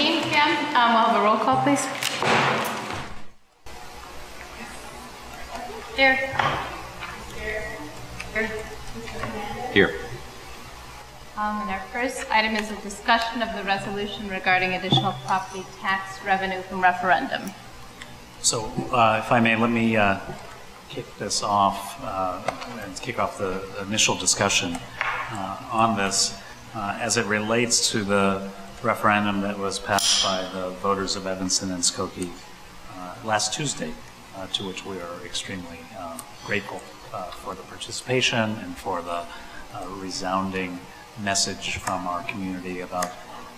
6:15 PM. Um, We'll have a roll call, please. Here. Here. Here. Um, And our first item is a discussion of the resolution regarding additional property tax revenue from referendum. So uh, if I may, let me uh, kick this off uh, and kick off the initial discussion uh, on this uh, as it relates to the referendum that was passed by the voters of Evanston and Skokie uh, last Tuesday, uh, to which we are extremely uh, grateful uh, for the participation and for the uh, resounding message from our community about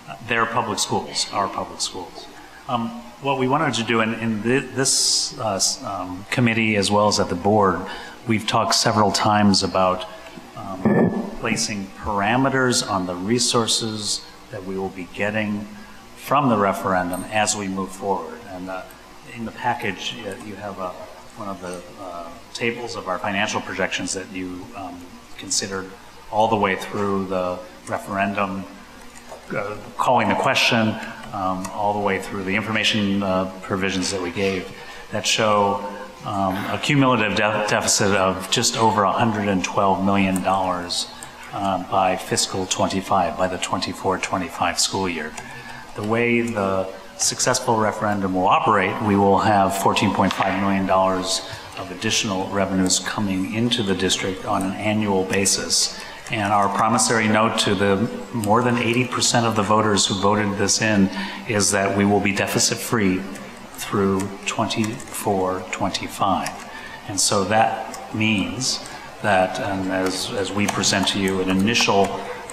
uh, their public schools, our public schools. Um, What we wanted to do in, in thi- this um, committee as well as at the board, we've talked several times about um, placing parameters on the resources that we will be getting from the referendum as we move forward. And uh, in the package, uh, you have a, one of the uh, tables of our financial projections that you um, considered all the way through the referendum uh, calling the question, um, all the way through the information uh, provisions that we gave that show um, a cumulative de- deficit of just over $112 million uh, by fiscal '25, by the '24-25 school year. The way the successful referendum will operate, we will have $14.5 million of additional revenues coming into the district on an annual basis. And our promissory note to the more than 80% of the voters who voted this in is that we will be deficit-free through 24, 25. And so that means that, and as, as we present to you an initial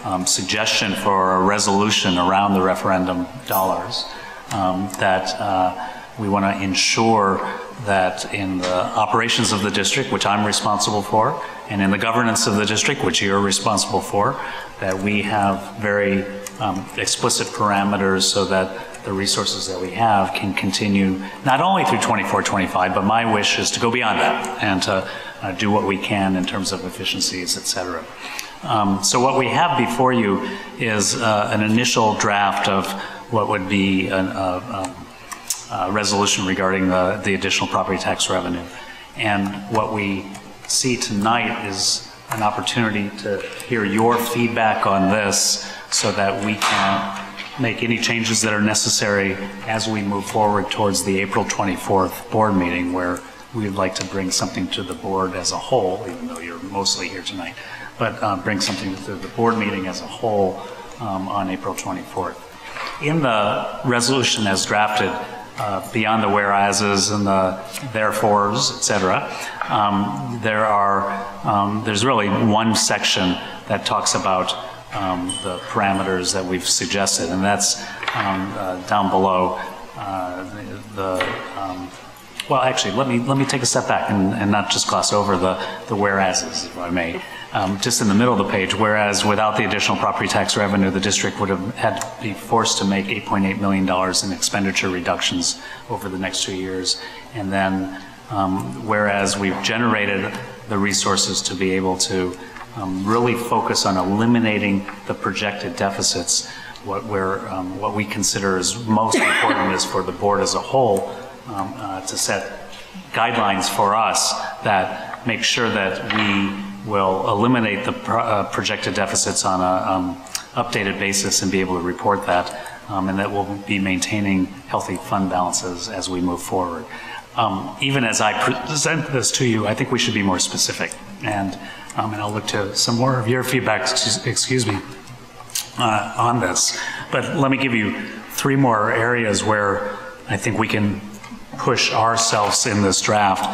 um, suggestion for a resolution around the referendum dollars, um, that uh, we want to ensure that in the operations of the district, which I'm responsible for, and in the governance of the district, which you're responsible for, that we have very um, explicit parameters so that the resources that we have can continue not only through 24, 25, but my wish is to go beyond that and to uh, do what we can in terms of efficiencies, et cetera. Um, so what we have before you is uh, an initial draft of what would be an, uh, um, uh, resolution regarding the, the additional property tax revenue. And what we see tonight is an opportunity to hear your feedback on this so that we can make any changes that are necessary as we move forward towards the April 24th board meeting where we would like to bring something to the board as a whole, even though you're mostly here tonight, but uh, bring something to the board meeting as a whole um, on April 24th. In the resolution as drafted, uh, beyond the whereases and the therefores, et cetera, um, there are, um, there's really one section that talks about um, the parameters that we've suggested, and that's um, uh, down below uh, the, um, well, actually, let me, let me take a step back and, and not just gloss over the, the whereases, if I may. Um, just in the middle of the page, whereas without the additional property tax revenue, the district would have had to be forced to make $8.8 million in expenditure reductions over the next two years. And then, um, whereas we've generated the resources to be able to um, really focus on eliminating the projected deficits, what we're, um, what we consider is most important is for the board as a whole um, uh, to set guidelines for us that make sure that we will eliminate the pro- uh, projected deficits on an um, updated basis and be able to report that, um, and that we'll be maintaining healthy fund balances as we move forward. Um, Even as I present this to you, I think we should be more specific, and, um, and I'll look to some more of your feedback, excuse- me, uh, on this. But let me give you three more areas where I think we can push ourselves in this draft.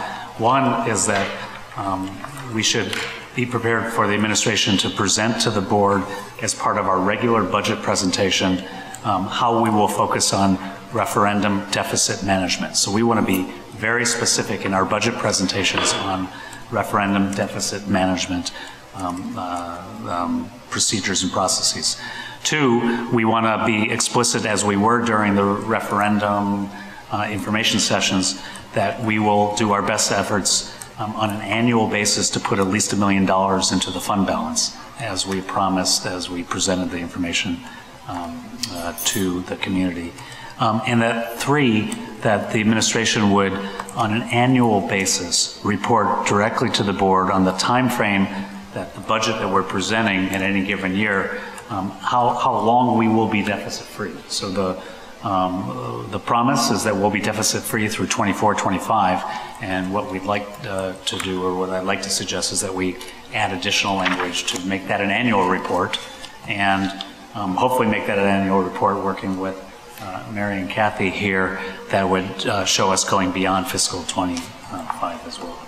One is that um, we should be prepared for the administration to present to the board as part of our regular budget presentation um, how we will focus on referendum deficit management. So we want to be very specific in our budget presentations on referendum deficit management um, uh, um, procedures and processes. Two, we want to be explicit, as we were during the referendum uh, information sessions, that we will do our best efforts um, on an annual basis to put at least a million dollars into the fund balance, as we promised, as we presented the information um, uh, to the community. Um, And that three, that the administration would, on an annual basis, report directly to the board on the time frame that the budget that we're presenting in any given year, um, how, how long we will be deficit-free. So the, um, the promise is that we'll be deficit-free through 24, 25, and what we'd like uh, to do, or what I'd like to suggest, is that we add additional language to make that an annual report, and um, hopefully make that an annual report, working with uh, Mary and Kathy here, that would uh, show us going beyond fiscal 25 as well.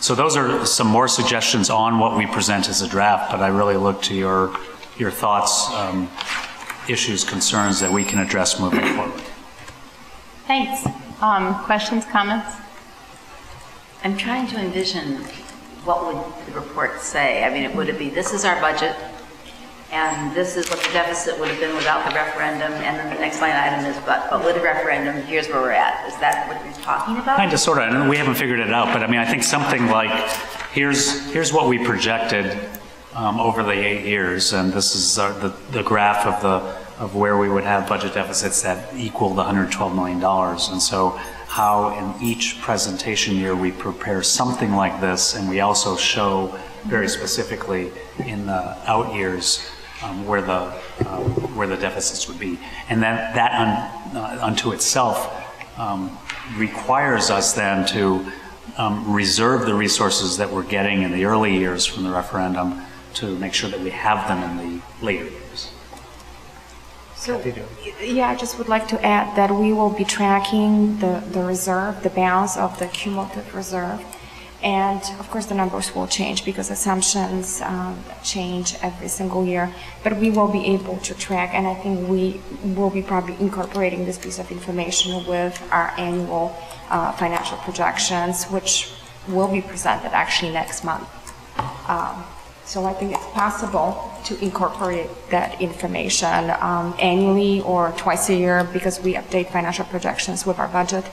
So those are some more suggestions on what we present as a draft, but I really look to your, your thoughts, um, issues, concerns that we can address moving forward. Thanks. Um, Questions, comments? I'm trying to envision what would the report say? I mean, it, would it be, this is our budget, and this is what the deficit would have been without the referendum, and then the next line item is, but, but with the referendum, here's where we're at. Is that what you're talking about? Kind of, sort of, and we haven't figured it out, but I mean, I think something like, here's, here's what we projected um, over the eight years, and this is our- the, the graph of the, of where we would have budget deficits that equal the $112 million. And so how in each presentation year, we prepare something like this, and we also show very specifically in the out years um, where the, um, where the deficits would be. And that, that un- uh, unto itself um, requires us then to um, reserve the resources that we're getting in the early years from the referendum to make sure that we have them in the later years. So, yeah, I just would like to add that we will be tracking the, the reserve, the balance of the cumulative reserve. And of course, the numbers will change because assumptions um, change every single year. But we will be able to track, and I think we will be probably incorporating this piece of information with our annual uh, financial projections, which will be presented actually next month. Um, So I think it's possible to incorporate that information um, annually or twice a year because we update financial projections with our budget.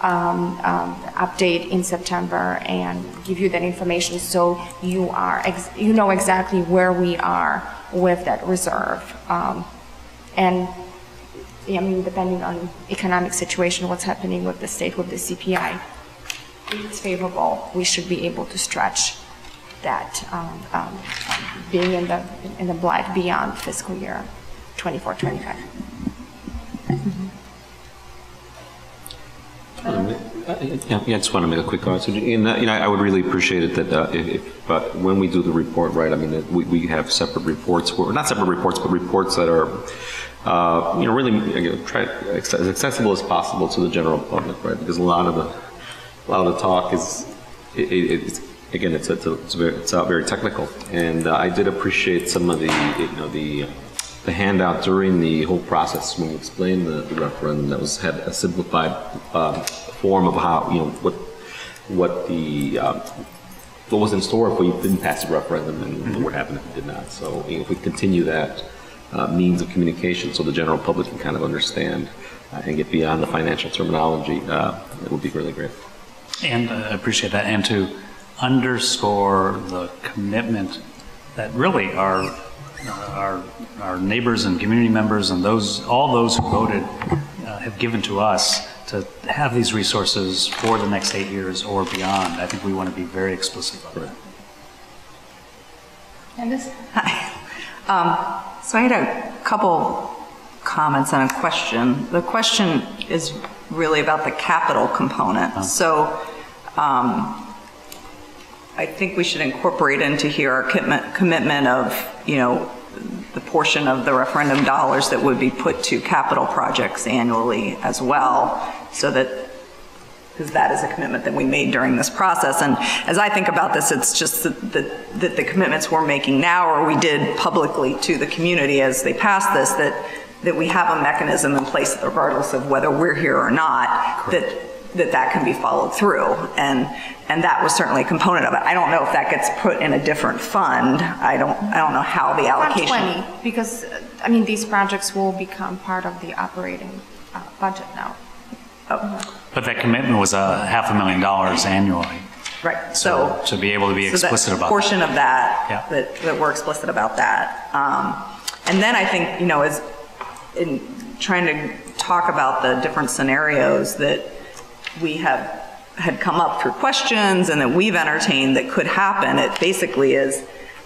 um, um, Update in September and give you that information so you are, you know exactly where we are with that reserve. Um, And, I mean, depending on economic situation, what's happening with the state, with the CPI, if it's favorable, we should be able to stretch that um, um, being in the, in the black beyond fiscal year 24, 25. Um, I- Yeah, I just want to make a quick comment. So, you know, I would really appreciate it that uh, if, uh, when we do the report, right, I mean, we, we have separate reports, or not separate reports, but reports that are, uh, you know, really, you know, try, as accessible as possible to the general public, right? Because a lot of the, a lot of the talk is, it, it- it's, again, it's, it's, a- it's very, it's uh, very technical. And uh, I did appreciate some of the, you know, the, the handout during the whole process when you explained the, the referendum that was, had a simplified, um, form of how, you know, what, what the, um, what was in store if we didn't pass the referendum and what happened if we did not. So you know, if we continue that uh, means of communication so the general public can kind of understand uh, and get beyond the financial terminology, uh, it would be really great. And uh, I appreciate that, and to underscore the commitment that really our, our, our neighbors and community members and those, all those who voted uh, have given to us to have these resources for the next eight years or beyond. I think we want to be very explicit about that. Candace? Um, So I had a couple comments and a question. The question is really about the capital component. So um, I think we should incorporate into here our commitment of, you know, the portion of the referendum dollars that would be put to capital projects annually as well, so that because that is a commitment that we made during this process. And as I think about this, it's just that, that, that the commitments we're making now, or we did publicly to the community as they passed this, that, that we have a mechanism in place regardless of whether we're here or not, that, that that can be followed through. And, and that was certainly a component of it. I don't know if that gets put in a different fund. I don't, I don't know how the About allocation. 20, because, uh, I mean, these projects will become part of the operating uh, budget now. Oh, But that commitment was a half a million dollars annually. Right, So so. to be able to be So that explicit about that. Portion of that, Yeah. that, that we're explicit about that. Um, And then I think, you know, as, in trying to talk about the different scenarios that we have, had come up through questions and that we've entertained that could happen, it basically is,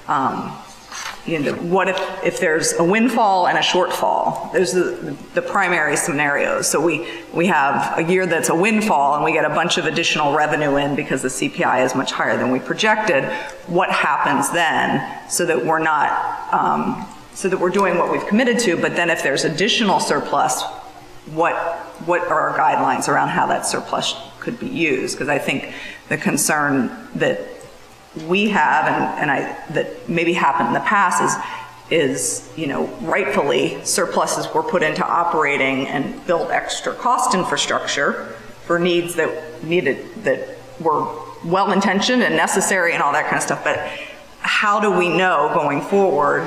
um, you know, what if, if there's a windfall and a shortfall? Those are the, the primary scenarios. So we, we have a year that's a windfall and we get a bunch of additional revenue in because the CPI is much higher than we projected. What happens then so that we're not, um, so that we're doing what we've committed to, but then if there's additional surplus, what, what are our guidelines around how that surplus could be used? Because I think the concern that we have and, and I, that maybe happened in the past is, is, you know, rightfully surpluses were put into operating and built extra cost infrastructure for needs that needed, that were well-intentioned and necessary and all that kind of stuff. But how do we know going forward,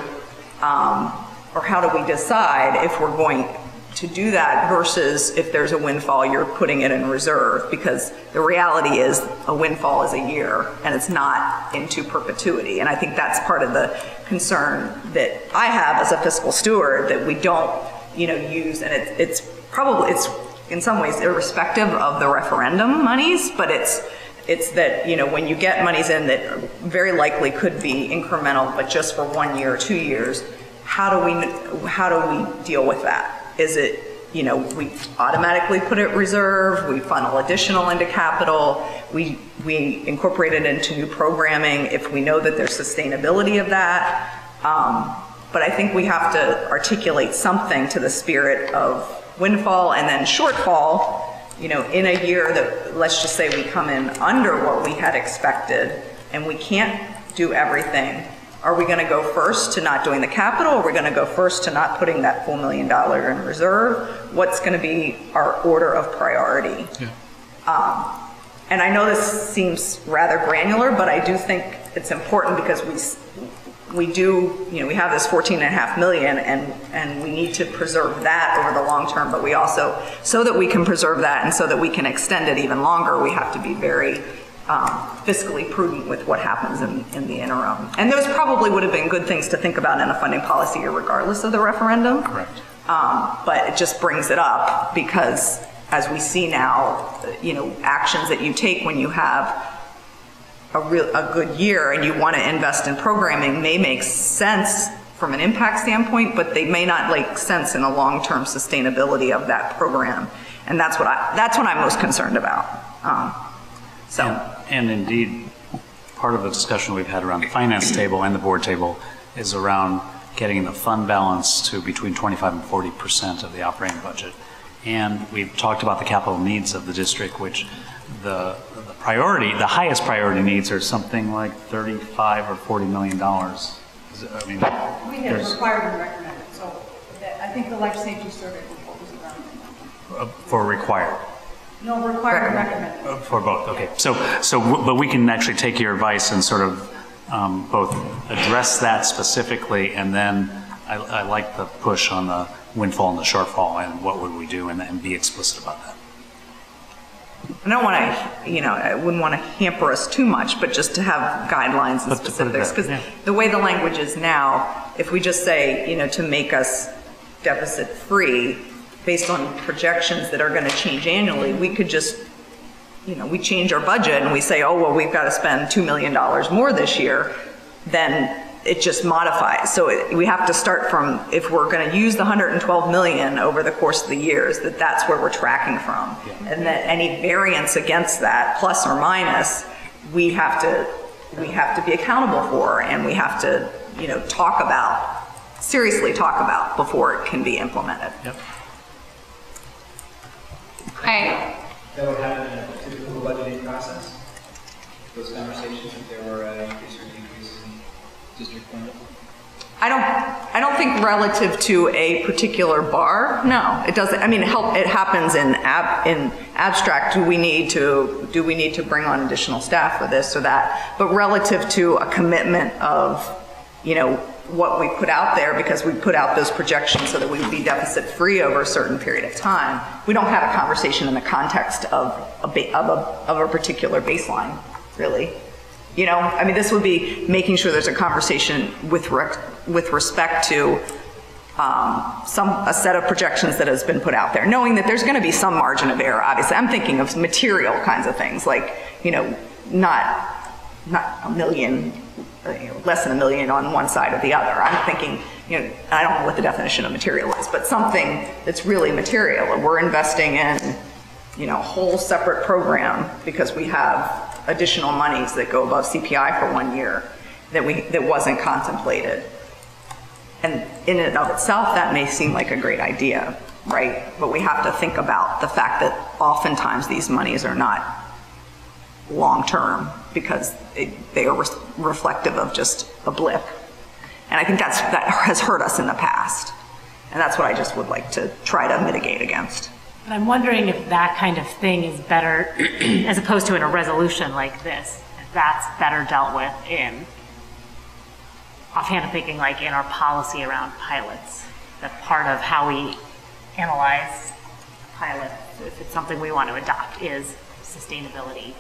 um, or how do we decide if we're going to do that versus if there's a windfall, you're putting it in reserve? Because the reality is a windfall is a year and it's not into perpetuity. And I think that's part of the concern that I have as a fiscal steward that we don't, you know, use, and it, it's probably, it's in some ways irrespective of the referendum monies, but it's, it's that, you know, when you get monies in that very likely could be incremental, but just for one year or two years, how do we, how do we deal with that? Is it, you know, we automatically put it reserve, we funnel additional into capital, we, we incorporate it into new programming if we know that there's sustainability of that. Um, but I think we have to articulate something to the spirit of windfall and then shortfall, you know, in a year that, let's just say we come in under what we had expected and we can't do everything. Are we going to go first to not doing the capital? Are we going to go first to not putting that full million dollar in reserve? What's going to be our order of priority? Um, and I know this seems rather granular, but I do think it's important because we, we do, you know, we have this 14 and a half million and, and we need to preserve that over the long term, but we also, so that we can preserve that and so that we can extend it even longer, we have to be very um, fiscally prudent with what happens in, in the interim. And those probably would have been good things to think about in a funding policy year regardless of the referendum. Correct. Um, but it just brings it up because as we see now, you know, actions that you take when you have a real, a good year and you want to invest in programming may make sense from an impact standpoint, but they may not make sense in a long-term sustainability of that program. And that's what I, that's what I'm most concerned about. Um, So, And indeed, part of the discussion we've had around the finance table and the board table is around getting the fund balance to between 25 and 40 percent of the operating budget. And we've talked about the capital needs of the district, which the the priority, the highest priority needs are something like 35 or 40 million dollars. I mean, We have required and recommended, so I think the life safety survey report was around. uh, for required. No, required and recommended. Uh, For both, okay. So, so, w- but we can actually take your advice and sort of um, both address that specifically, and then I, I like the push on the windfall and the shortfall, and what would we do, and, and be explicit about that. I don't want to, you know, I wouldn't want to hamper us too much, but just to have guidelines and But to put it specifics. there, Because yeah. the way the language is now, if we just say, you know, to make us deficit-free based on projections that are going to change annually, we could just, you know, we change our budget and we say, oh, well, we've got to spend $2 million more this year, then it just modifies. So it- we have to start from, if we're going to use the 112 million over the course of the years, that that's where we're tracking from. And that any variance against that, plus or minus, we have to, we have to be accountable for and we have to, you know, talk about, seriously talk about before it can be implemented. Yep. I, That would happen in a typical budgeting process? Those conversations, if there were uh, increase or decrease in district funding? I don't, I don't think relative to a particular bar, no, it doesn't, I mean, it help, it happens in ab, in abstract, do we need to, do we need to bring on additional staff for this or that? But relative to a commitment of, you know, what we put out there, because we put out those projections so that we would be deficit-free over a certain period of time, we don't have a conversation in the context of a, of a, of a particular baseline, really. You know, I mean, this would be making sure there's a conversation with rec, with respect to um, some, a set of projections that has been put out there, knowing that there's going to be some margin of error, obviously. I'm thinking of material kinds of things, like, you know, not, not a million, you know, less than a million on one side or the other. I'm thinking, you know, I don't know what the definition of material is, but something that's really material. We're investing in, you know, a whole separate program because we have additional monies that go above CPI for one year that we, that wasn't contemplated. And in and of itself, that may seem like a great idea, right? But we have to think about the fact that oftentimes these monies are not long-term because it- they are res- reflective of just a blip. And I think that's, that has hurt us in the past. And that's what I just would like to try to mitigate against. But I'm wondering if that kind of thing is better, as opposed to in a resolution like this, if that's better dealt with in, offhand I'm thinking like in our policy around pilots, that part of how we analyze pilots, if it's something we want to adopt, is sustainability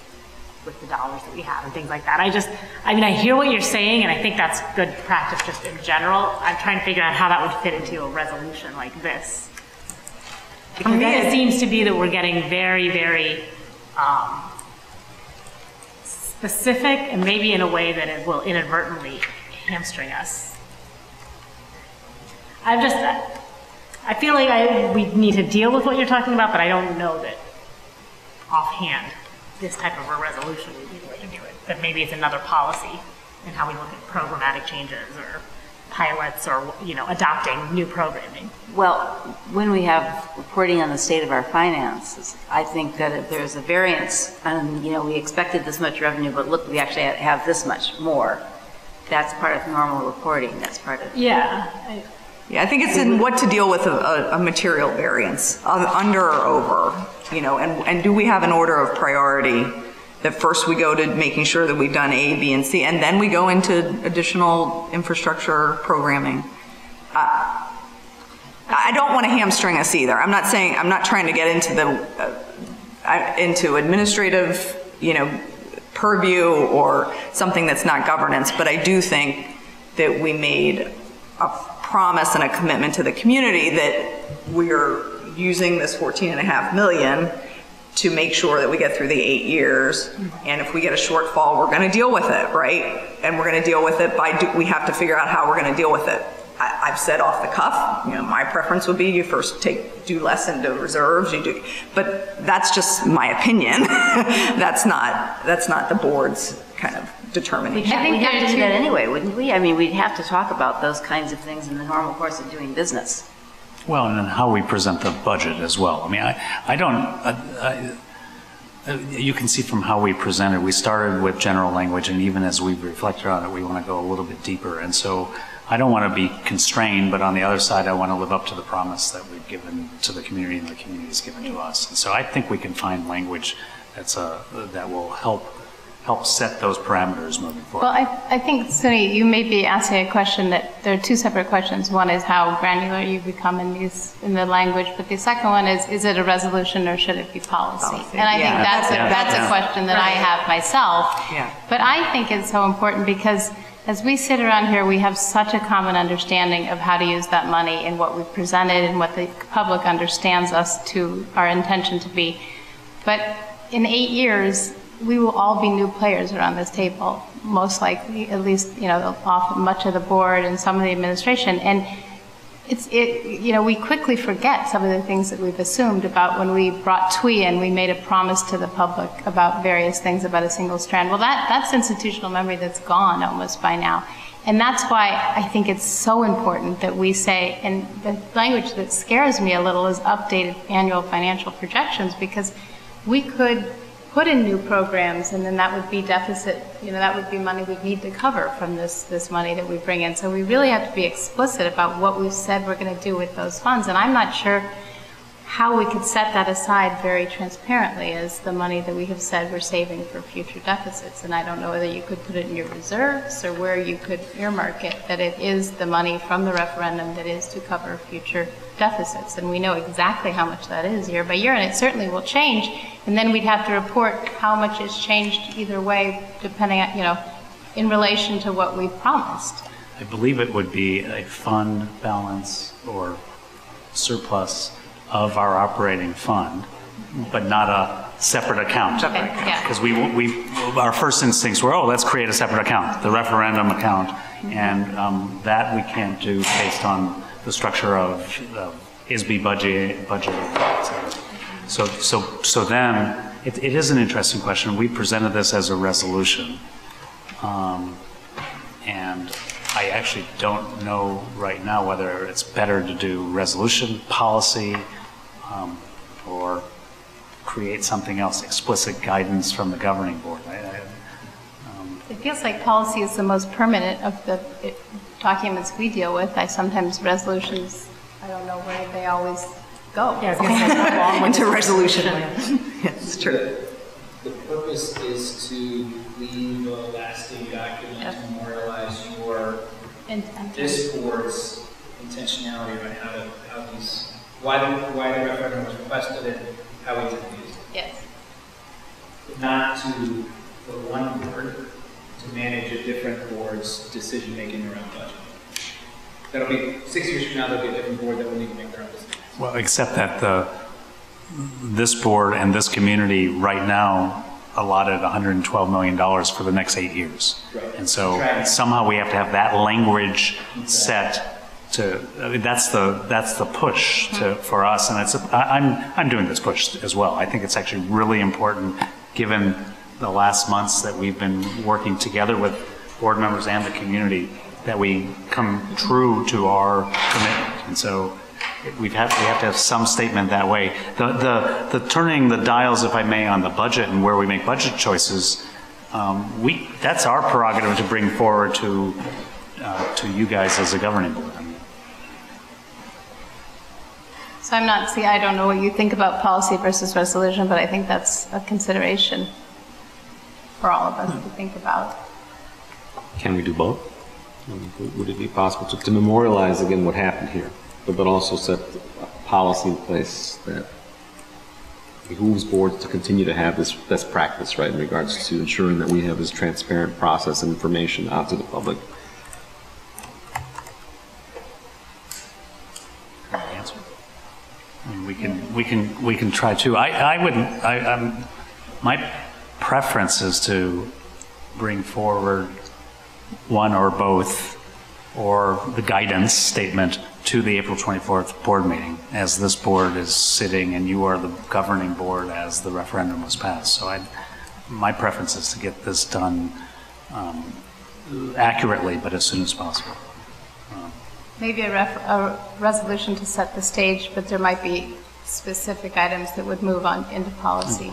with the dollars that we have and things like that. I just, I mean, I hear what you're saying, and I think that's good practice just in general. I'm trying to figure out how that would fit into a resolution like this. Because me, it it- seems to be that we're getting very, very um, specific and maybe in a way that it will inadvertently hamstring us. I'm just, I feel like I, we need to deal with what you're talking about, but I don't know that offhand, this type of a resolution would be the way to do it. But maybe it's another policy and how we look at programmatic changes or pilots or, you know, adopting new programming. Well, when we have reporting on the state of our finances, I think that if there's a variance, and, you know, we expected this much revenue, but look, we actually have this much more. That's part of normal reporting, that's part of. Yeah. Yeah, I think it's in what to deal with a, a, a material variance, uh, under or over, you know, and, and do we have an order of priority? That first we go to making sure that we've done A, B, and C, and then we go into additional infrastructure programming. Uh, I don't want to hamstring us either. I'm not saying, I'm not trying to get into the, uh, into administrative, you know, purview or something that's not governance, but I do think that we made a promise and a commitment to the community that we're using this 14 and a half million to make sure that we get through the eight years. And if we get a shortfall, we're going to deal with it, right? And we're going to deal with it by, do- we have to figure out how we're going to deal with it. I, I've said off the cuff, you know, my preference would be you first take, do less into reserves, you do, but that's just my opinion. That's not, that's not the board's kind of determination. have, think we'd have to do that anyway, wouldn't we? I mean, we'd have to talk about those kinds of things in the normal course of doing business. Well, and how we present the budget as well. I mean, I, I don't, I, I, you can see from how we presented, we started with general language, and even as we've reflected on it, we want to go a little bit deeper. And so I don't want to be constrained, but on the other side, I want to live up to the promise that we've given to the community and the community has given to us. And so I think we can find language that's a, that will help, help set those parameters moving forward. Well, I, I think, Suni, you may be asking a question that, there are two separate questions. One is how granular you become in these, in the language, but the second one is, is it a resolution or should it be policy? Policy, And I think yeah. that's, a Yeah. a question that I have myself. Yeah. But I think it's so important because as we sit around here, we have such a common understanding of how to use that money and what we've presented and what the public understands us to, our intention to be. But in eight years, we will all be new players around this table, most likely, at least, you know, often much of the board and some of the administration. And it's, it, you know, we quickly forget some of the things that we've assumed about when we brought TWE and we made a promise to the public about various things about a single strand. Well, that, that's institutional memory that's gone almost by now. And that's why I think it's so important that we say, and the language that scares me a little is updated annual financial projections, because we could put in new programs, and then that would be deficit, you know, that would be money we'd need to cover from this, this money that we bring in. So we really have to be explicit about what we've said we're going to do with those funds. And I'm not sure how we could set that aside very transparently as the money that we have said we're saving for future deficits. And I don't know whether you could put it in your reserves or where you could earmark it, that it is the money from the referendum that is to cover future deficits. And we know exactly how much that is year by year, and it certainly will change. And then we'd have to report how much has changed either way, depending on, you know, in relation to what we've promised. I believe it would be a fund balance or surplus of our operating fund, but not a separate account. Okay, yeah. Because we, we, our first instincts were, oh, let's create a separate account, the referendum account. And um, that we can't do based on the structure of of ISB budget, budget, et cetera. So, so, so then, it, it is an interesting question. We presented this as a resolution. Um, And I actually don't know right now whether it's better to do resolution, policy, um, or create something else, explicit guidance from the governing board. I- I- It feels like policy is the most permanent of the it- documents we deal with. I sometimes resolutions, I don't know where they always go. Yeah, I was gonna long would resolution. resolution- It's true. The the purpose is to leave a lasting document Yep. To your, And- this board's intentionality around how to, how these, why the, why the referendum was requested and how we did use it. Yes. Not to the one board to manage a different board's decision-making around budget. That'll be, six years from now, there'll be a different board that will need to make their own decisions. Well, except that the, this board and this community right now allotted $112 million for the next eight years. Right. And so somehow we have to have that language set to, I mean, that's the, that's the push to, hmm. for us. And it's, I- I'm, I'm doing this push as well. I think it's actually really important, given the last months that we've been working together with board members and the community, that we come true to our commitment. And so we've we have to have some statement that way. The, the, the turning the dials, if I may, on the budget and where we make budget choices, um, we, that's our prerogative to bring forward to, uh, to you guys as a governing board. So I'm not, see, I don't know what you think about policy versus resolution, but I think that's a consideration for all of us to think about. Can we do both? Would- Would it be possible to to memorialize again what happened here, but also set a policy in place that behooves boards to continue to have this best practice, right, in regards to ensuring that we have this transparent process and information out to the public? we can, we can, we can try to. I, I wouldn't, I, I'm, my preference is to bring forward one or both, or the guidance statement to the April 24th board meeting, as this board is sitting and you are the governing board as the referendum was passed. So I, my preference is to get this done um, accurately, but as soon as possible. Maybe a ref, a resolution to set the stage, but there might be specific items that would move on into policy.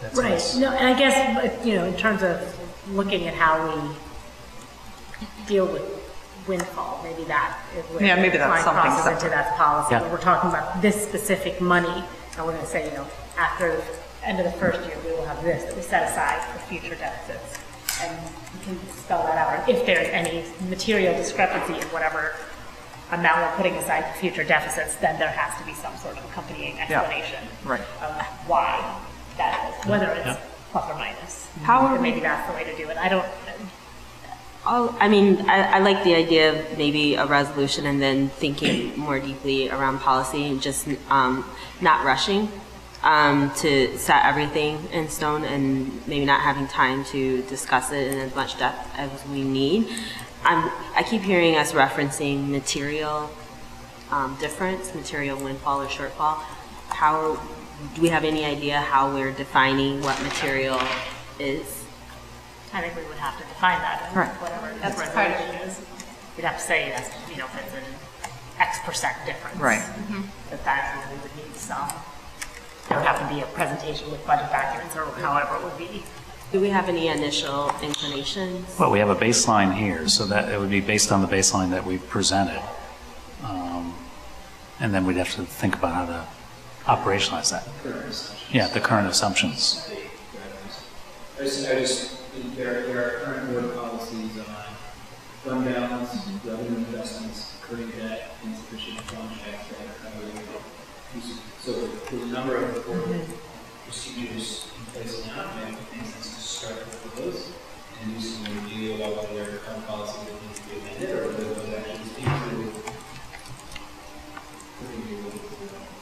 That's Right, us. no, and I guess, you know, in terms of looking at how we deal with windfall, maybe that is where. Yeah, maybe that's line something crosses separate. into that policy, Yeah. we're talking about this specific money, and we're gonna say, you know, after the end of the first year, we will have this that we set aside for future deficits. And you can spell that out, if there's any material discrepancy in whatever amount we're putting aside for future deficits, then there has to be some sort of accompanying explanation. right. Of why that is, whether it's plus or minus. How are And we- Maybe that's the way to do it. I don't, I mean, I, I like the idea of maybe a resolution and then thinking more deeply around policy and just um, not rushing um, to set everything in stone and maybe not having time to discuss it in as much depth as we need. I'm, I keep hearing us referencing material um, difference, material windfall or shortfall. How, do we have any idea how we're defining what material is? I think we would have to define that in Right. whatever the That's part of resolution is. We'd have to say, that's, you know, if it's an X percent difference. Right. That that, we would need some, there would have to be a presentation with budget documents or however it would be. Do we have any initial inclinations? Well, we have a baseline here, so that it would be based on the baseline that we've presented. Um, And then we'd have to think about how to operationalize that. Yeah, the current assumptions. I just, I just, there, there are current board policies on fund balance, revenue investments, current debt, insufficient fund checks, that are so there's a number of board mm-hmm. procedures in place now, and it makes sense to start with those and do some review about whether current policy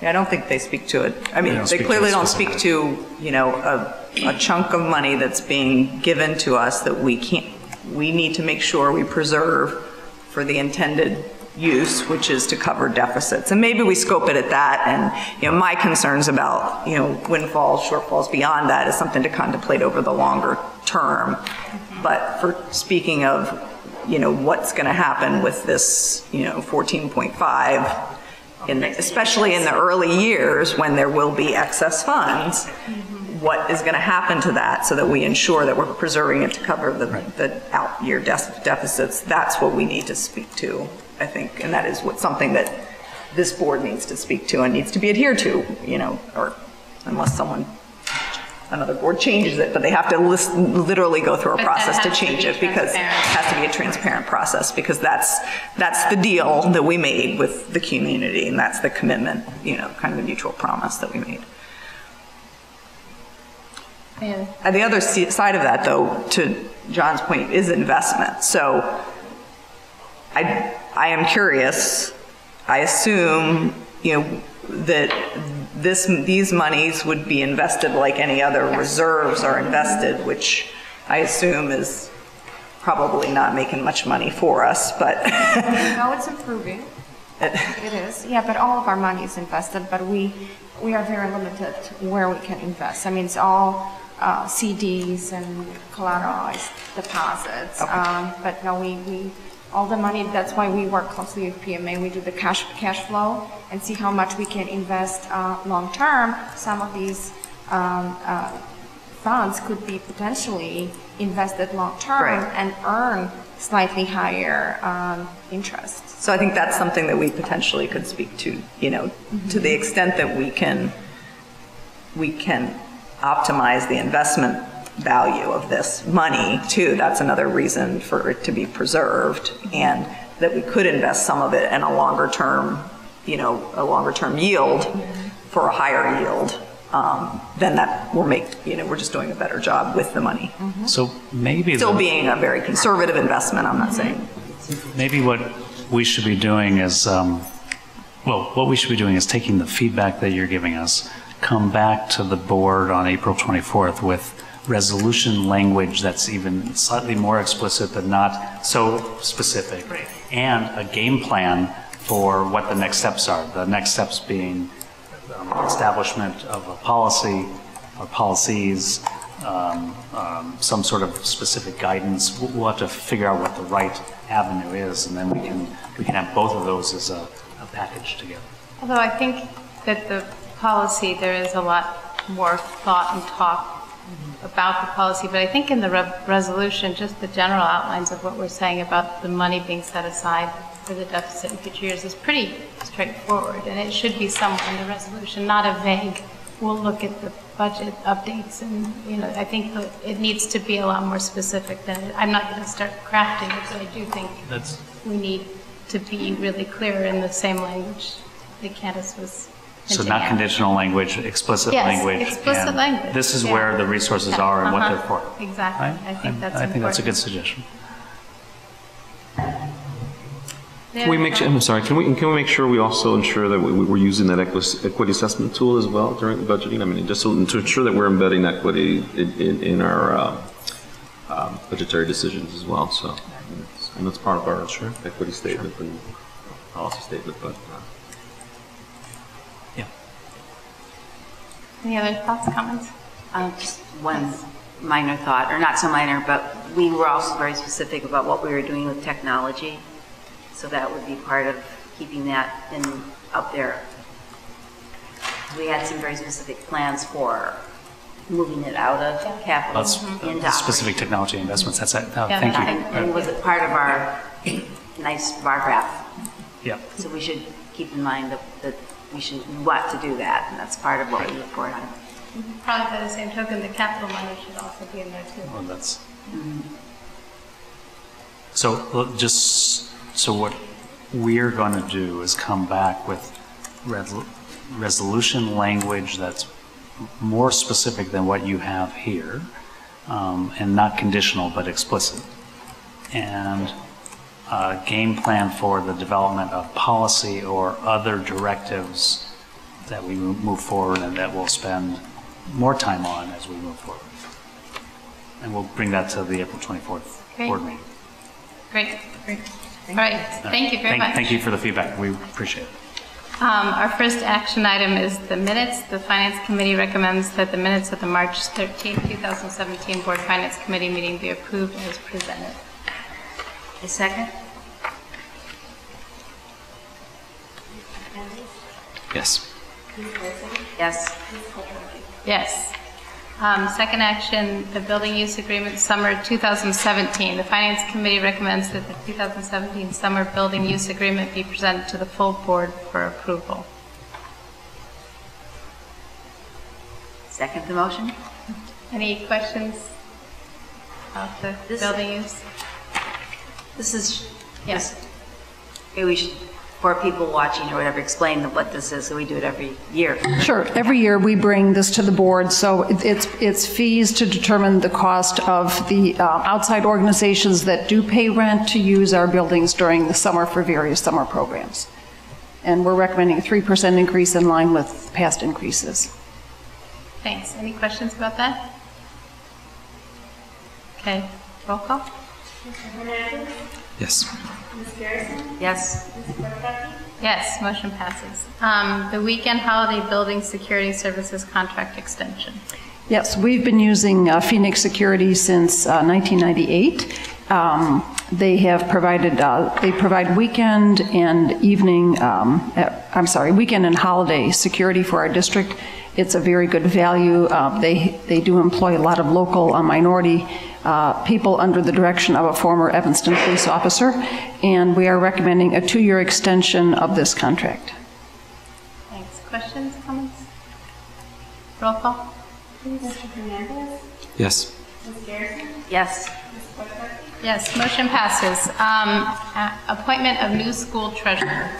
Yeah, I don't think they speak to it. I They mean, don't they speak to clearly it don't speak to, you know, a, a chunk of money that's being given to us that we can't, we need to make sure we preserve for the intended use, which is to cover deficits. And maybe we scope it at that, and, you know, my concerns about, you know, windfalls, shortfalls beyond that is something to contemplate over the longer term. But for speaking of, you know, what's going to happen with this, you know, 14.5, in, the- especially in the early years when there will be excess funds, what is going to happen to that so that we ensure that we're preserving it to cover the, the out year def- deficits? That's what we need to speak to, I think, and that is what, something that this board needs to speak to and needs to be adhered to, you know, or unless someone, another board changes it, but they have to lis- literally go through a But that process to has to change be it because it transparent. has to be a transparent process because that's, that's the deal that we made with the community and that's the commitment, you know, kind of the mutual promise that we made. Yeah. And the other si- side of that, though, to John's point, is investment. So I, I am curious, I assume, you know, that this, these monies would be invested like any other reserves are invested, which I assume is probably not making much money for us, but No, it's improving. It is, yeah, but all of our money is invested, but we, we are very limited where we can invest. I mean, it's all uh, CDs and collateralized deposits. Um, But no, we, we, all the money, that's why we work closely with PMA. We do the cash, cash flow and see how much we can invest uh, long-term. Some of these um, uh, funds could be potentially invested long-term Right. and earn slightly higher um, interest. So I think that's something that we potentially could speak to, you know, to the extent that we can, we can optimize the investment value of this money too. That's another reason for it to be preserved and that we could invest some of it in a longer term, you know, a longer term yield for a higher yield. Um, then that will make, you know, we're just doing a better job with the money. So maybe. Still the- being a very conservative investment, I'm not saying. Maybe what we should be doing is, um, well, what we should be doing is taking the feedback that you're giving us, come back to the board on April 24th with resolution language that's even slightly more explicit but not so specific. And a game plan for what the next steps are. The next steps being um, establishment of a policy or policies, um, um, some sort of specific guidance. We'll we'll have to figure out what the right avenue is, and then we can, we can have both of those as a, a package together. Although I think that the policy, there is a lot more thought and talk about the policy, but I think in the re- resolution, just the general outlines of what we're saying about the money being set aside for the deficit in future years is pretty straightforward, and it should be somewhere in the resolution, not a vague, we'll look at the budget updates, and, you know, I think it needs to be a lot more specific than, I'm not going to start crafting it, but I do think That's, we need to be really clear in the same language that Candace was so not at. conditional language, explicit Yes, language. explicit and language, This is yeah. where the resources Yeah, are and what uh-huh, they're for. exactly. Right? I think that's I think that's a good important. suggestion. Can we make, I'm sorry, can we, can we make sure we also ensure that we- we're using that equi- equity assessment tool as well during the budgeting? I mean, just so- to ensure that we're embedding equity in, in, in our um, um, budgetary decisions as well, so. it's- And that's part of our equity statement and policy statement, but. uh, Any other thoughts, comments? Um, Just one minor thought, or not so minor, but we were also very specific about what we were doing with technology. So that would be part of keeping that in, up there. We had some very specific plans for moving it out of capital That's into specific technology investments, that's it. Oh, Yeah, Thank And and you. was it part of our nice bar graph? Yeah. So we should keep in mind that, that we should, we want to do that, and that's part of what we report on. Probably by the same token, the capital money should also be in there too. Well, that's. So well, just, so what we're going to do is come back with resol- resolution language that's more specific than what you have here, um, and not conditional, but explicit. And a game plan for the development of policy or other directives that we move forward and that we'll spend more time on as we move forward. And we'll bring that to the April 24th Great. board meeting. Great. Great. All right, thank you very Thank- much. Thank you for the feedback. We appreciate it. Um, Our first action item is the minutes. The Finance Committee recommends that the minutes of the March 13, 2017 Board Finance Committee meeting be approved as presented. A second? Yes. Yes. Yes. Um, Second action, the building use agreement summer 2017. The Finance Committee recommends that the 2017 summer building use agreement be presented to the full board for approval. Second the motion? Any questions about the This- building use? This is, Yes. maybe we should, for people watching or whatever, explain what this is, so we do it every year. Sure. Every year, we bring this to the board, so it's, it's fees to determine the cost of the uh, outside organizations that do pay rent to use our buildings during the summer for various summer programs. And we're recommending a 3% increase in line with past increases. Thanks. Any questions about that? Okay, roll call? Yes. Yes? Yes, motion passes. Um, The weekend holiday building security services contract extension. Yes, we've been using uh, Phoenix Security since uh, 1998. Um, They have provided, uh, they provide weekend and evening, um, uh, I'm sorry, weekend and holiday security for our district. It's a very good value. Uh, They, they do employ a lot of local uh, minority uh, people under the direction of a former Evanston police officer, and we are recommending a two-year extension of this contract. Thanks. Questions, comments? Roll call? Mr. Yes. Yes. Yes, motion passes. Um, a- Appointment of new school treasurer.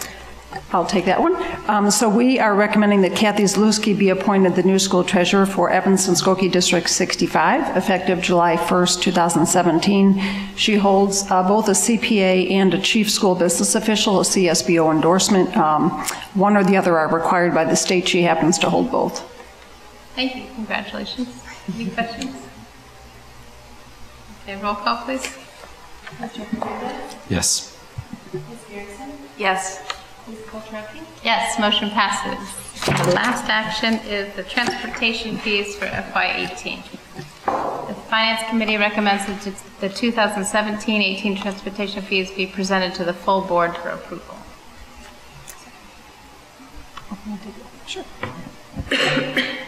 I'll take that one. Um, So we are recommending that Kathy Zalewski be appointed the new school treasurer for Evanston Skokie District 65, effective July 1st, 2017. She holds uh, both a CPA and a chief school business official, a CSBO endorsement. Um, One or the other are required by the state. She happens to hold both. Thank you, congratulations. Any questions? Okay, roll call, please. Yes. Yes. Yes, motion passes. The last action is the transportation fees for FY18. The Finance Committee recommends that the 2017-18 transportation fees be presented to the full board for approval.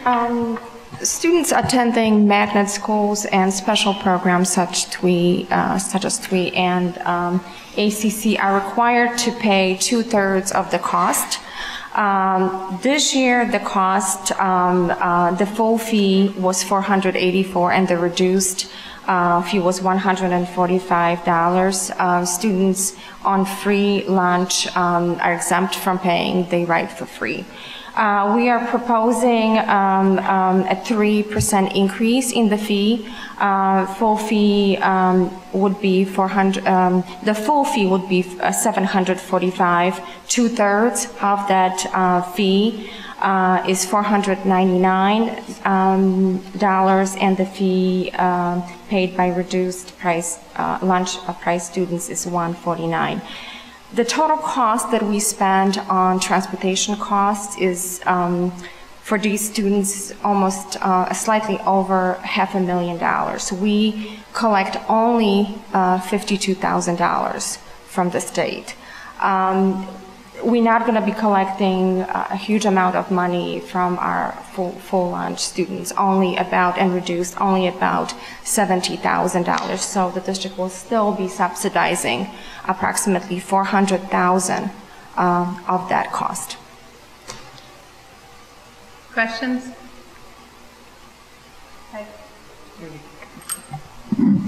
Um, Students attending magnet schools and special programs such TWE, uh, such as TWE and um, ACC are required to pay two-thirds of the cost. Um, This year, the cost, um, uh, the full fee was 484 and the reduced uh, fee was $145. Uh, Students on free lunch um, are exempt from paying, they ride for free. Uh, We are proposing um, um, a 3% increase in the fee. Uh, Full fee um, would be 400, um, the full fee would be uh, 745. Two-thirds of that uh, fee uh, is 499, um, dollars, and the fee um, paid by reduced price, uh, lunch price students is 149. The total cost that we spend on transportation costs is, um, for these students, almost uh, slightly over half a million dollars. We collect only uh, $52,000 from the state. Um, We're not going to be collecting uh, a huge amount of money from our full full lunch students, only about, and reduced, only about $70,000. So the district will still be subsidizing approximately 400,000 um, of that cost. Questions?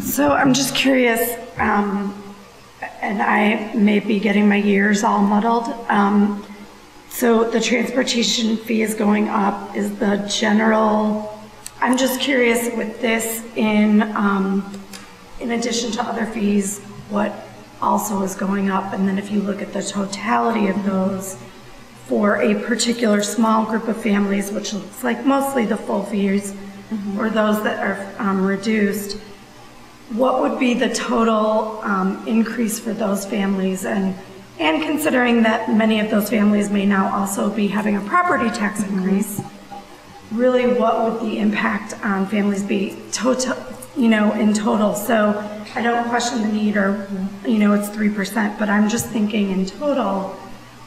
So I'm just curious, um, and I may be getting my years all muddled. Um, So the transportation fee is going up, is the general, I'm just curious with this in, um, in addition to other fees, what also is going up? And then if you look at the totality of those for a particular small group of families, which looks like mostly the full fees, or those that are um, reduced, what would be the total um, increase for those families? And, and considering that many of those families may now also be having a property tax increase, really what would the impact on families be total, you know, in total? So I don't question the need or, you know, it's 3%, but I'm just thinking in total,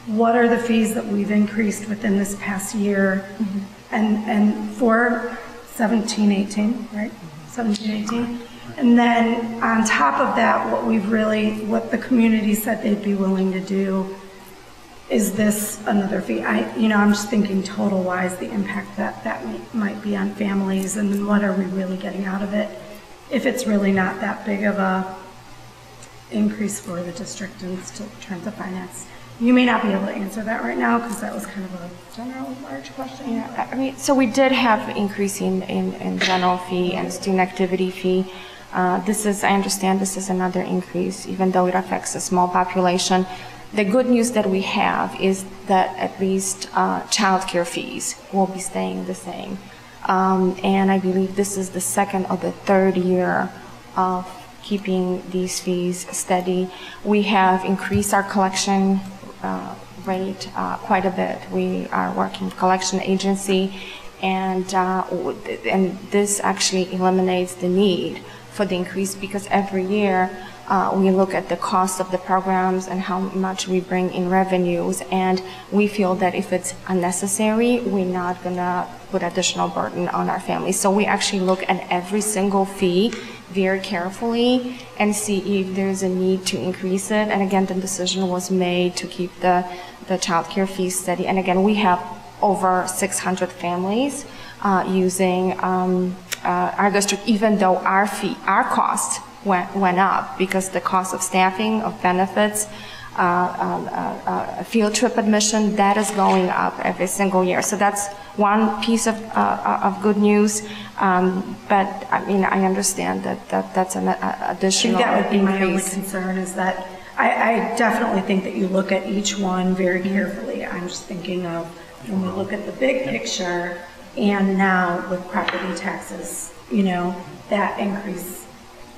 what are the fees that we've increased within this past year? Mm-hmm. And, and for 17, 18, right? 17, 18? And then on top of that, what we've really, what the community said they'd be willing to do is this another fee? I, you know, I'm just thinking total-wise, the impact that that may- might be on families, and then what are we really getting out of it? If it's really not that big of a increase for the district in terms of finance. You may not be able to answer that right now, because that was kind of a general, large question. Yeah, I mean, so we did have increase in, in, in general fee and student activity fee. Uh, This is, I understand this is another increase, even though it affects a small population. The good news that we have is that at least uh, childcare fees will be staying the same. Um, And I believe this is the second or the third year of keeping these fees steady. We have increased our collection uh, rate uh, quite a bit. We are working with collection agency, and, uh, and this actually eliminates the need for the increase because every year uh, we look at the cost of the programs and how much we bring in revenues, and we feel that if it's unnecessary, we're not gonna put additional burden on our families. So we actually look at every single fee very carefully and see if there's a need to increase it. And again, the decision was made to keep the, the childcare fee steady. And again, we have over 600 families uh, using um, uh, our district, even though our fee, our cost went, went up because the cost of staffing, of benefits, uh, um, uh, uh, field trip admission, that is going up every single year. So that's one piece of, uh, of good news. Um, But, I mean, I understand that, that that's an uh, I think additional that would be my only concern is that, I, I definitely think that you look at each one very carefully. I'm just thinking of, when we look at the big picture, and now with property taxes, you know, that increase,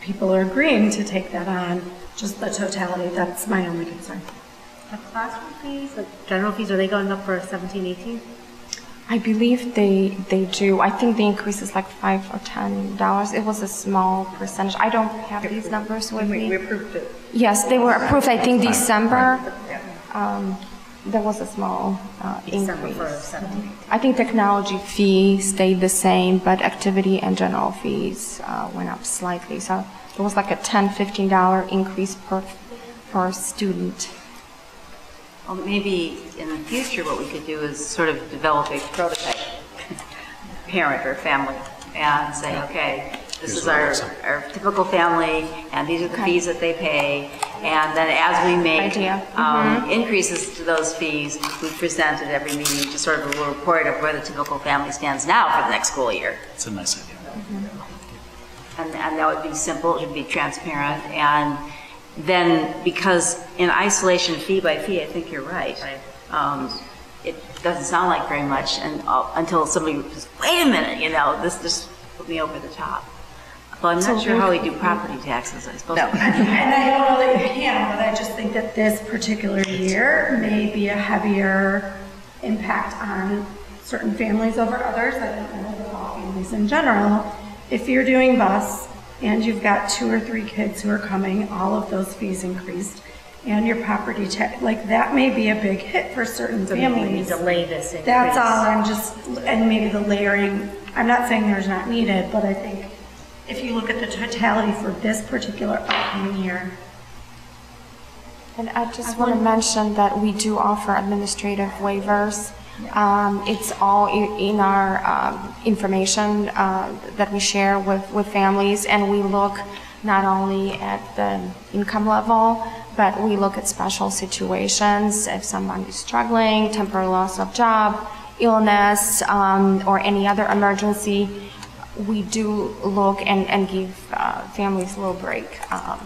people are agreeing to take that on, just the totality, that's my only concern. The classroom fees, like general fees, are they going up for 17, 18? I believe they, they do. I think the increase is like five or ten dollars. It was a small percentage. I don't have these numbers with me. We approved it. Yes, they were approved, I think, December. Um, There was a small uh, increase. for I think technology fee stayed the same, but activity and general fees uh, went up slightly. So it was like a $10, $15 increase per, per student. Well, maybe in the future, what we could do is sort of develop a prototype parent or family and say, okay, this Here's is our, our typical family, and these are the fees that they pay. And then as we make Idea. um, increases to those fees, we present at every meeting just sort of a little report of where the typical family stands now for the next school year. It's a nice idea. And, and that would be simple, it would be transparent, and then, because in isolation, fee by fee, I think you're right. Um, It doesn't sound like very much, and, uh, until somebody says, wait a minute, you know, this just put me over the top. Well, I'm not sure how we do property taxes, I suppose. No. And I don't know that you can, but I just think that this particular year may be a heavier impact on certain families over others. I don't know about families in general. If you're doing bus and you've got two or three kids who are coming, all of those fees increased, and your property tax, like, that may be a big hit for certain So maybe we families. delay this increase. That's all, I'm just, and maybe the layering, I'm not saying there's not needed, but I think if you look at the totality for this particular upcoming year, And I just want to mention that we do offer administrative waivers. Um, It's all in our um, information uh, that we share with, with families, and we look not only at the income level, but we look at special situations, if someone is struggling, temporary loss of job, illness, um, or any other emergency, we do look and, and give uh, families a little break. Um,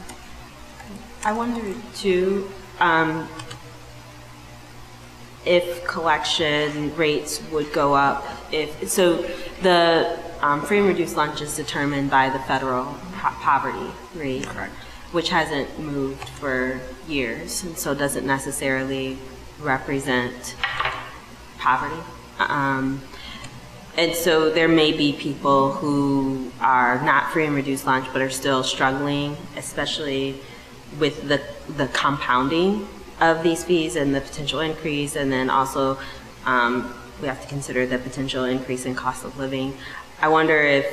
I wonder too, um, if collection rates would go up, if, so the um, free and reduced lunch is determined by the federal po- poverty rate. Correct. Which hasn't moved for years, and so doesn't necessarily represent poverty. Um, and so there may be people who are not free and reduced lunch, but are still struggling, especially with the, the compounding of these fees and the potential increase. And then also, um, we have to consider the potential increase in cost of living. I wonder if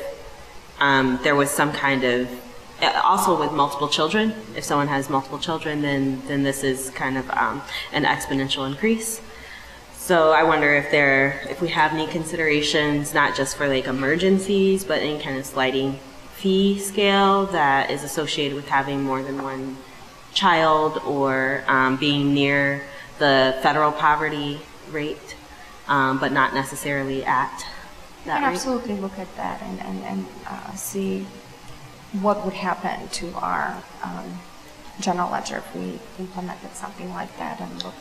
um, there was some kind of, uh, also with multiple children, if someone has multiple children, then, then this is kind of um, an exponential increase. So I wonder if there, if we have any considerations, not just for like emergencies, but any kind of sliding fee scale that is associated with having more than one child or um, being near the federal poverty rate, um, but not necessarily at We that can rate. absolutely look at that and, and, and uh, see what would happen to our um, general ledger if we implemented something like that and look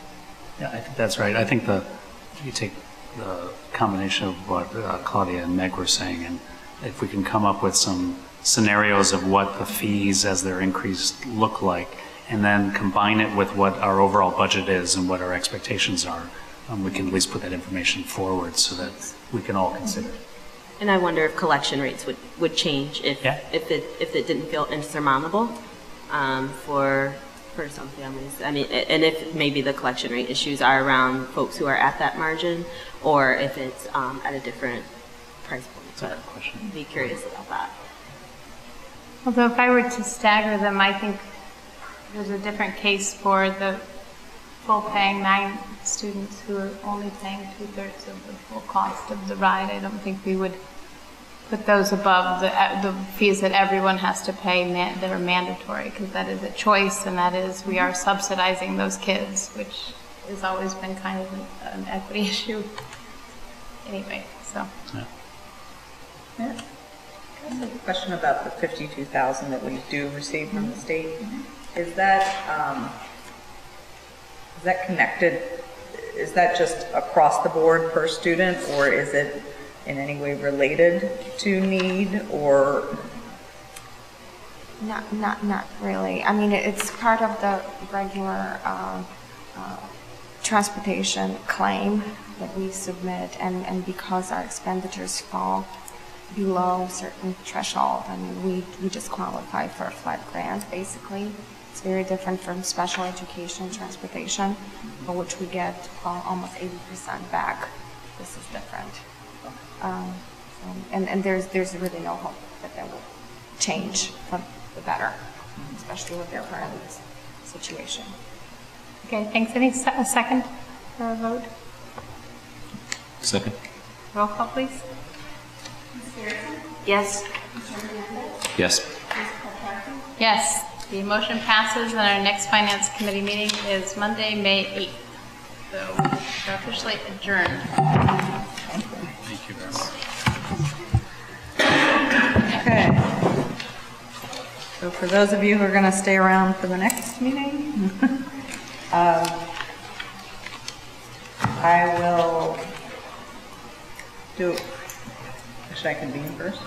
Yeah, I think that's right. I think the, you take the combination of what uh, Claudia and Meg were saying, and if we can come up with some scenarios of what the fees as they're increased look like, and then combine it with what our overall budget is and what our expectations are, um, we can at least put that information forward so that we can all consider it. And I wonder if collection rates would, would change if, Yeah. if it, if it didn't feel insurmountable um, for, for some families. I mean, and if maybe the collection rate issues are around folks who are at that margin, or if it's um, at a different price point. That's a good question. Be curious about that. Although if I were to stagger them, I think there's a different case for the full paying nine students who are only paying two-thirds of the full cost of the ride. I don't think we would put those above the, uh, the fees that everyone has to pay man- that are mandatory, because that is a choice, and that is, we are subsidizing those kids, which has always been kind of an- an equity issue. Anyway, so. Yeah. I have a question about the 52,000 that we do receive from the state. Is that, um, is that connected, is that just across the board per student, or is it in any way related to need, or, Not, not, not really. I mean, it's part of the regular uh, uh, transportation claim that we submit, and, and because our expenditures fall below certain threshold, I mean, we, we just qualify for a flat grant, basically. It's very different from special education transportation, for which we get uh, almost 80% back. This is different. Um, so- And, and there's, there's really no hope that that will change for the better, especially with their current situation. Okay, thanks. Any, se- a second for a vote? Second? Roll call, please. Yes? Yes. Yes, the motion passes, and our next Finance Committee meeting is Monday, May 8th. So we're officially adjourned. Thank you very much. okay. So for those of you who are going to stay around for the next meeting, um, I will do, should I could be in first?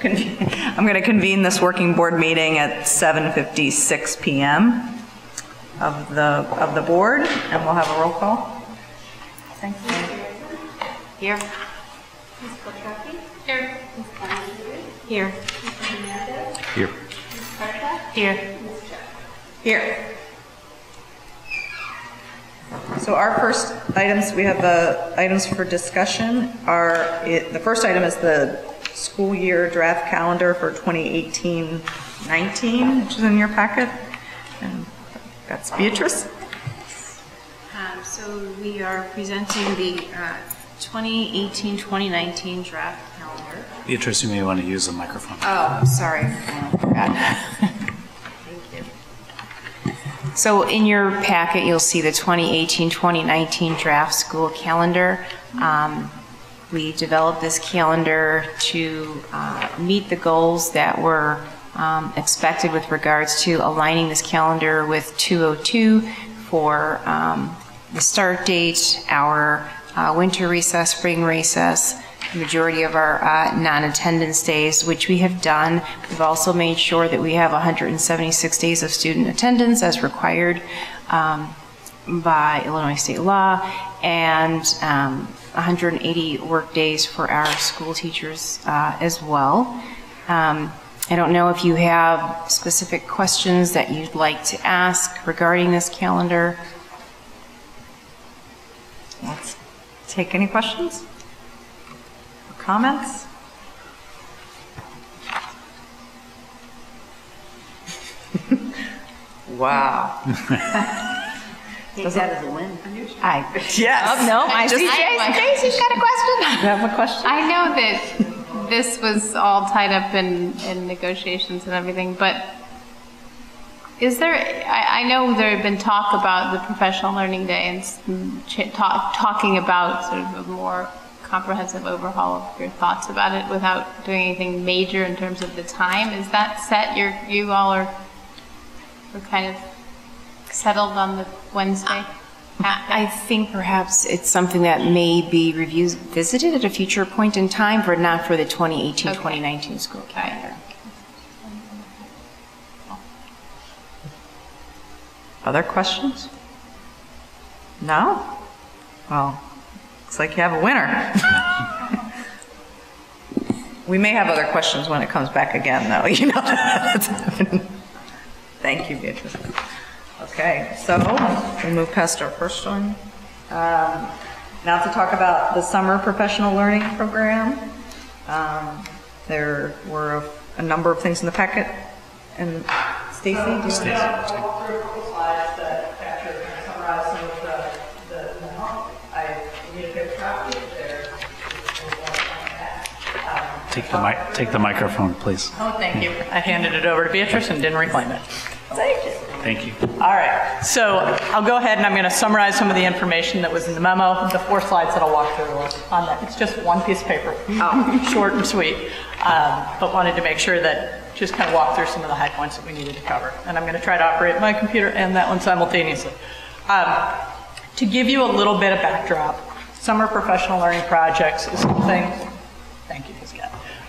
Convene- I'm going to convene this working board meeting at 7:56 PM of the, of the board, and we'll have a roll call. Thank you. Here. Here. Here. Here. Here. Here. So our first items, we have uh, items for discussion are, it- the first item is the school year draft calendar for 2018-19, which is in your packet. And That's Beatrice. Um, So we are presenting the uh, 2018-2019 draft calendar. Beatrice, you may want to use the microphone. Oh, sorry. Thank you. So in your packet, you'll see the 2018-2019 draft school calendar. Um, We developed this calendar to uh, meet the goals that were um, expected with regards to aligning this calendar with 202 for um, the start date, our uh, winter recess, spring recess, the majority of our uh, non-attendance days, which we have done. We've also made sure that we have 176 days of student attendance as required um, by Illinois state law, and um, 180 work days for our school teachers uh, as well. Um, I don't know if you have specific questions that you'd like to ask regarding this calendar. Let's take any questions? Or Comments? Wow. Take that as a win. I, Yes. Oh, no, I Just- see Jason. Casey's got a question. You have a question? I know that this was all tied up in, in negotiations and everything, but is there, I, I know there had been talk about the professional learning day and s- mm, ch- talk, talking about sort of a more comprehensive overhaul of your thoughts about it without doing anything major in terms of the time. Is that set? You're, you all are, are kind of settled on the Wednesday? I think perhaps it's something that may be reviews, visited at a future point in time, but not for the 2018-2019 school calendar. Other questions? No? Well, looks like you have a winner. We may have other questions when it comes back again, though, you know. that's happening. Thank you, Beatrice. Okay, so we move past our first one. Um, Now to talk about the summer professional learning program. Um, There were a- a number of things in the packet, and Stacy, do you want to? walk through a couple slides that capture and summarize some of the, the, memo. I need a paper copy if there. Take the mic, take the microphone, please. Oh, thank you. I handed it over to Beatrice and didn't reclaim it. Thank you. Thank you. All right, so I'll go ahead and I'm going to summarize some of the information that was in the memo. The four slides that I'll walk through on that. It's just one piece of paper, short and sweet, um, but wanted to make sure that, just kind of walk through some of the high points that we needed to cover. And I'm going to try to operate my computer and that one simultaneously. Um, To give you a little bit of backdrop, summer professional learning projects is something, thank you, Ms. Gadd,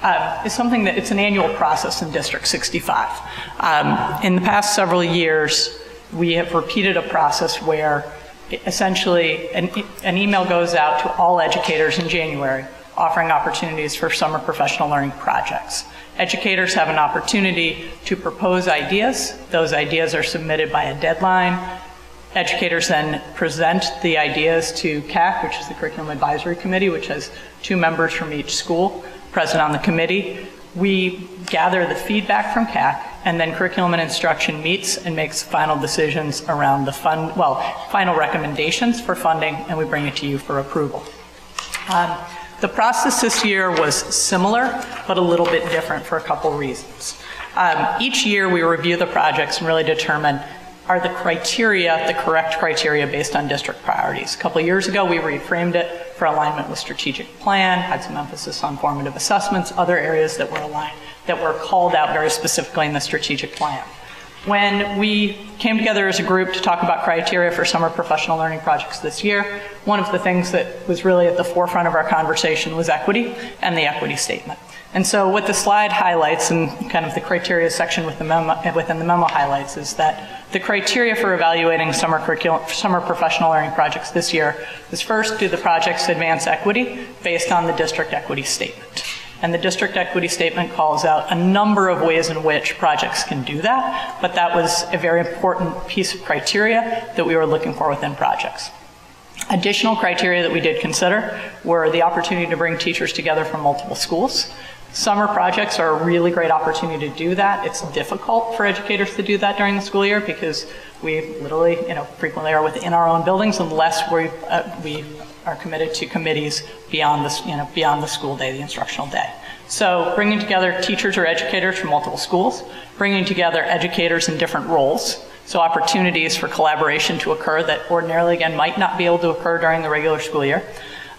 um, is something that, it's an annual process in District 65. Um, In the past several years, we have repeated a process where essentially an, an email goes out to all educators in January offering opportunities for summer professional learning projects. Educators have an opportunity to propose ideas. Those ideas are submitted by a deadline. Educators then present the ideas to CAC, which is the Curriculum Advisory Committee, which has two members from each school present on the committee. We gather the feedback from CAC, and then Curriculum and Instruction meets and makes final decisions around the fund, well, final recommendations for funding, and we bring it to you for approval. Um, The process this year was similar, but a little bit different for a couple reasons. Um, Each year, we review the projects and really determine, are the criteria the correct criteria based on district priorities? A couple years ago, we reframed it for alignment with strategic plan, had some emphasis on formative assessments, other areas that were aligned, that were called out very specifically in the strategic plan. When we came together as a group to talk about criteria for summer professional learning projects this year, one of the things that was really at the forefront of our conversation was equity and the equity statement. And so what the slide highlights and kind of the criteria section with the memo, within the memo highlights is that the criteria for evaluating summer curriculum, summer professional learning projects this year is first, do the projects advance equity based on the district equity statement? And the district equity statement calls out a number of ways in which projects can do that, but that was a very important piece of criteria that we were looking for within projects. Additional criteria that we did consider were the opportunity to bring teachers together from multiple schools. Summer projects are a really great opportunity to do that. It's difficult for educators to do that during the school year because we literally, you know, frequently are within our own buildings unless we, uh, we are committed to committees beyond the, you know, beyond the school day, the instructional day. So bringing together teachers or educators from multiple schools, bringing together educators in different roles, so opportunities for collaboration to occur that ordinarily, again, might not be able to occur during the regular school year.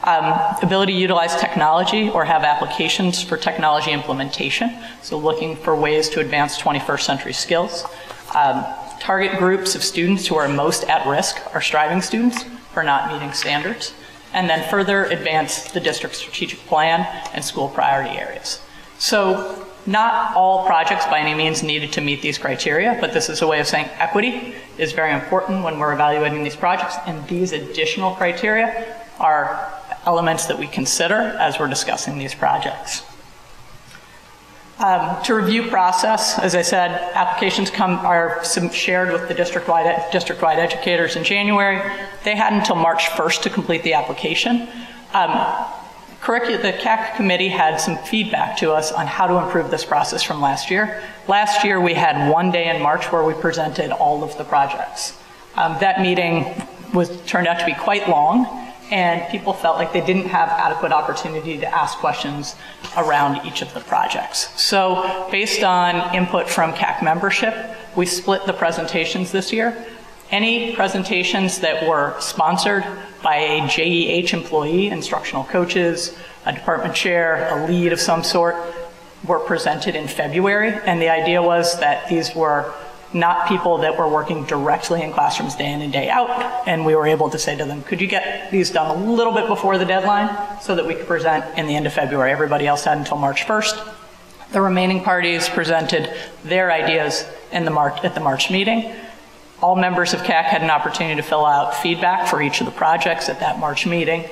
Um, ability to utilize technology or have applications for technology implementation, so looking for ways to advance 21st century skills. Um, target groups of students who are most at risk are striving students, for not meeting standards, and then further advance the district's strategic plan and school priority areas. So not all projects by any means needed to meet these criteria, but this is a way of saying equity is very important when we're evaluating these projects, and these additional criteria are elements that we consider as we're discussing these projects. Um, to review process, as I said, applications come are shared with the district-wide district-wide educators in January. They had until March 1st to complete the application. Um, the CAC committee had some feedback to us on how to improve this process from last year. Last year, we had one day in March where we presented all of the projects. Um, that meeting was turned out to be quite long, and people felt like they didn't have adequate opportunity to ask questions around each of the projects. So based on input from CAC membership, we split the presentations this year. Any presentations that were sponsored by a JEH employee, instructional coaches, a department chair, a lead of some sort, were presented in February, and the idea was that these were not people that were working directly in classrooms day in and day out. And we were able to say to them, could you get these done a little bit before the deadline so that we could present in the end of February? Everybody else had until March 1st. The remaining parties presented their ideas in the March, at the March meeting. All members of CAC had an opportunity to fill out feedback for each of the projects at that March meeting.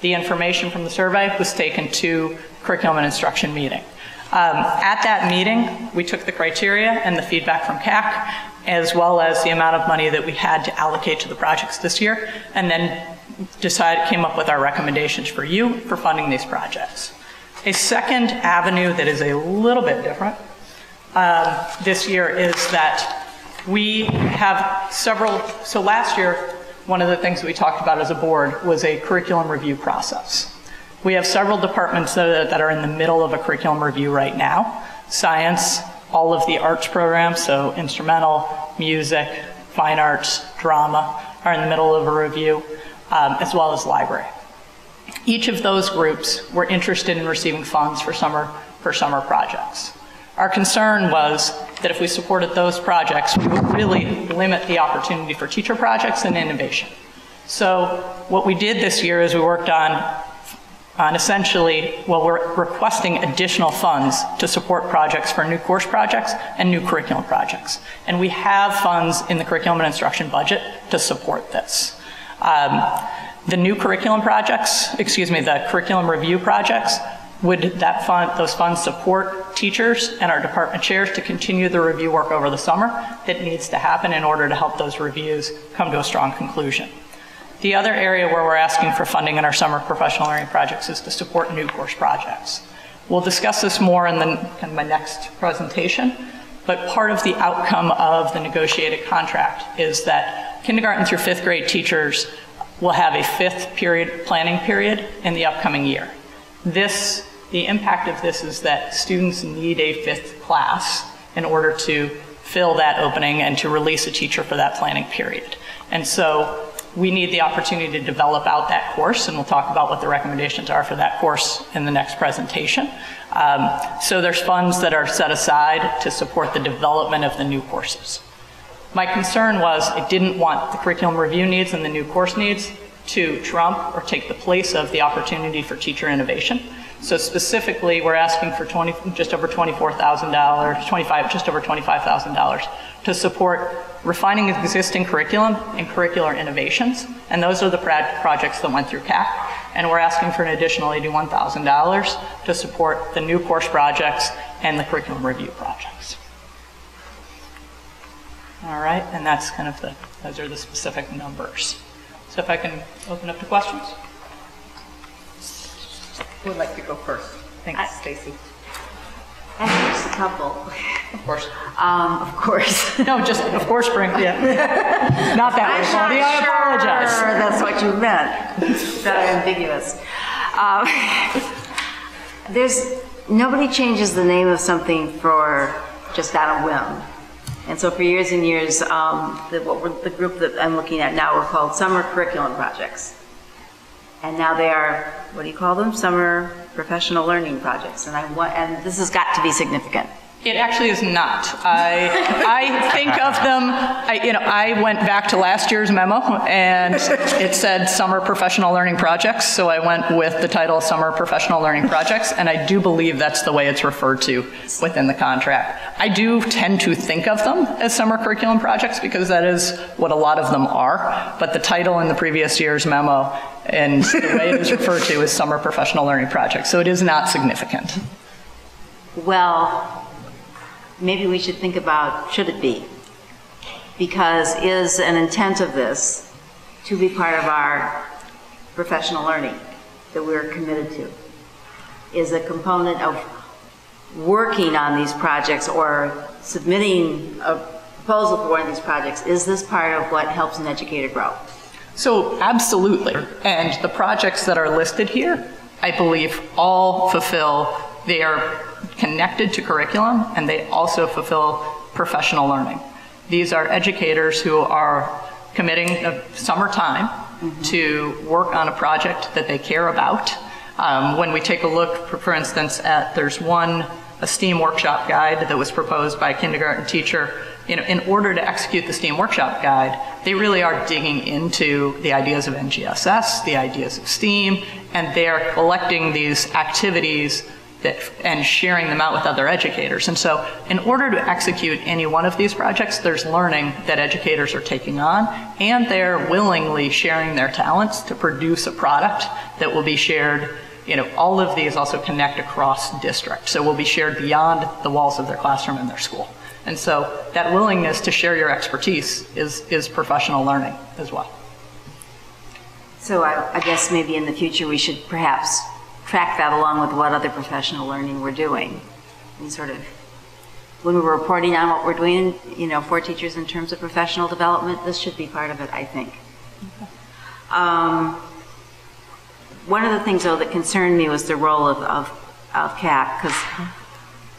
The information from the survey was taken to curriculum and instruction meeting. Um, at that meeting, we took the criteria and the feedback from CAC, as well as the amount of money that we had to allocate to the projects this year, and then decided, came up with our recommendations for you for funding these projects. A second avenue that is a little bit different um, this year is that we have several, so last year, one of the things that we talked about as a board was a curriculum review process. We have several departments that that are in the middle of a curriculum review right now. Science, all of the arts programs, so instrumental, music, fine arts, drama, are in the middle of a review, um, as well as library. Each of those groups were interested in receiving funds for summer, for summer projects. Our concern was that if we supported those projects, we would really limit the opportunity for teacher projects and innovation. So what we did this year is we worked on on essentially, well, we're requesting additional funds to support projects for new course projects and new curriculum projects. And we have funds in the curriculum and instruction budget to support this. Um, the new curriculum projects, excuse me, the curriculum review projects, would that fund, those funds support teachers and our department chairs to continue the review work over the summer that needs to happen in order to help those reviews come to a strong conclusion. The other area where we're asking for funding in our summer professional learning projects is to support new course projects. We'll discuss this more in the, of my next presentation, but part of the outcome of the negotiated contract is that kindergarten through fifth grade teachers will have a fifth period planning period in the upcoming year. This, the impact of this is that students need a fifth class in order to fill that opening and to release a teacher for that planning period. And so we need the opportunity to develop out that course, and we'll talk about what the recommendations are for that course in the next presentation. Um, so there's funds that are set aside to support the development of the new courses. My concern was I didn't want the curriculum review needs and the new course needs to trump or take the place of the opportunity for teacher innovation. So specifically, we're asking for 20, just over $24,000, 25, just over $25,000 to support refining existing curriculum and curricular innovations. And those are the projects that went through CAC. And we're asking for an additional $81,000 to support the new course projects and the curriculum review projects. All right, and that's kind of the, those are the specific numbers. So if I can open up to questions? Who would like to go first? Thanks, Stacy. I have just a couple. Of course. Um, of course. No, just, of course, bring, yeah. Not that way, I'm Claudia, not I sure apologize. That's what you meant. That I'm ambiguous. Um, There's, nobody changes the name of something for just out of whim. And so for years and years, um, the, what we're, the group that I'm looking at now were called summer curriculum projects. And now they are, what do you call them? Summer professional learning projects. And I want, and this has got to be significant. It actually is not. I, I think of them, I, you know, I went back to last year's memo and it said summer professional learning projects, so I went with the title summer professional learning projects, and I do believe that's the way it's referred to within the contract. I do tend to think of them as summer curriculum projects because that is what a lot of them are, but the title in the previous year's memo and the way it is referred to is summer professional learning projects, so it is not significant. Well, maybe we should think about, should it be? Because is an intent of this to be part of our professional learning that we're committed to? Is a component of working on these projects or submitting a proposal for one of these projects, is this part of what helps an educator grow? So absolutely. And the projects that are listed here, I believe all fulfill, they are connected to curriculum and they also fulfill professional learning. These are educators who are committing a summer time to work on a project that they care about. Um, when we take a look, for, for instance, at there's one a STEAM workshop guide that was proposed by a kindergarten teacher. Know, in order to execute the STEAM workshop guide, they really are digging into the ideas of NGSS, the ideas of STEAM, and they are collecting these activities that, and sharing them out with other educators. And so, in order to execute any one of these projects, there's learning that educators are taking on, and they're willingly sharing their talents to produce a product that will be shared. You know, all of these also connect across districts, so will be shared beyond the walls of their classroom and their school. And so, that willingness to share your expertise is, is professional learning as well. So I, I guess maybe in the future we should perhaps track that along with what other professional learning we're doing. And sort of, when we're reporting on what we're doing, you know, for teachers in terms of professional development, this should be part of it, I think. Um, one of the things, though, that concerned me was the role of, of, of CAC, because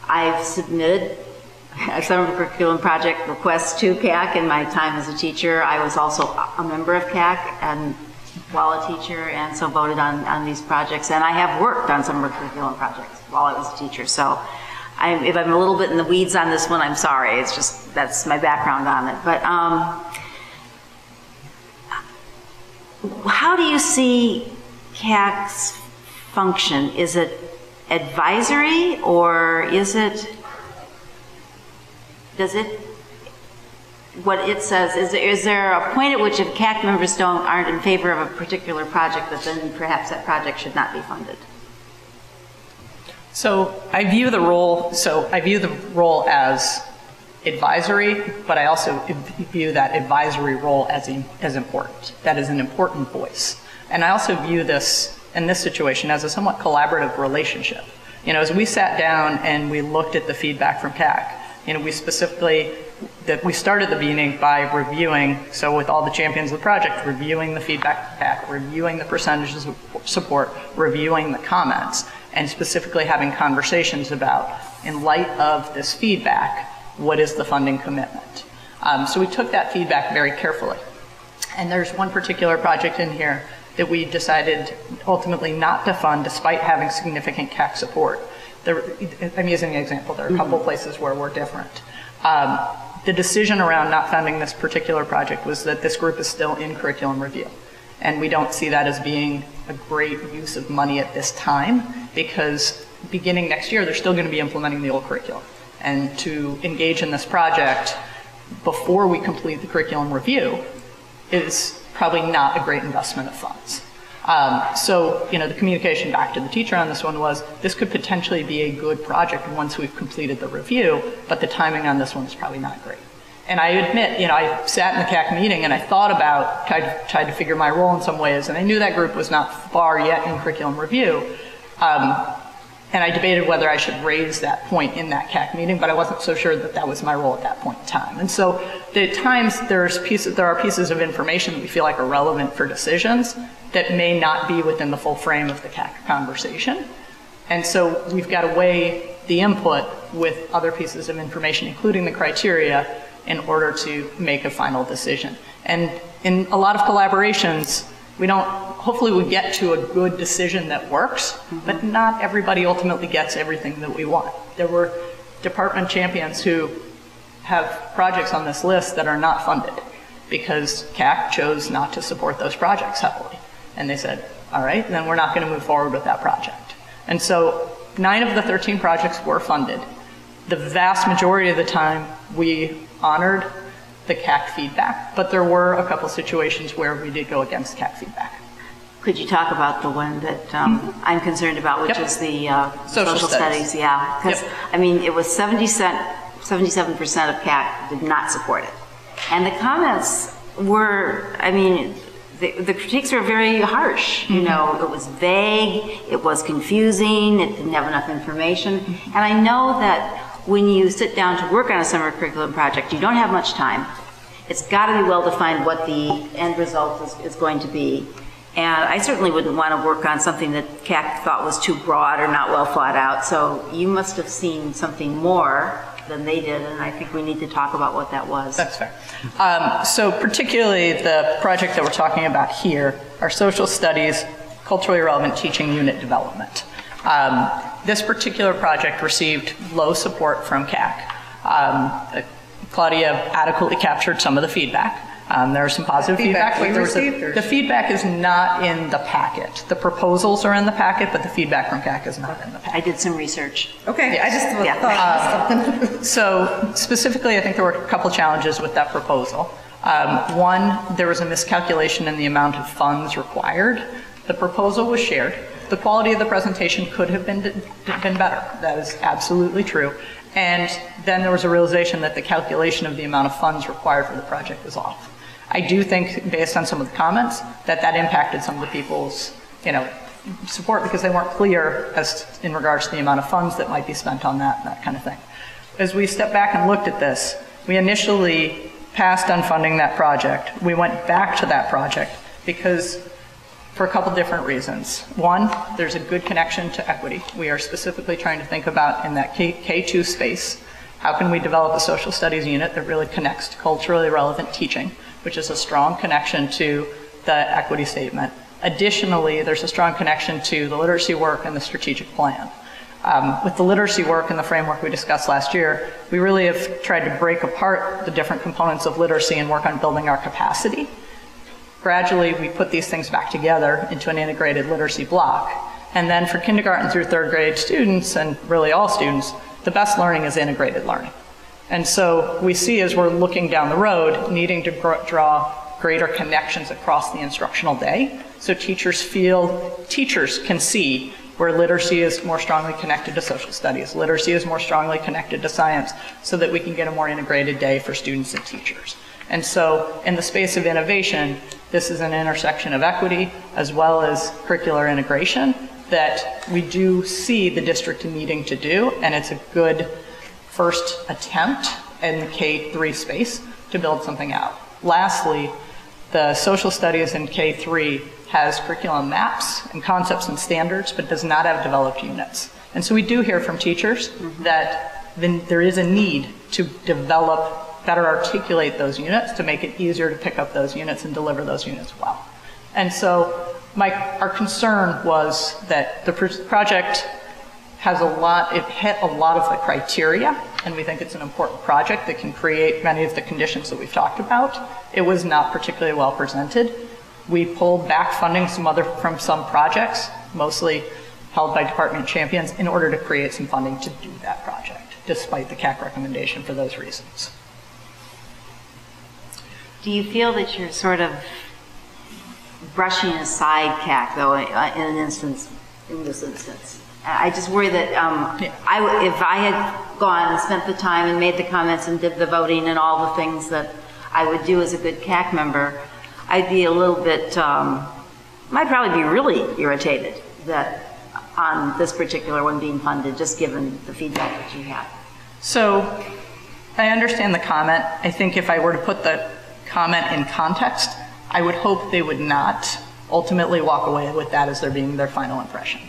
I've submitted a summer curriculum project requests to CAC in my time as a teacher. I was also a member of CAC and while a teacher, and so voted on, on these projects. And I have worked on summer curriculum projects while I was a teacher. So I, if I'm a little bit in the weeds on this one, I'm sorry. It's just, that's my background on it. But um, how do you see CAC's function? Is it advisory or is it, does it, what it says, is is there a point at which if CAC members don't, aren't in favor of a particular project, that then perhaps that project should not be funded? So I view the role, so I view the role as advisory, but I also view that advisory role as, as important. That is an important voice. And I also view this, in this situation, as a somewhat collaborative relationship. You know, as we sat down and we looked at the feedback from CAC, you know, we specifically, that we started the meeting by reviewing, so with all the champions of the project, reviewing the feedback pack, reviewing the percentages of support, reviewing the comments, and specifically having conversations about, in light of this feedback, what is the funding commitment? Um, so we took that feedback very carefully. And there's one particular project in here that we decided ultimately not to fund despite having significant CAC support. There, I'm using an example. There are a couple Mhm. places where we're different. Um, the decision around not funding this particular project was that this group is still in curriculum review. And we don't see that as being a great use of money at this time because beginning next year, they're still going to be implementing the old curriculum. And to engage in this project before we complete the curriculum review is probably not a great investment of funds. Um, so, you know, the communication back to the teacher on this one was this could potentially be a good project once we've completed the review, but the timing on this one is probably not great. And I admit, you know, I sat in the CAC meeting and I thought about, tried to, tried to figure my role in some ways, and I knew that group was not far yet in curriculum review. Um, and I debated whether I should raise that point in that CAC meeting, but I wasn't so sure that that was my role at that point in time. And so, at times, there's pieces, there are pieces of information that we feel like are relevant for decisions that may not be within the full frame of the CAC conversation. And so, we've got to weigh the input with other pieces of information, including the criteria, in order to make a final decision. And in a lot of collaborations, we don't, hopefully we get to a good decision that works, mm-hmm. but not everybody ultimately gets everything that we want. There were department champions who have projects on this list that are not funded because CAC chose not to support those projects heavily. And they said, all right, then we're not going to move forward with that project. And so nine of the 13 projects were funded. The vast majority of the time, we honored the CAC feedback, but there were a couple situations where we did go against CAC feedback. Could you talk about the one that um, I'm concerned about, which Yep. is the uh, Social social studies. studies? Yeah, because, Yep. I mean, it was 70 cent, 77% of CAC did not support it. And the comments were, I mean, the the critiques were very harsh, you mm-hmm. know, it was vague, it was confusing, it didn't have enough information. Mm-hmm. And I know that when you sit down to work on a summer curriculum project, you don't have much time. It's got to be well-defined what the end result is, is going to be. And I certainly wouldn't want to work on something that CAC thought was too broad or not well thought out. So you must have seen something more than they did, and I think we need to talk about what that was. That's fair. Um, so particularly the project that we're talking about here, our social studies, culturally relevant teaching unit development. Um, this particular project received low support from CAC. Um, Claudia adequately captured some of the feedback. Um, there was some positive Feedback feedback. we but there was a- The feedback is not in the packet. The proposals are in the packet, but the feedback from CAC is not in the packet. I did some research. Okay, I just Yeah. thought I missed something. So specifically, I think there were a couple challenges with that proposal. Um, One, there was a miscalculation in the amount of funds required. The proposal was shared. The quality of the presentation could have been, been better. That is absolutely true. And then there was a realization that the calculation of the amount of funds required for the project was off. I do think, based on some of the comments, that that impacted some of the people's, you know, support because they weren't clear as in regards to the amount of funds that might be spent on that, that kind of thing. As we stepped back and looked at this, we initially passed on funding that project. We went back to that project because for a couple different reasons. One, there's a good connection to equity. We are specifically trying to think about in that K- K2 space, how can we develop a social studies unit that really connects to culturally relevant teaching, which is a strong connection to the equity statement. Additionally, there's a strong connection to the literacy work and the strategic plan. Um, with the literacy work and the framework we discussed last year, we really have tried to break apart the different components of literacy and work on building our capacity. Gradually, we put these things back together into an integrated literacy block. And then for kindergarten through third grade students, and really all students, the best learning is integrated learning. And so we see as we're looking down the road, needing to draw greater connections across the instructional day. So teachers feel, teachers can see where literacy is more strongly connected to social studies, literacy is more strongly connected to science, so that we can get a more integrated day for students and teachers. And so in the space of innovation, this is an intersection of equity as well as curricular integration that we do see the district needing to do, and it's a good first attempt in K-3 space to build something out. Lastly, the social studies in K-3 has curriculum maps and concepts and standards, but does not have developed units. And so we do hear from teachers mm-hmm. that then there is a need to develop, better articulate those units to make it easier to pick up those units and deliver those units well. And so my, our concern was that the pr- project has a lot, it hit a lot of the criteria, and we think it's an important project that can create many of the conditions that we've talked about. It was not particularly well presented. We pulled back funding some other, from some projects, mostly held by department champions, in order to create some funding to do that project, despite the CAC recommendation for those reasons. Do you feel that you're sort of brushing aside CAC, though, in an instance, in this instance? I just worry that um, if I had gone and spent the time and made the comments and did the voting and all the things that I would do as a good CAC member, I'd be a little bit, um, I'd probably be really irritated that on this particular one being funded, just given the feedback that you had. So I understand the comment. I think if I were to put the comment in context, I would hope they would not ultimately walk away with that as their being their final impression.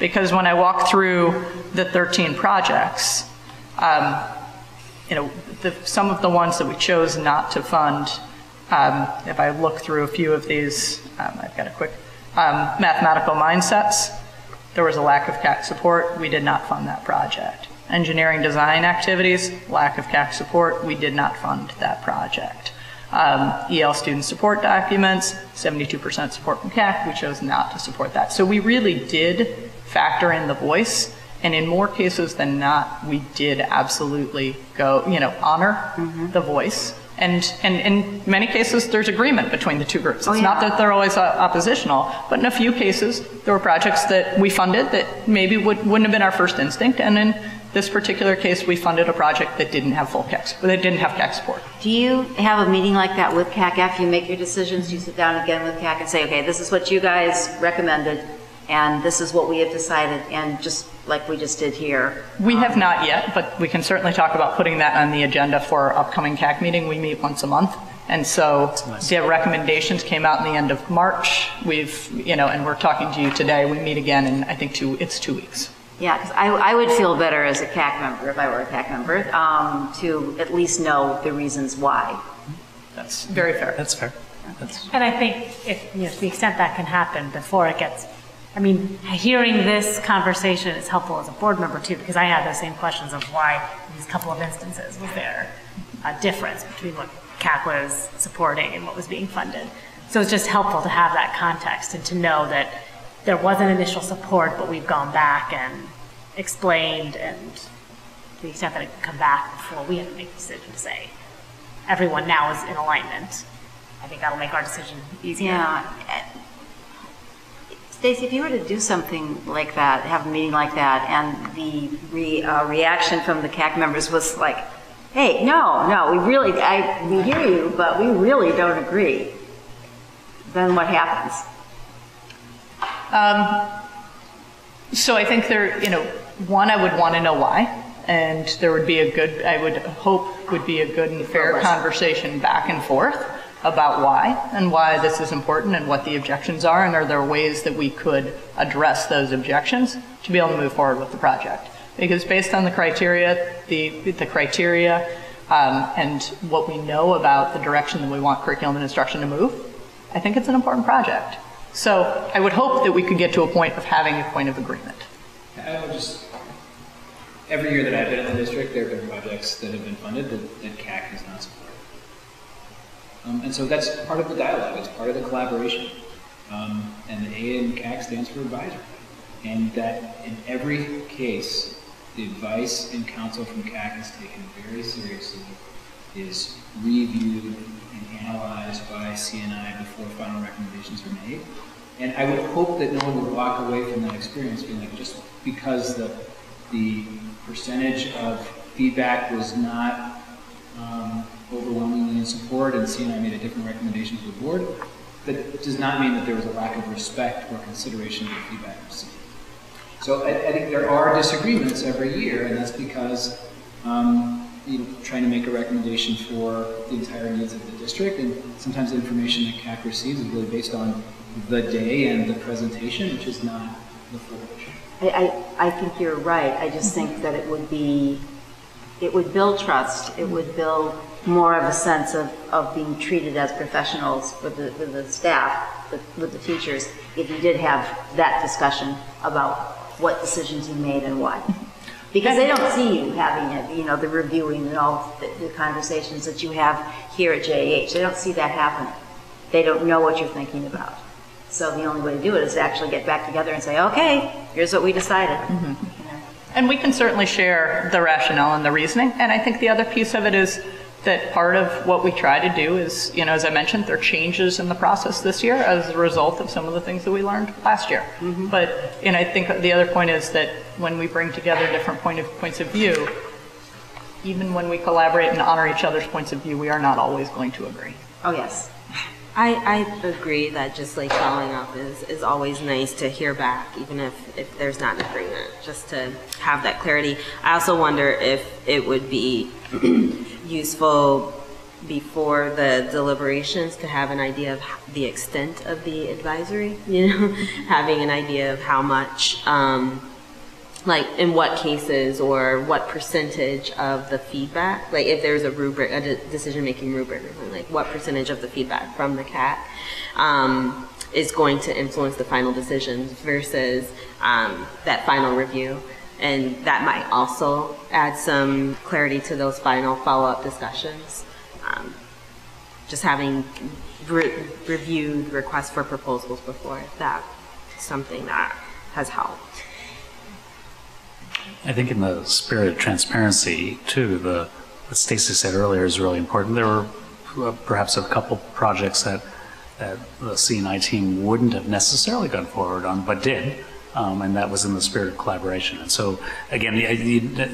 Because when I walk through the 13 projects, um, you know, the, some of the ones that we chose not to fund, um, if I look through a few of these, um, I've got a quick, um, mathematical mindsets, there was a lack of CAC support. We did not fund that project. Engineering design activities, lack of CAC support, we did not fund that project. Um, EL student support documents, 72% support from CAC, we chose not to support that. So we really did factor in the voice, and in more cases than not, we did absolutely go, you know, honor the voice. And, and in many cases, there's agreement between the two groups. It's not that they're always uh, oppositional, but in a few cases, there were projects that we funded that maybe would, wouldn't have been our first instinct, and in this particular case, we funded a project that didn't have full CAC, that didn't have CAC support. Do you have a meeting like that with CAC after you make your decisions? You sit down again with CAC and say, okay, this is what you guys recommended, and this is what we have decided, and just like we just did here. We have not yet, but we can certainly talk about putting that on the agenda for our upcoming CAC meeting. We meet once a month. And so the recommendations came out in the end of March. We've, you know, and we're talking to you today. We meet again in, I think, two, it's two weeks. Yeah, because I, I would feel better as a CAC member, if I were a CAC member, um, to at least know the reasons why. That's very fair. That's fair. And I think if, you know, to the extent that can happen before it gets, I mean, hearing this conversation is helpful as a board member too, because I had those same questions of why in these couple of instances was there a difference between what CAC was supporting and what was being funded. So it's just helpful to have that context and to know that there was an initial support, but we've gone back and explained and to the extent that it can come back before we have to make a decision to say, everyone now is in alignment. I think that'll make our decision easier. Yeah. Stacy, if you were to do something like that, have a meeting like that, and the re, uh, reaction from the CAC members was like, hey, no, no, we really, I, we hear you, but we really don't agree, then what happens? Um, so I think there, you know, one, I would want to know why, and there would be a good, I would hope would be a good and fair conversation back and forth about why and why this is important and what the objections are, and are there ways that we could address those objections to be able to move forward with the project. Because based on the criteria, the, the criteria, um, and what we know about the direction that we want curriculum and instruction to move, I think it's an important project. So I would hope that we could get to a point of having a point of agreement. I would just, every year that I've been in the district, there have been projects that have been funded that, that CAC has not supported. Um, and so that's part of the dialogue, it's part of the collaboration. Um, and the A in CAC stands for advisory. And that in every case, the advice and counsel from CAC is taken very seriously, is reviewed and analyzed by CNI before final recommendations are made. And I would hope that no one would walk away from that experience feeling like just because the, the percentage of feedback was not um, overwhelmingly in support and CNI made a different recommendation to the board, that does not mean that there was a lack of respect or consideration of the feedback received. So I, I think there are disagreements every year, and that's because um, you know, trying to make a recommendation for the entire needs of the district, and sometimes the information that CAC receives is really based on the day and the presentation, which is not the full picture. I, I think you're right. I just think that it would be, it would build trust. It would build more of a sense of, of being treated as professionals with the, with the staff, with, with the teachers, if you did have that discussion about what decisions you made and why. Because they don't see you having it, you know, the reviewing and all the, the conversations that you have here at JH. They don't see that happening. They don't know what you're thinking about. So the only way to do it is to actually get back together and say, okay, here's what we decided. Mm-hmm. And we can certainly share the rationale and the reasoning. And I think the other piece of it is that part of what we try to do is, you know, as I mentioned, there are changes in the process this year as a result of some of the things that we learned last year. Mm-hmm. But, and I think the other point is that when we bring together different point of, points of view, even when we collaborate and honor each other's points of view, we are not always going to agree. Oh, yes. I, I agree that just like following up is, is always nice to hear back, even if, if there's not an agreement, just to have that clarity. I also wonder if it would be useful before the deliberations to have an idea of the extent of the advisory, you know, having an idea of how much, um, like in what cases or what percentage of the feedback, like if there's a rubric, a de- decision-making rubric, like what percentage of the feedback from the CAC um, is going to influence the final decisions versus um, that final review. And that might also add some clarity to those final follow-up discussions. Um, Just having re- reviewed requests for proposals before, that's something that has helped. I think in the spirit of transparency, too, the, what Stacy said earlier is really important. There were uh, perhaps a couple projects that, that the CNI team wouldn't have necessarily gone forward on, but did, um, and that was in the spirit of collaboration. And so, again, the- the-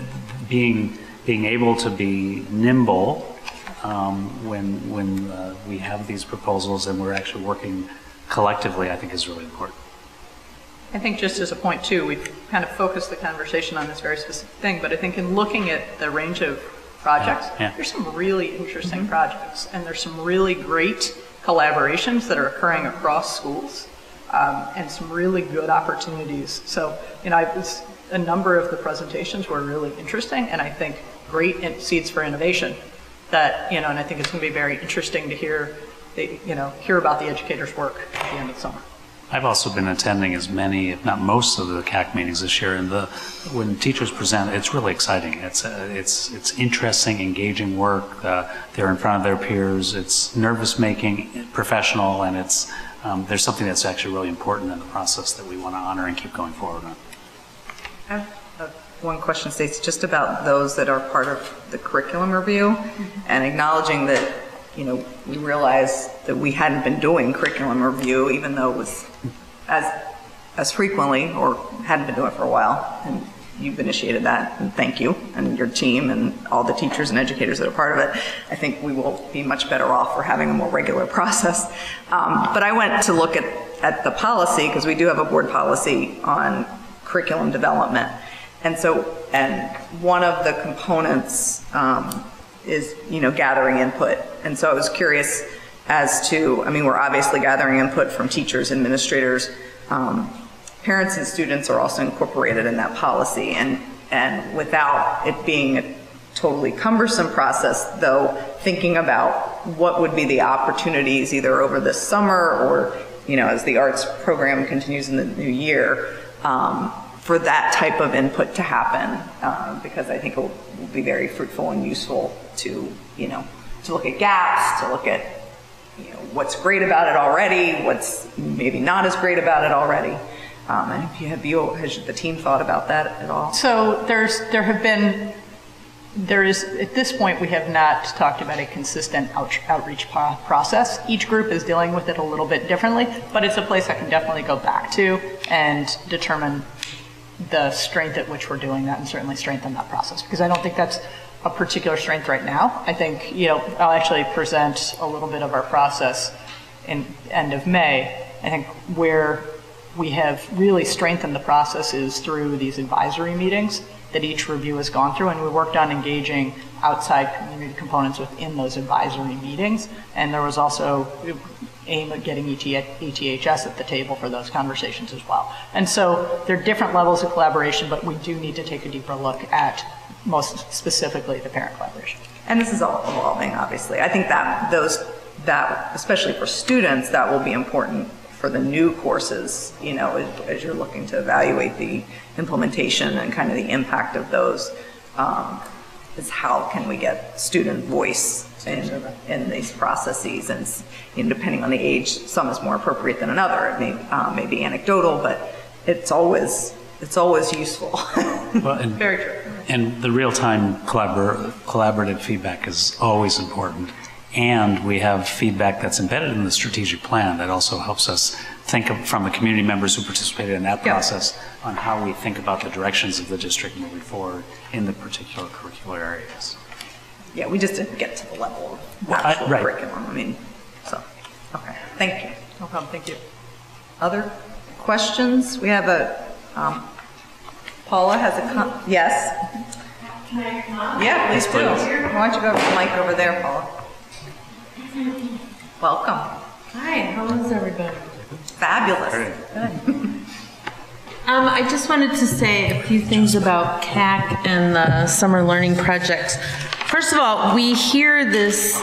being, being able to be nimble um, when, when uh, we have these proposals and we're actually working collectively, I think is really important. I think just as a point too, we've kind of focused the conversation on this very specific thing, but I think in looking at the range of projects, Yeah, there's some really interesting projects, and there's some really great collaborations that are occurring across schools, um, and some really good opportunities. So, you know, I was, a number of the presentations were really interesting, and I think great in- seeds for innovation that, you know, and I think it's going to be very interesting to hear, the- you know, hear about the educators' work at the end of the summer. I've also been attending as many, if not most, of the CAC meetings this year, and the when teachers present, it's really exciting. It's uh, it's it's interesting, engaging work. Uh, they're in front of their peers. It's nervous making, professional, and it's um, there's something that's actually really important in the process that we want to honor and keep going forward on. I have uh, one question, Stacy, just about those that are part of the curriculum review and acknowledging that, you know, we realize that we hadn't been doing curriculum review, even though it was as, as frequently or hadn't been doing it for a while. And you've initiated that, and thank you, and your team and all the teachers and educators that are part of it. I think we will be much better off for having a more regular process. Um, But I went to look at, at the policy, because we do have a board policy on curriculum development. And so, and one of the components um, is, you know, gathering input. And so I was curious as to, I mean, we're obviously gathering input from teachers, administrators, um, parents and students are also incorporated in that policy. And, and without it being a totally cumbersome process, though, thinking about what would be the opportunities either over the summer or, you know, as the arts program continues in the new year, um, for that type of input to happen, uh, because I think it will will be very fruitful and useful to, you know, to look at gaps, to look at, you know, what's great about it already, what's maybe not as great about it already. Um, and have, you, has the team thought about that at all? So there's, there have been, there is, at this point, we have not talked about a consistent out- outreach process. Each group is dealing with it a little bit differently, but it's a place I can definitely go back to and determine the strength at which we're doing that and certainly strengthen that process, because I don't think that's a particular strength right now. I think, you know, I'll actually present a little bit of our process in end of May. I think where we have really strengthened the process is through these advisory meetings that each review has gone through, and we worked on engaging outside community components within those advisory meetings. And there was also aim at getting ET ETHS at the table for those conversations as well. And so there are different levels of collaboration, but we do need to take a deeper look at most specifically the parent collaboration. And this is all evolving, obviously. I think that those, that, especially for students, that will be important for the new courses, you know, as, as you're looking to evaluate the implementation and kind of the impact of those, um, is how can we get student voice in, in these processes? And, you know, depending on the age, some is more appropriate than another. It may, um, may be anecdotal, but it's always, it's always useful. Well, and- Very true. And the real-time collabor- collaborative feedback is always important. And we have feedback that's embedded in the strategic plan that also helps us think of, from the community members who participated in that Yeah. process on how we think about the directions of the district moving forward in the particular curricular areas. Yeah, we just didn't get to the level of Well, I- right. curriculum. I mean, so, okay, thank you. No problem, thank you. Other questions? We have a, um, Paula has a, com- yes? Yeah, please do. Why don't you go to the mic over there, Paula? Welcome. Hi, how is everybody? Fabulous. Um, I just wanted to say a few things about CAC and the summer learning projects. First of all, we hear this,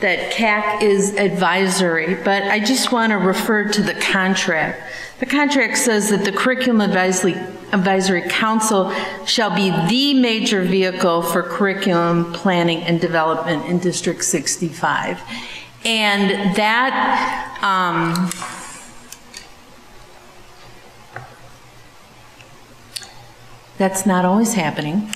that CAC is advisory, but I just want to refer to the contract. The contract says that the curriculum advisory, Advisory Council shall be the major vehicle for curriculum planning and development in District 65. And that, um, that's not always happening.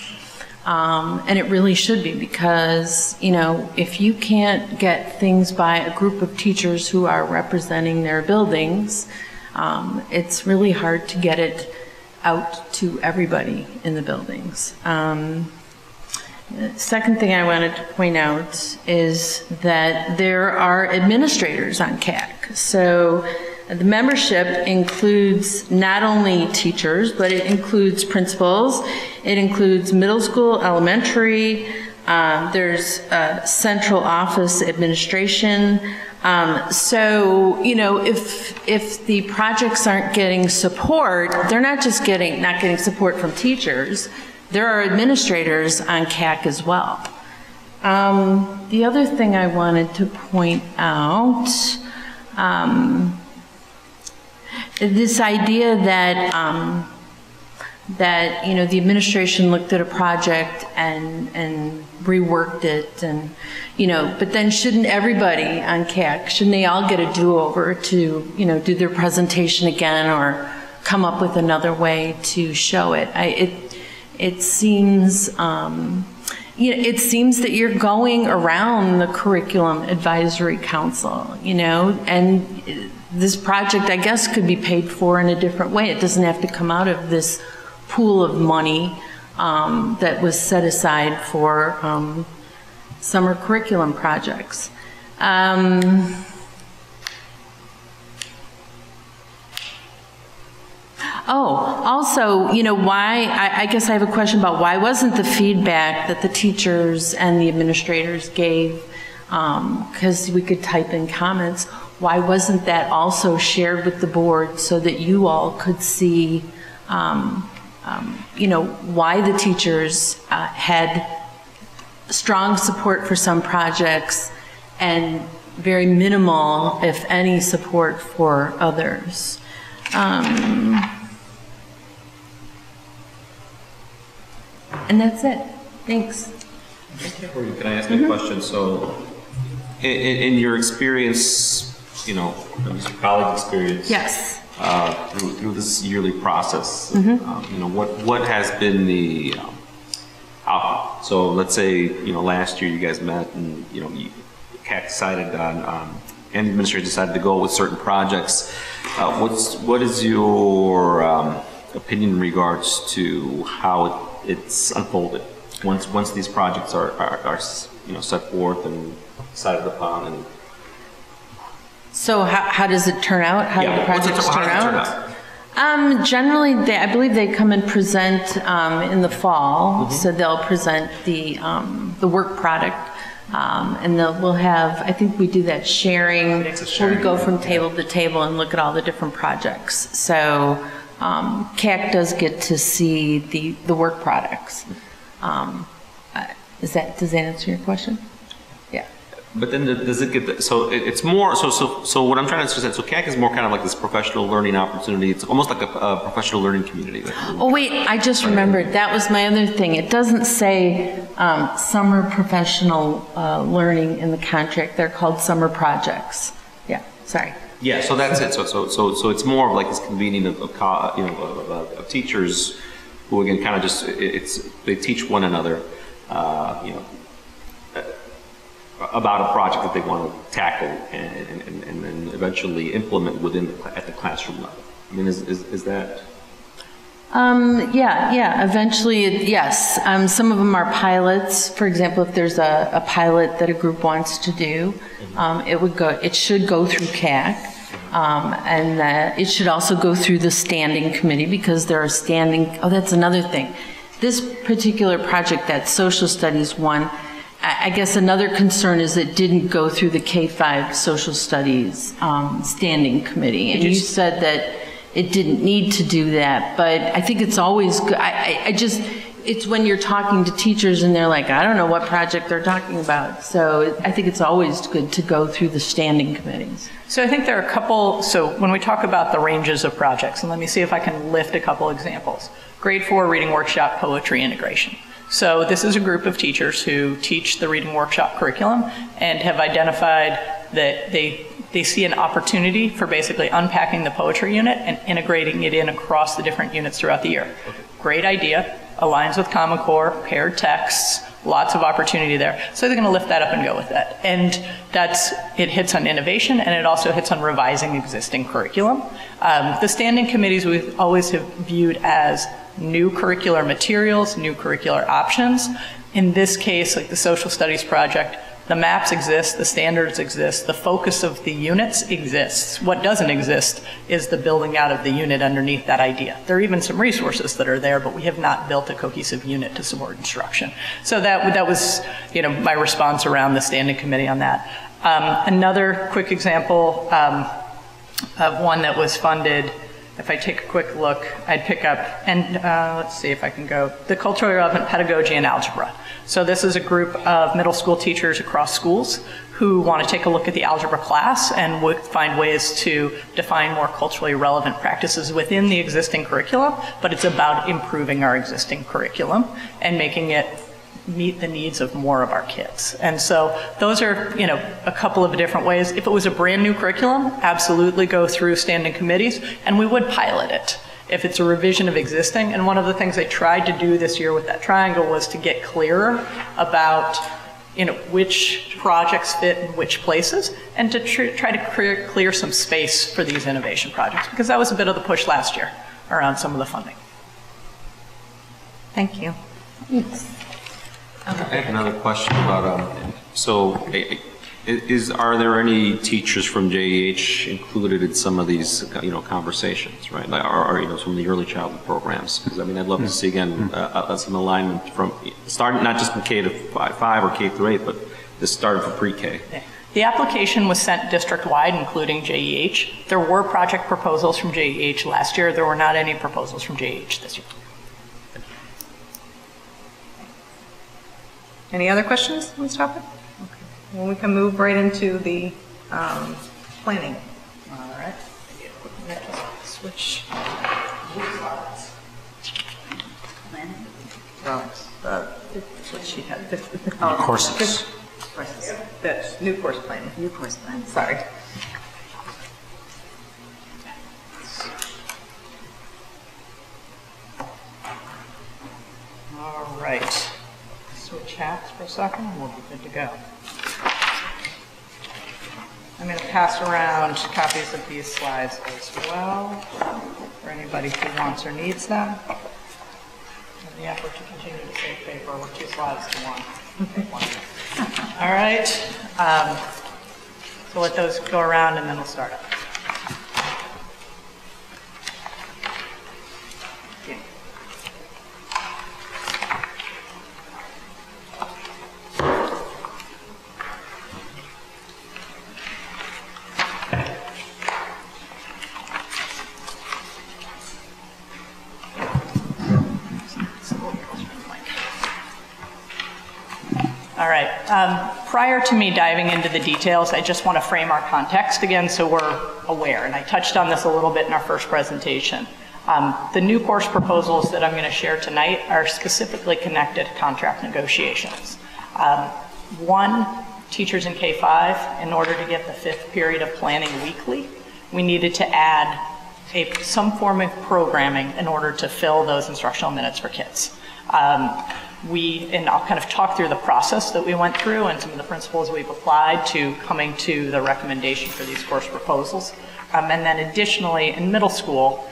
Um, and it really should be because, you know, if you can't get things by a group of teachers who are representing their buildings, um, it's really hard to get it out to everybody in the buildings. Um, Second thing I wanted to point out is that there are administrators on CAC. So the membership includes not only teachers, but it includes principals, it includes middle school, elementary, um, there's uh, central office administration. Um, so, you know, if, if the projects aren't getting support, they're not just getting, not getting support from teachers, there are administrators on CAC as well. Um, the other thing I wanted to point out, um, this idea that um, that you know the administration looked at a project and and reworked it and you know but then shouldn't everybody on CAC shouldn't they all get a do-over to you know do their presentation again or come up with another way to show it I, it it seems um, you know, it seems that you're going around the curriculum advisory council, you know, and this project, I guess, could be paid for in a different way. It doesn't have to come out of this pool of money um, that was set aside for um, summer curriculum projects. Um, Oh, also, you know, why, I, I guess I have a question about why wasn't the feedback that the teachers and the administrators gave, because we could type in comments, why wasn't that also shared with the board so that you all could see, um, um, you know, why the teachers uh, had strong support for some projects and very minimal, if any, support for others? Um, And that's it. Thanks. Can I ask a question? So, in, in your experience, you know, your colleague's experience. Yes. Uh, through, through this yearly process, Mhm. um, you know, what, what has been the um, outcome? So let's say, you know, last year you guys met and, you know, you, CAC decided on, um, and the administration decided to go with certain projects. Uh, what's, what is your, um, opinion in regards to how it, it's unfolded? Once, once these projects are, are, are, you know, set forth and decided upon and So how, how does it turn out? How do the what's it- projects how does it turn out? Um, generally, they, I believe they come and present, um, in the fall. Mm-hmm. So they'll present the, um, the work product. Um, and they'll, we'll have, I think we do that sharing, where we go from table to table and look at all the different projects. So, um, CAC does get to see the, the work products. Um, uh, is that, does that answer your question? But then the- does it get, the- so it- it's more, so, so, so what I'm trying to say, so CAC is more kind of like this professional learning opportunity. It's almost like a, a professional learning community. like- Oh, wait, I just remembered, that was my other thing. It doesn't say um, summer professional uh, learning in the contract, they're called summer projects. Yeah, sorry. Yeah, so that's it. So, so, so, so it's more of like this convening of, of, co- you know, of, of, of teachers who again kind of just, it- it's, they teach one another, uh, you know, about a project that they want to tackle and, and, and then eventually implement within, the, at the classroom level. I mean, is, is, is that? Um, yeah, yeah, eventually, it- yes. Um, some of them are pilots. For example, if there's a, a pilot that a group wants to do, um, it would go, it should go through CAC. Um, and that it should also go through the standing committee because there are standing, oh, that's another thing. This particular project, that social studies one, I, guess another concern is it didn't go through the K-5 social studies, um, standing committee. And you said that it didn't need to do that, but I think it's always, good. I, I, I just, it's when you're talking to teachers and they're like, I don't know what project they're talking about. So I think it's always good to go through the standing committees. So I think there are a couple, so when we talk about the ranges of projects, and let me see if I can lift a couple examples. grade four reading workshop poetry integration. So this is a group of teachers who teach the reading workshop curriculum and have identified that they they see an opportunity for basically unpacking the poetry unit and integrating it in across the different units throughout the year. Great idea, aligns with Common Core, paired texts, lots of opportunity there. So they're going to lift that up and go with that. And that's, it hits on innovation and it also hits on revising existing curriculum. Um, the standing committees we always have viewed as new curricular materials, new curricular options. In this case, like the social studies project, the maps exist, the standards exist, the focus of the units exists. What doesn't exist is the building out of the unit underneath that idea. There are even some resources that are there, but we have not built a cohesive unit to support instruction. So that, that was, you know, my response around the standing committee on that. Um, another quick example um, of one that was funded if I take a quick look, I'd pick up, and uh, let's see if I can go, the culturally relevant pedagogy and algebra. So this is a group of middle school teachers across schools who want to take a look at the algebra class and would find ways to define more culturally relevant practices within the existing curriculum, but it's about improving our existing curriculum and making it meet the needs of more of our kids. And so those are, you know, a couple of different ways. If it was a brand new curriculum, absolutely go through standing committees and we would pilot it. If it's a revision of existing, and one of the things I tried to do this year with that triangle was to get clearer about you know, which projects fit in which places, and to tr try to clear, clear some space for these innovation projects, because that was a bit of the push last year around some of the funding. Thank you. I have another question about, um, so i- i- is, are there any teachers from JEH included in some of these, you know, conversations, right? Like, Or, or, you know, from the early childhood programs? Because, I mean, I'd love to see, again, uh, uh, some alignment from, starting, not just from K to fi- five or K through eight, but this started from pre-K. The application was sent district-wide, including JEH. There were project proposals from JEH last year. There were not any proposals from JEH this year. Any other questions on this topic? Okay. Well, we can move right into the um, planning. All right. Switch. Well, the, what she had. Oh, Courses. Courses. The new course planning. New course plan. Sorry. All right. Switch hats for a second, and we'll be good to go. I'm going to pass around copies of these slides as well for anybody who wants or needs them. In the effort to continue to save paper, we're two slides to one. All right. Um, so let those go around and then we'll start up. All right. Um, prior to me diving into the details, I just want to frame our context again so we're aware. And I touched on this a little bit in our first presentation. Um, the new course proposals that I'm going to share tonight are specifically connected to contract negotiations. Um, one, teachers in K-5, in order to get the fifth period of planning weekly, we needed to add a, some form of programming in order to fill those instructional minutes for kids. Um, we, and I'll kind of talk through the process that we went through and some of the principles we've applied to coming to the recommendation for these course proposals. Um, and then additionally, in middle school,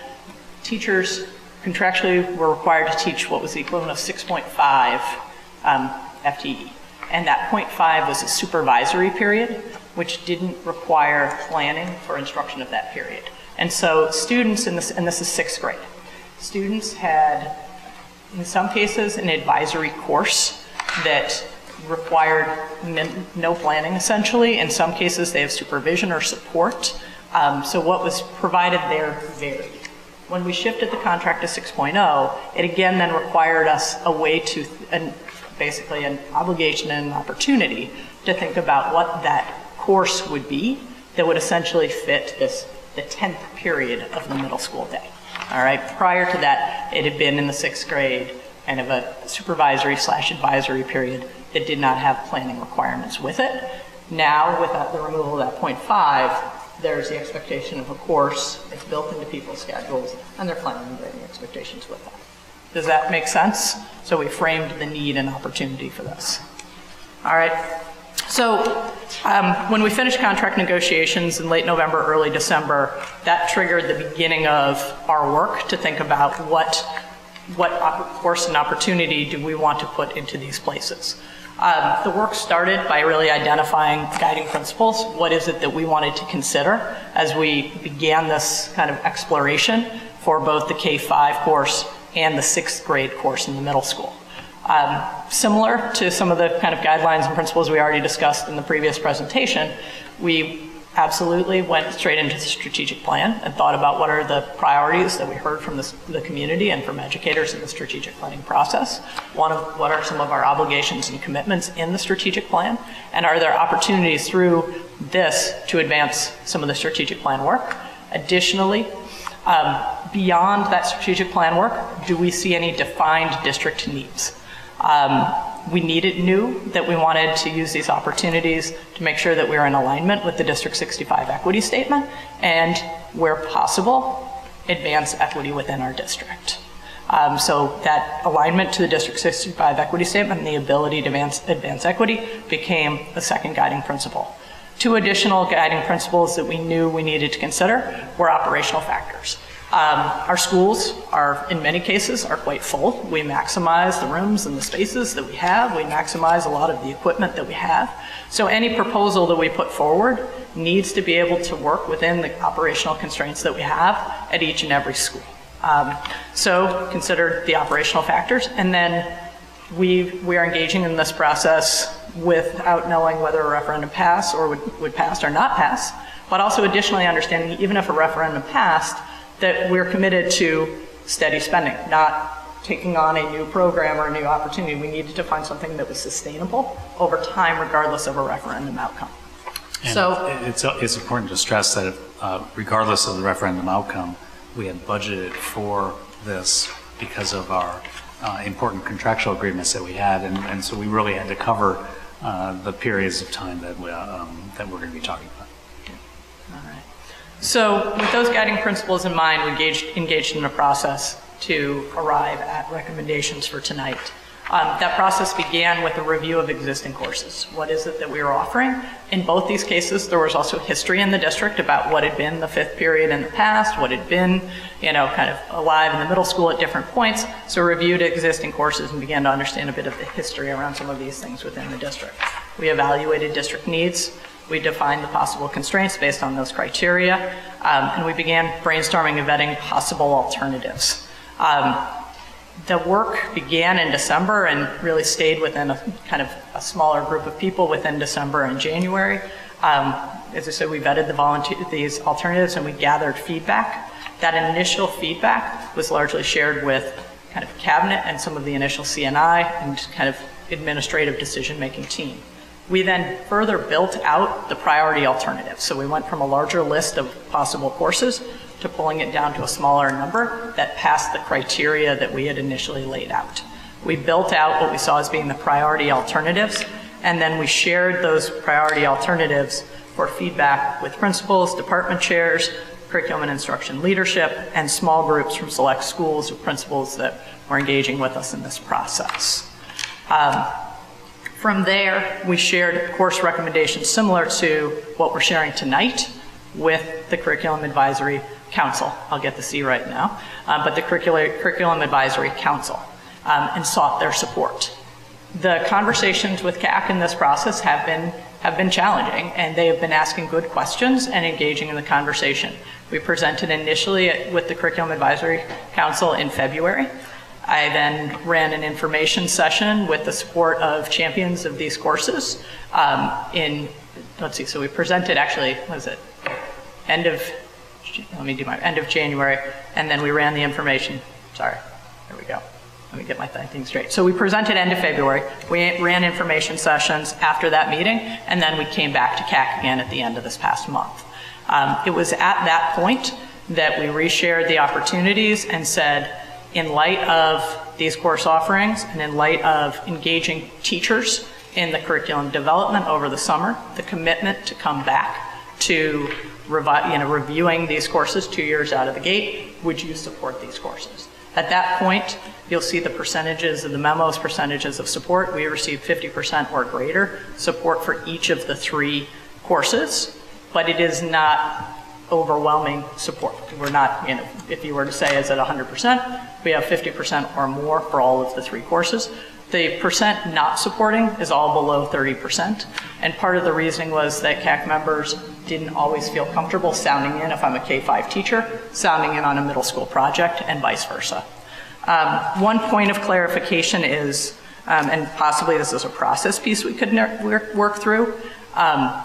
teachers contractually were required to teach what was the equivalent of 6.5 um, FTE. And that 0.5 was a supervisory period, which didn't require planning for instruction of that period. And so students in this, and this is sixth grade, students had in some cases, an advisory course that required no planning essentially. In some cases, they have supervision or support. Um, so what was provided there varied. When we shifted the contract to 6.0, it again then required us a way to, and basically an obligation and an opportunity to think about what that course would be that would essentially fit this, the 10th period of the middle school day. All right, prior to that, it had been in the sixth grade kind of a supervisory slash advisory period that did not have planning requirements with it. Now, with the removal of that point five, there's the expectation of a course, it's built into people's schedules, and they're planning and grading expectations with that. Does that make sense? So we framed the need and opportunity for this. All right. So um, when we finished contract negotiations in late November, early December, that triggered the beginning of our work to think about what, what course and opportunity do we want to put into these places. Um, the work started by really identifying guiding principles. What is it that we wanted to consider as we began this kind of exploration for both the K 5 course and the sixth grade course in the middle school? Um, similar to some of the kind of guidelines and principles we already discussed in the previous presentation, we absolutely went straight into the strategic plan and thought about what are the priorities that we heard from the, the community and from educators in the strategic planning process. One of what are some of our obligations and commitments in the strategic plan, and are there opportunities through this to advance some of the strategic plan work? Additionally, um, beyond that strategic plan work, do we see any defined district needs? Um, we needed, knew that we wanted to use these opportunities to make sure that we were in alignment with the District 65 equity statement and, where possible, advance equity within our district. Um, so that alignment to the District 65 equity statement and the ability to advance, advance equity became the second guiding principle. Two additional guiding principles that we knew we needed to consider were operational factors. Um, our schools are, in many cases, are quite full. We maximize the rooms and the spaces that we have. We maximize a lot of the equipment that we have. So any proposal that we put forward needs to be able to work within the operational constraints that we have at each and every school. Um, so consider the operational factors, and then we we are engaging in this process without knowing whether a referendum pass or would, would pass or not pass, but also additionally understanding even if a referendum passed, that we're committed to steady spending, not taking on a new program or a new opportunity. We needed to find something that was sustainable over time, regardless of a referendum outcome. And So- It's, it's important to stress that uh, regardless of the referendum outcome, we had budgeted for this because of our uh, important contractual agreements that we had, and, and so we really had to cover uh, the periods of time that we, um, that we're going to be talking about. So with those guiding principles in mind, we engaged, engaged in a process to arrive at recommendations for tonight. Um, that process began with a review of existing courses. What is it that we were offering? In both these cases, there was also history in the district about what had been the fifth period in the past, what had been, you know, kind of alive in the middle school at different points. So reviewed existing courses and began to understand a bit of the history around some of these things within the district. We evaluated district needs. We defined the possible constraints based on those criteria, um, and we began brainstorming and vetting possible alternatives. Um, the work began in December and really stayed within a kind of a smaller group of people within December and January. Um, as I said, we vetted the these alternatives and we gathered feedback. That initial feedback was largely shared with kind of cabinet and some of the initial CNI and kind of administrative decision-making team. We then further built out the priority alternatives. So we went from a larger list of possible courses to pulling it down to a smaller number that passed the criteria that we had initially laid out. We built out what we saw as being the priority alternatives, and then we shared those priority alternatives for feedback with principals, department chairs, curriculum and instruction leadership, and small groups from select schools or principals that were engaging with us in this process. Um, from there, we shared course recommendations similar to what we're sharing tonight with the Curriculum Advisory Council. I'll get the C right now, uh, but the Curricula- Curriculum Advisory Council, um, and sought their support. The conversations with CAC in this process have been have been challenging, and they have been asking good questions and engaging in the conversation. We presented initially with the Curriculum Advisory Council in February. I then ran an information session with the support of champions of these courses um, in, let's see, so we presented actually, what is it, end of, let me do my, end of January, and then we ran the information, sorry, there we go. Let me get my th- thing straight. So we presented end of February, we ran information sessions after that meeting, and then we came back to CAC again at the end of this past month. Um, It was at that point that we reshared the opportunities and said, in light of these course offerings and in light of engaging teachers in the curriculum development over the summer, the commitment to come back to revi- you know, reviewing these courses two years out of the gate, would you support these courses? At that point, you'll see the percentages of the memos, percentages of support. We received 50% or greater support for each of the three courses, but it is not overwhelming support. We're not, you know, if you were to say is it 100%, we have 50% or more for all of the three courses. The percent not supporting is all below 30%. And part of the reasoning was that CAC members didn't always feel comfortable sounding in if I'm a K-5 teacher, sounding in on a middle school project and vice versa. Um, one point of clarification is, um, and possibly this is a process piece we could work, through, um,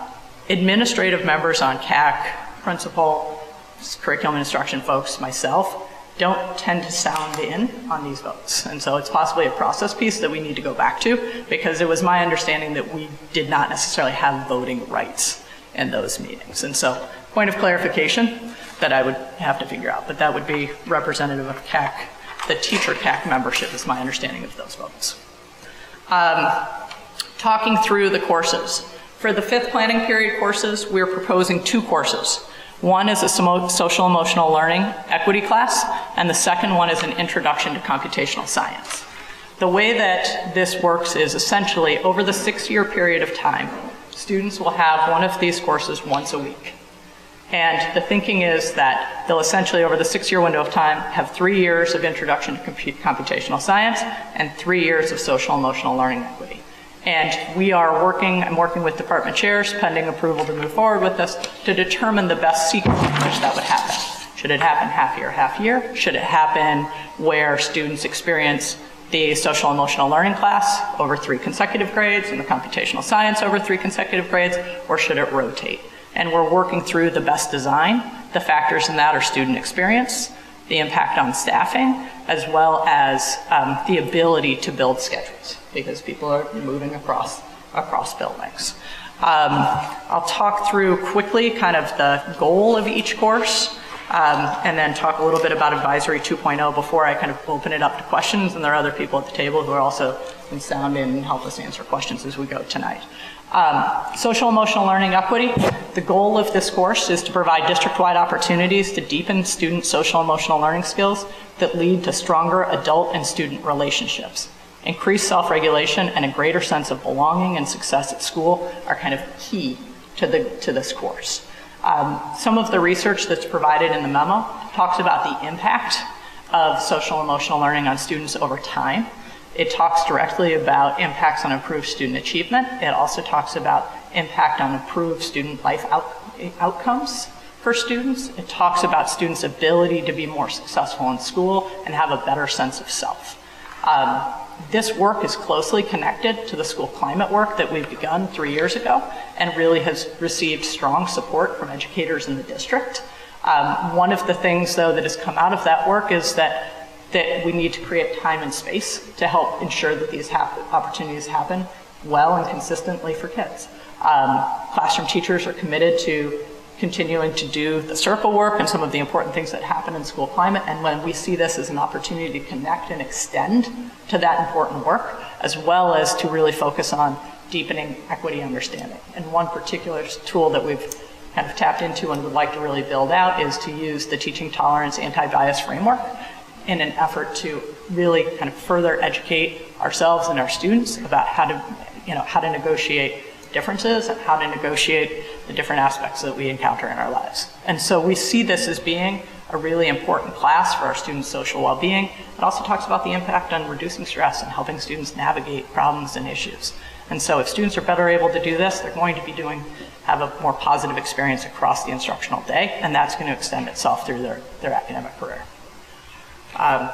administrative members on CAC, principal, curriculum instruction folks, myself, don't tend to sound in on these votes. And so it's possibly a process piece that we need to go back to because it was my understanding that we did not necessarily have voting rights in those meetings. And so, point of clarification that I would have to figure out, but that would be representative of CAC. The teacher CAC membership is my understanding of those votes. Um, talking through the courses. For the fifth planning period courses, we're proposing two courses. One is a social emotional learning equity class, and the second one is an introduction to computational science. The way that this works is essentially over the six year period of time, students will have one of these courses once a week. And the thinking is that they'll essentially, over the six year window of time, have three years of introduction to compu- computational science and three years of social emotional learning equity. And we are working, I'm working with department chairs pending approval to move forward with this to determine the best sequence in which that would happen. Should it happen half year, half year? Should it happen where students experience the social emotional learning class over three consecutive grades and the computational science over three consecutive grades, or should it rotate? And we're working through the best design. The factors in that are student experience, the impact on staffing, as well as um, the ability to build schedules because people are moving across across buildings. Um, I'll talk through quickly kind of the goal of each course. Um, and then talk a little bit about Advisory 2.0 before I kind of open it up to questions. And there are other people at the table who are also can sound in and help us answer questions as we go tonight. Um, social emotional learning equity. The goal of this course is to provide district-wide opportunities to deepen student social emotional learning skills that lead to stronger adult and student relationships. Increased self-regulation and a greater sense of belonging and success at school are kind of key to, the, to this course. Um, some of the research that's provided in the memo talks about the impact of social emotional learning on students over time. It talks directly about impacts on improved student achievement. It also talks about impact on improved student life out, outcomes for students. It talks about students' ability to be more successful in school and have a better sense of self. Um, this work is closely connected to the school climate work that we've begun three years ago and really has received strong support from educators in the district. Um, one of the things, though, that has come out of that work is that that we need to create time and space to help ensure that these opportunities happen well and consistently for kids. Um, classroom teachers are committed to continuing to do the circle work and some of the important things that happen in school climate. And when we see this as an opportunity to connect and extend to that important work, as well as to really focus on deepening equity understanding. And one particular tool that we've kind of tapped into and would like to really build out is to use the teaching tolerance anti-bias framework in an effort to really kind of further educate ourselves and our students about how to, you know, how to negotiate differences and how to negotiate the different aspects that we encounter in our lives. And so we see this as being a really important class for our students' social well-being. It also talks about the impact on reducing stress and helping students navigate problems and issues. And so if students are better able to do this, they're going to be doing have a more positive experience across the instructional day, and that's going to extend itself through their, their academic career. Um,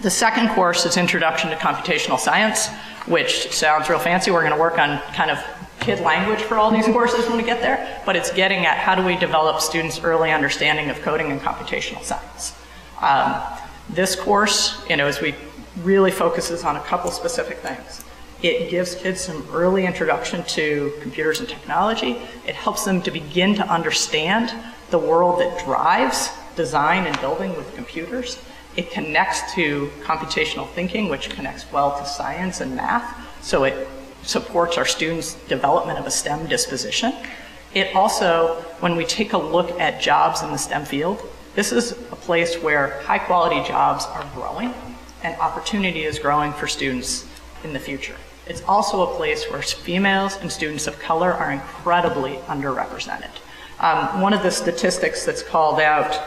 the second course is Introduction to Computational Science, which sounds real fancy. We're going to work on kind of kid language for all these courses when we get there, but it's getting at how do we develop students' early understanding of coding and computational science. Um, this course, you know, as we really focuses on a couple specific things. It gives kids some early introduction to computers and technology. It helps them to begin to understand the world that drives design and building with computers. It connects to computational thinking, which connects well to science and math. So it supports our students' development of a STEM disposition. It also, when we take a look at jobs in the STEM field, this is a place where high quality jobs are growing and opportunity is growing for students in the future. It's also a place where females and students of color are incredibly underrepresented. Um, one of the statistics that's called out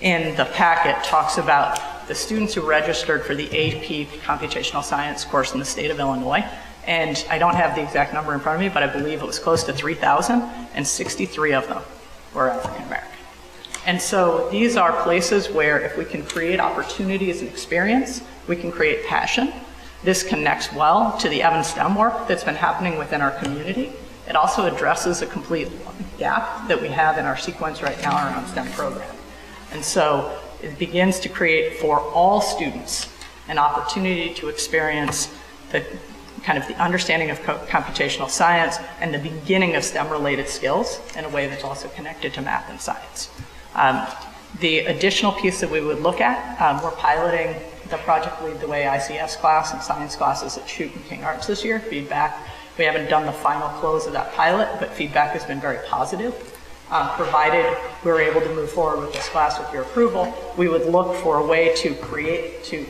in the packet talks about the students who registered for the AP Computational Science course in the state of Illinois. And I don't have the exact number in front of me, but I believe it was close to 3,000, and 63 of them were African American. And so these are places where if we can create opportunities and experience, we can create passion. This connects well to the EvanSTEM work that's been happening within our community. It also addresses a complete gap that we have in our sequence right now around STEM program. And so it begins to create for all students an opportunity to experience the kind of the understanding of co- computational science and the beginning of STEM related skills in a way that's also connected to math and science. Um, the additional piece that we would look at, um, we're piloting the Project Lead the Way ICS class and science classes at Chute and King Arts this year. Feedback, we haven't done the final close of that pilot, but feedback has been very positive. Um, provided we're able to move forward with this class with your approval, we would look for a way to create to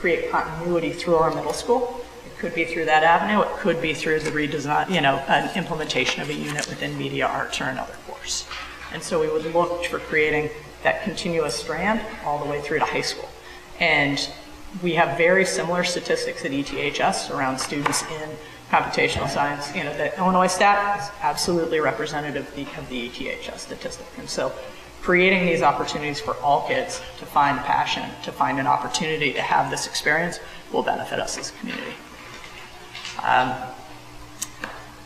create continuity through our middle school. It could be through that avenue. It could be through the redesign, you know, an implementation of a unit within media arts or another course. And so we would look for creating that continuous strand all the way through to high school. And we have very similar statistics at ETHS around students in computational science. You know, the Illinois stat is absolutely representative of the, of the ETHS statistic. And so creating these opportunities for all kids to find passion, to find an opportunity to have this experience will benefit us as a community. Um,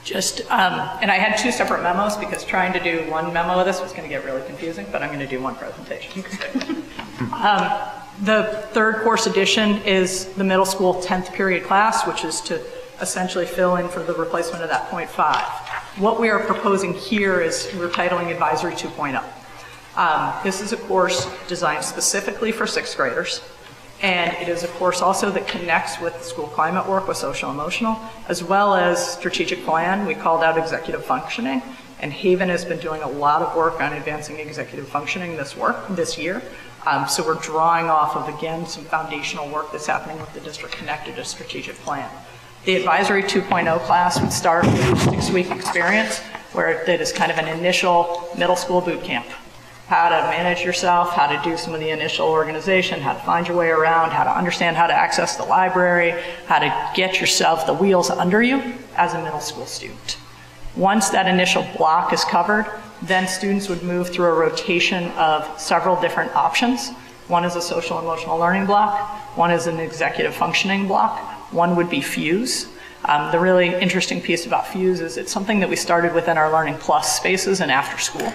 just, um, and I had two separate memos because trying to do one memo of this was going to get really confusing, but I'm going to do one presentation. um, the third course addition is the middle school 10th period class, which is to essentially fill in for the replacement of that point 0.5. What we are proposing here is we're titling Advisory 2.0. Um, this is a course designed specifically for sixth graders. And it is a course also that connects with school climate work with social emotional, as well as strategic plan. We called out executive functioning, and Haven has been doing a lot of work on advancing executive functioning this work this year. Um, so we're drawing off of again some foundational work that's happening with the district connected to strategic plan. The advisory 2.0 class would start with a six-week experience where it is kind of an initial middle school boot camp how to manage yourself, how to do some of the initial organization, how to find your way around, how to understand how to access the library, how to get yourself the wheels under you as a middle school student. Once that initial block is covered, then students would move through a rotation of several different options. One is a social emotional learning block, one is an executive functioning block, one would be Fuse. Um, the really interesting piece about Fuse is it's something that we started within our Learning Plus spaces and after school.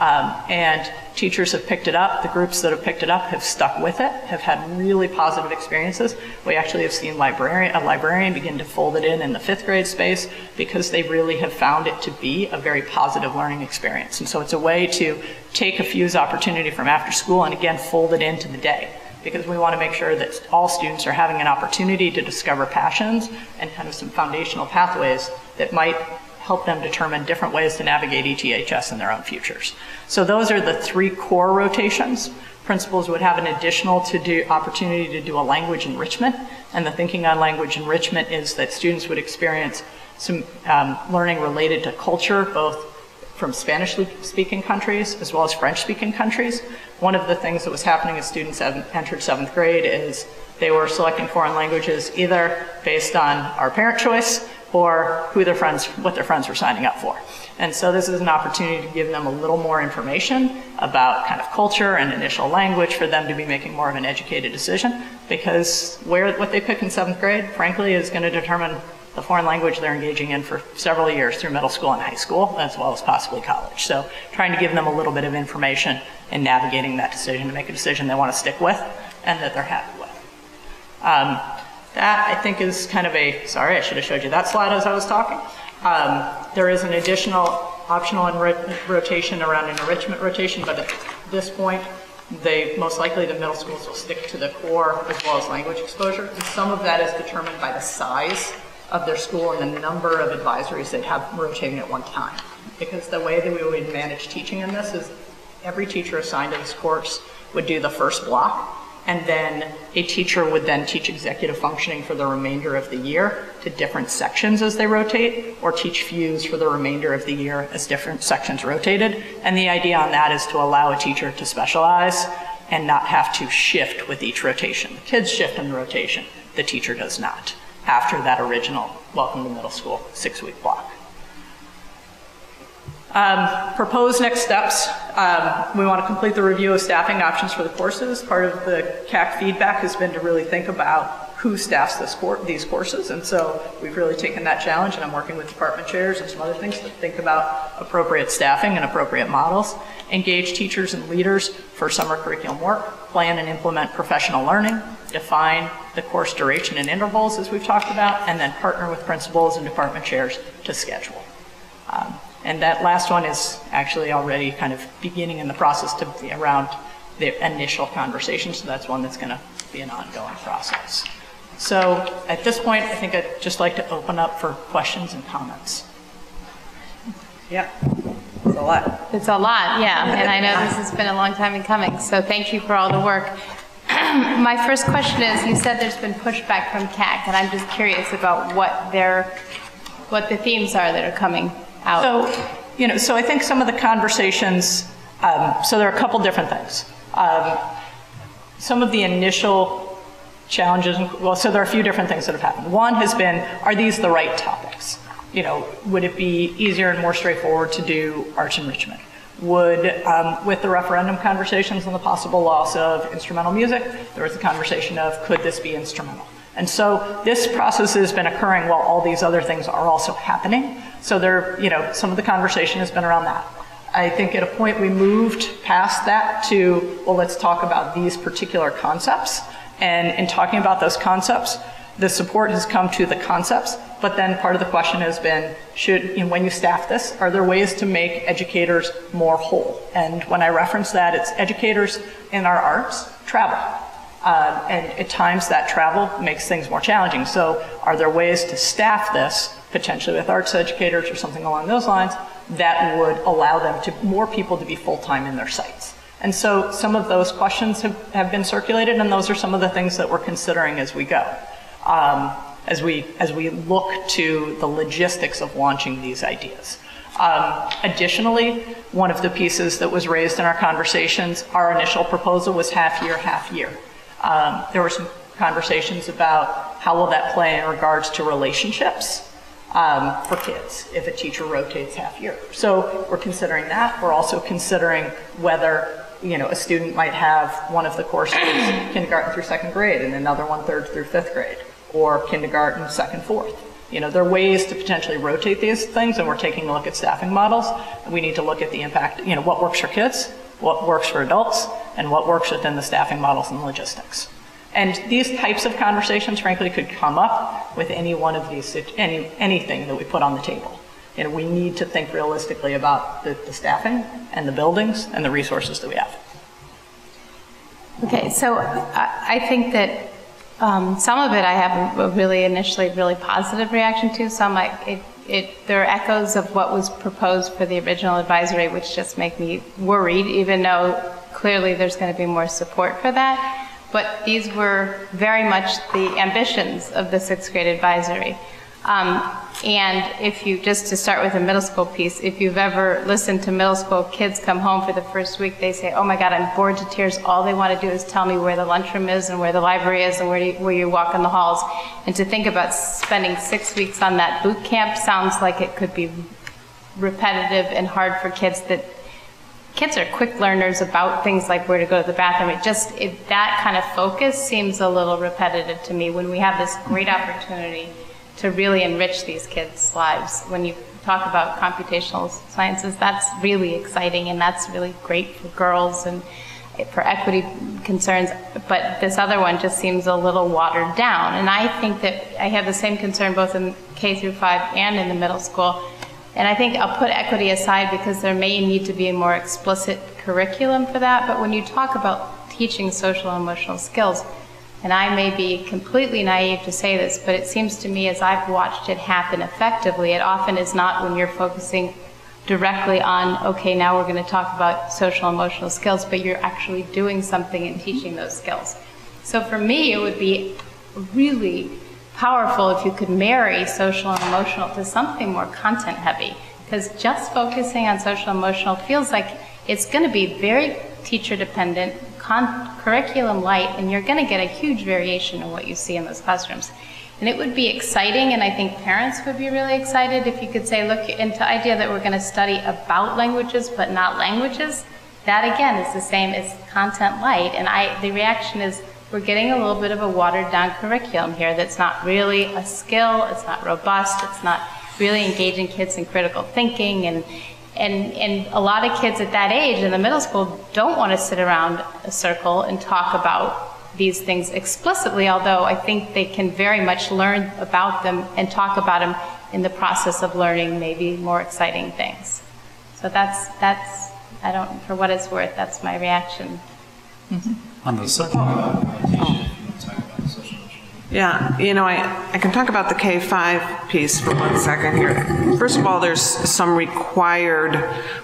Um, and teachers have picked it up. The groups that have picked it up have stuck with it, have had really positive experiences. We actually have seen librarian, a librarian begin to fold it in in the fifth grade space because they really have found it to be a very positive learning experience. And so it's a way to take a fuse opportunity from after school and again fold it into the day because we want to make sure that all students are having an opportunity to discover passions and kind of some foundational pathways that might help them determine different ways to navigate ETHS in their own futures. So those are the three core rotations. Principals would have an additional to do opportunity to do a language enrichment, and the thinking on language enrichment is that students would experience some um, learning related to culture, both from Spanish speaking countries as well as French speaking countries. One of the things that was happening as students entered seventh grade is they were selecting foreign languages either based on our parent choice or who their friends, what their friends were signing up for. And so this is an opportunity to give them a little more information about kind of culture and initial language for them to be making more of an educated decision because where, what they pick in seventh grade, frankly, is going to determine the foreign language they're engaging in for several years through middle school and high school, as well as possibly college. So trying to give them a little bit of information in navigating that decision to make a decision they want to stick with and that they're happy with. Um, that, I think, is kind of a, sorry, I should have showed you that slide as I was talking. Um, there is an additional optional rotation around an enrichment rotation, but at this point, They, most likely, the middle schools will stick to the core as well as language exposure. And some of that is determined by the size of their school and the number of advisories they have rotating at one time. Because the way that we would manage teaching in this is every teacher assigned to this course would do the first block, and then a teacher would then teach executive functioning for the remainder of the year to different sections as they rotate, or teach Fuse for the remainder of the year as different sections rotated. And the idea on that is to allow a teacher to specialize and not have to shift with each rotation. The kids shift in the rotation, the teacher does not, after that original Welcome to Middle School six-week block. Um, proposed next steps, um, we want to complete the review of staffing options for the courses. Part of the CAC feedback has been to really think about who staffs cour these courses, and so we've really taken that challenge, and I'm working with department chairs and some other things to think about appropriate staffing and appropriate models. Engage teachers and leaders for summer curriculum work, plan and implement professional learning, define the course duration and intervals as we've talked about, and then partner with principals and department chairs to schedule. Um, and that last one is actually already kind of beginning in the process to be around the initial conversation, so that's one that's going to be an ongoing process. So at this point, I think I'd just like to open up for questions and comments. Yeah, it's a lot. It's a lot, yeah, and I know this has been a long time in coming, so thank you for all the work. My first question is, you said there's been pushback from CAC, and I'm just curious about what their, what the themes are that are coming out. So, you know, so I think some of the conversations, um, so there are a couple different things. Um, some of the initial challenges, well, so there are a few different things that have happened. One has been, are these the right topics? You know, would it be easier and more straightforward to do arts enrichment? Would, um, with the referendum conversations and the possible loss of instrumental music, there was the conversation of could this be instrumental? And so this process has been occurring while all these other things are also happening. So there, you know, some of the conversation has been around that. I think at a point we moved past that to, well, let's talk about these particular concepts. And in talking about those concepts, the support has come to the concepts, but then part of the question has been, should, you know, when you staff this, are there ways to make educators more whole? And when I reference that, it's educators in our arts travel. Um, and at times that travel makes things more challenging. So are there ways to staff this, potentially with arts educators or something along those lines, that would allow them to, more people to be full-time in their sites? And so some of those questions have, have been circulated, and those are some of the things that we're considering as we go. Um, as we, as we look to the logistics of launching these ideas. Um, additionally, one of the pieces that was raised in our conversations, our initial proposal was half year, half year. Um, there were some conversations about how will that play in regards to relationships um, for kids if a teacher rotates half year. So we're considering that. We're also considering whether you know a student might have one of the courses kindergarten through second grade and another one third through fifth grade, or kindergarten second fourth. You know, there are ways to potentially rotate these things, and we're taking a look at staffing models. We need to look at the impact. You know, what works for kids, what works for adults, and what works within the staffing models and logistics. And these types of conversations, frankly, could come up with any one of these, any, anything that we put on the table. You know, we need to think realistically about the, the staffing and the buildings and the resources that we have. Okay, so I, I think that um, some of it I have a really initially really positive reaction to. Some I, it, it, there are echoes of what was proposed for the original advisory, which just make me worried, even though clearly there's going to be more support for that. But these were very much the ambitions of the sixth grade advisory. Um, and if you, just to start with the middle school piece, if you've ever listened to middle school kids come home for the first week, they say, oh my God, I'm bored to tears. All they want to do is tell me where the lunchroom is and where the library is and where you, where you walk in the halls. And to think about spending six weeks on that boot camp sounds like it could be repetitive and hard for kids that kids are quick learners about things like where to go to the bathroom. It just, it, that kind of focus seems a little repetitive to me when we have this great opportunity to really enrich these kids' lives. When you talk about computational sciences, that's really exciting and that's really great for girls and for equity concerns. But this other one just seems a little watered down. And I think that I have the same concern both in K through 5 and in the middle school. And I think I'll put equity aside because there may need to be a more explicit curriculum for that. But when you talk about teaching social and emotional skills, and I may be completely naive to say this, but it seems to me as I've watched it happen effectively, it often is not when you're focusing directly on, okay, now we're going to talk about social emotional skills, but you're actually doing something and teaching those skills. So for me, it would be really powerful if you could marry social and emotional to something more content heavy. Because just focusing on social emotional feels like it's going to be very teacher dependent, curriculum light, and you're going to get a huge variation in what you see in those classrooms. And it would be exciting, and I think parents would be really excited if you could say, look into idea that we're going to study about languages but not languages. That again is the same as content light, and I the reaction is we're getting a little bit of a watered down curriculum here that's not really a skill, it's not robust, it's not really engaging kids in critical thinking and and and a lot of kids at that age in the middle school don't want to sit around a circle and talk about these things explicitly, although I think they can very much learn about them and talk about them in the process of learning maybe more exciting things. So that's that's I don't for what it's worth, that's my reaction. Mm-hmm. On the second, Yeah, you know, I, I can talk about the K-5 piece for one second here. First of all, there's some required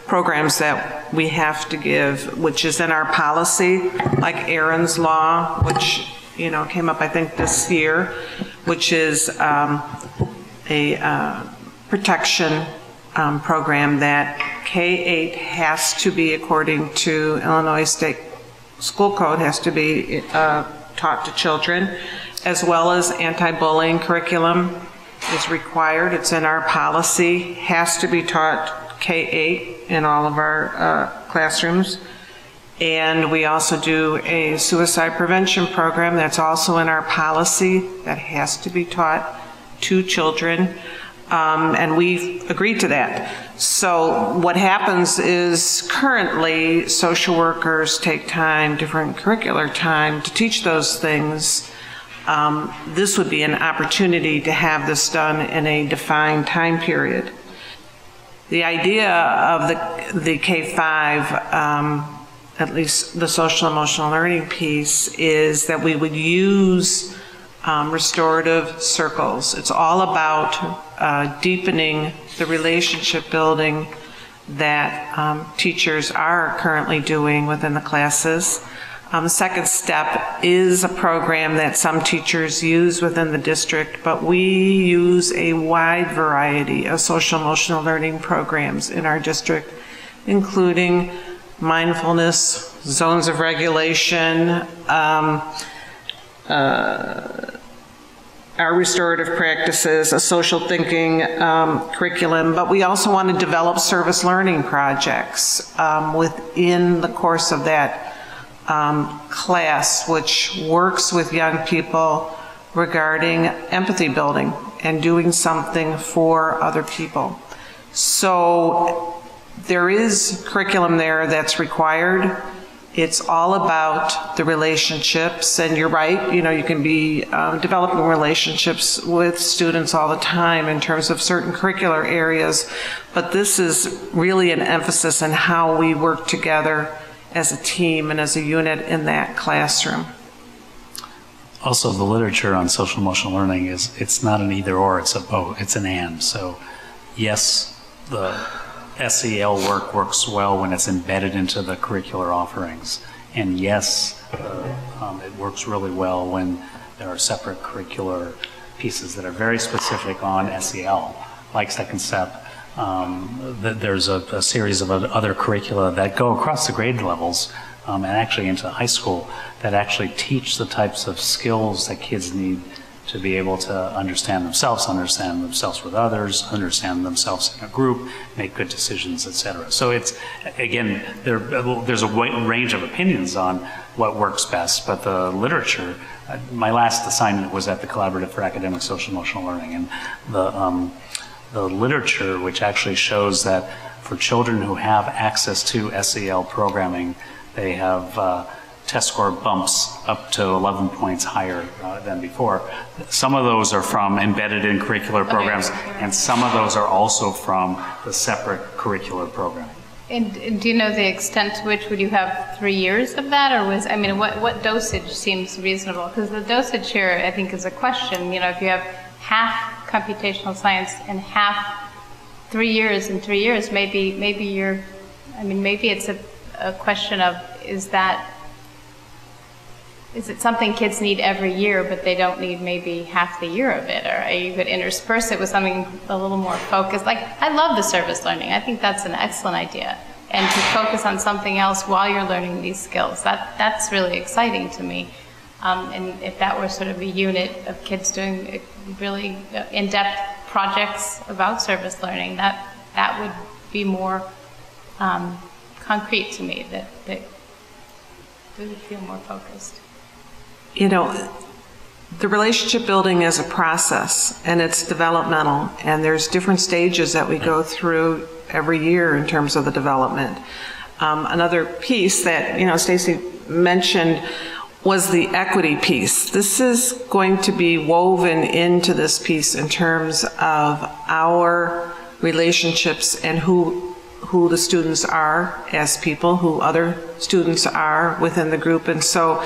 programs that we have to give, which is in our policy, like Aaron's Law, which, you know, came up, I think, this year, which is um, a uh, protection um, program that K-8 has to be, according to Illinois State School Code, has to be uh, taught to children, as well as anti-bullying curriculum is required. It's in our policy, has to be taught K-8 in all of our uh, classrooms. And we also do a suicide prevention program that's also in our policy that has to be taught to children. Um, and we've agreed to that. So what happens is currently social workers take time, different curricular time to teach those things. Um, this would be an opportunity to have this done in a defined time period. The idea of the, the K-5, um, at least the social emotional learning piece, is that we would use um, restorative circles. It's all about uh, deepening the relationship building that um, teachers are currently doing within the classes. Um, the second step is a program that some teachers use within the district, but we use a wide variety of social emotional learning programs in our district, including mindfulness, zones of regulation, um, uh, our restorative practices, a social thinking um, curriculum, but we also want to develop service learning projects um, within the course of that um, class, which works with young people regarding empathy building and doing something for other people. So there is curriculum there that's required. It's all about the relationships, and you're right, you know, you can be um, developing relationships with students all the time in terms of certain curricular areas, but this is really an emphasis on how we work together as a team and as a unit in that classroom. also the literature on social emotional learning is, it's not an either or, it's a both, it's an and. So yes, the SEL work works well when it's embedded into the curricular offerings. And yes, um, it works really well when there are separate curricular pieces that are very specific on SEL, like Second Step. Um, th- there's a, a series of other curricula that go across the grade levels um, and actually into high school that actually teach the types of skills that kids need to be able to understand themselves, understand themselves with others, understand themselves in a group, make good decisions, etc. So it's again there, there's a wide range of opinions on what works best, but the literature. uh, My last assignment was at the Collaborative for Academic Social Emotional Learning, and the um, the literature which actually shows that for children who have access to SEL programming, they have uh, test score bumps up to 11 points higher uh, than before. Some of those are from embedded in curricular programs, and some of those are also from the separate curricular program. And and do you know the extent to which would you have three years of that, or was, I mean, what, what dosage seems reasonable? Because the dosage here, I think, is a question, you know, if you have half computational science in half three years in three years, maybe, maybe you're, I mean, maybe it's a, a question of, is that, is it something kids need every year, but they don't need maybe half the year of it? Or you could intersperse it with something a little more focused. Like, I love the service learning. I think that's an excellent idea. And to focus on something else while you're learning these skills, that, that's really exciting to me. Um, and if that were sort of a unit of kids doing really in-depth projects about service learning, that, that would be more um, concrete to me, that, that would feel more focused. You know, the relationship building is a process and it's developmental and there's different stages that we go through every year in terms of the development. Um, another piece that, you know, Stacy mentioned was the equity piece. This is going to be woven into this piece in terms of our relationships and who who the students are as people, who other students are within the group. And so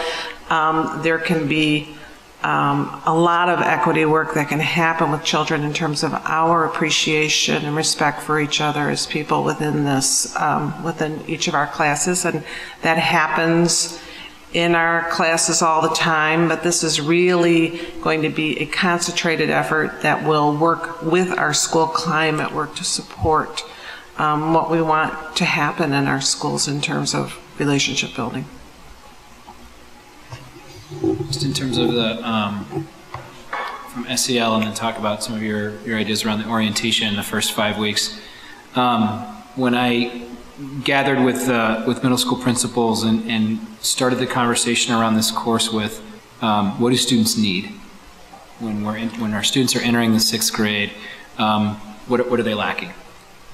um, there can be um, a lot of equity work that can happen with children in terms of our appreciation and respect for each other as people within this, um, within each of our classes. And that happens in our classes all the time, but this is really going to be a concentrated effort that will work with our school climate work to support um, what we want to happen in our schools in terms of relationship building. Just in terms of the, um, from SEL and then talk about some of your, your ideas around the orientation in the first five weeks. Um, when I gathered with, uh, with middle school principals and, and started the conversation around this course with um, what do students need when, we're in, when our students are entering the sixth grade, um, what, what are they lacking?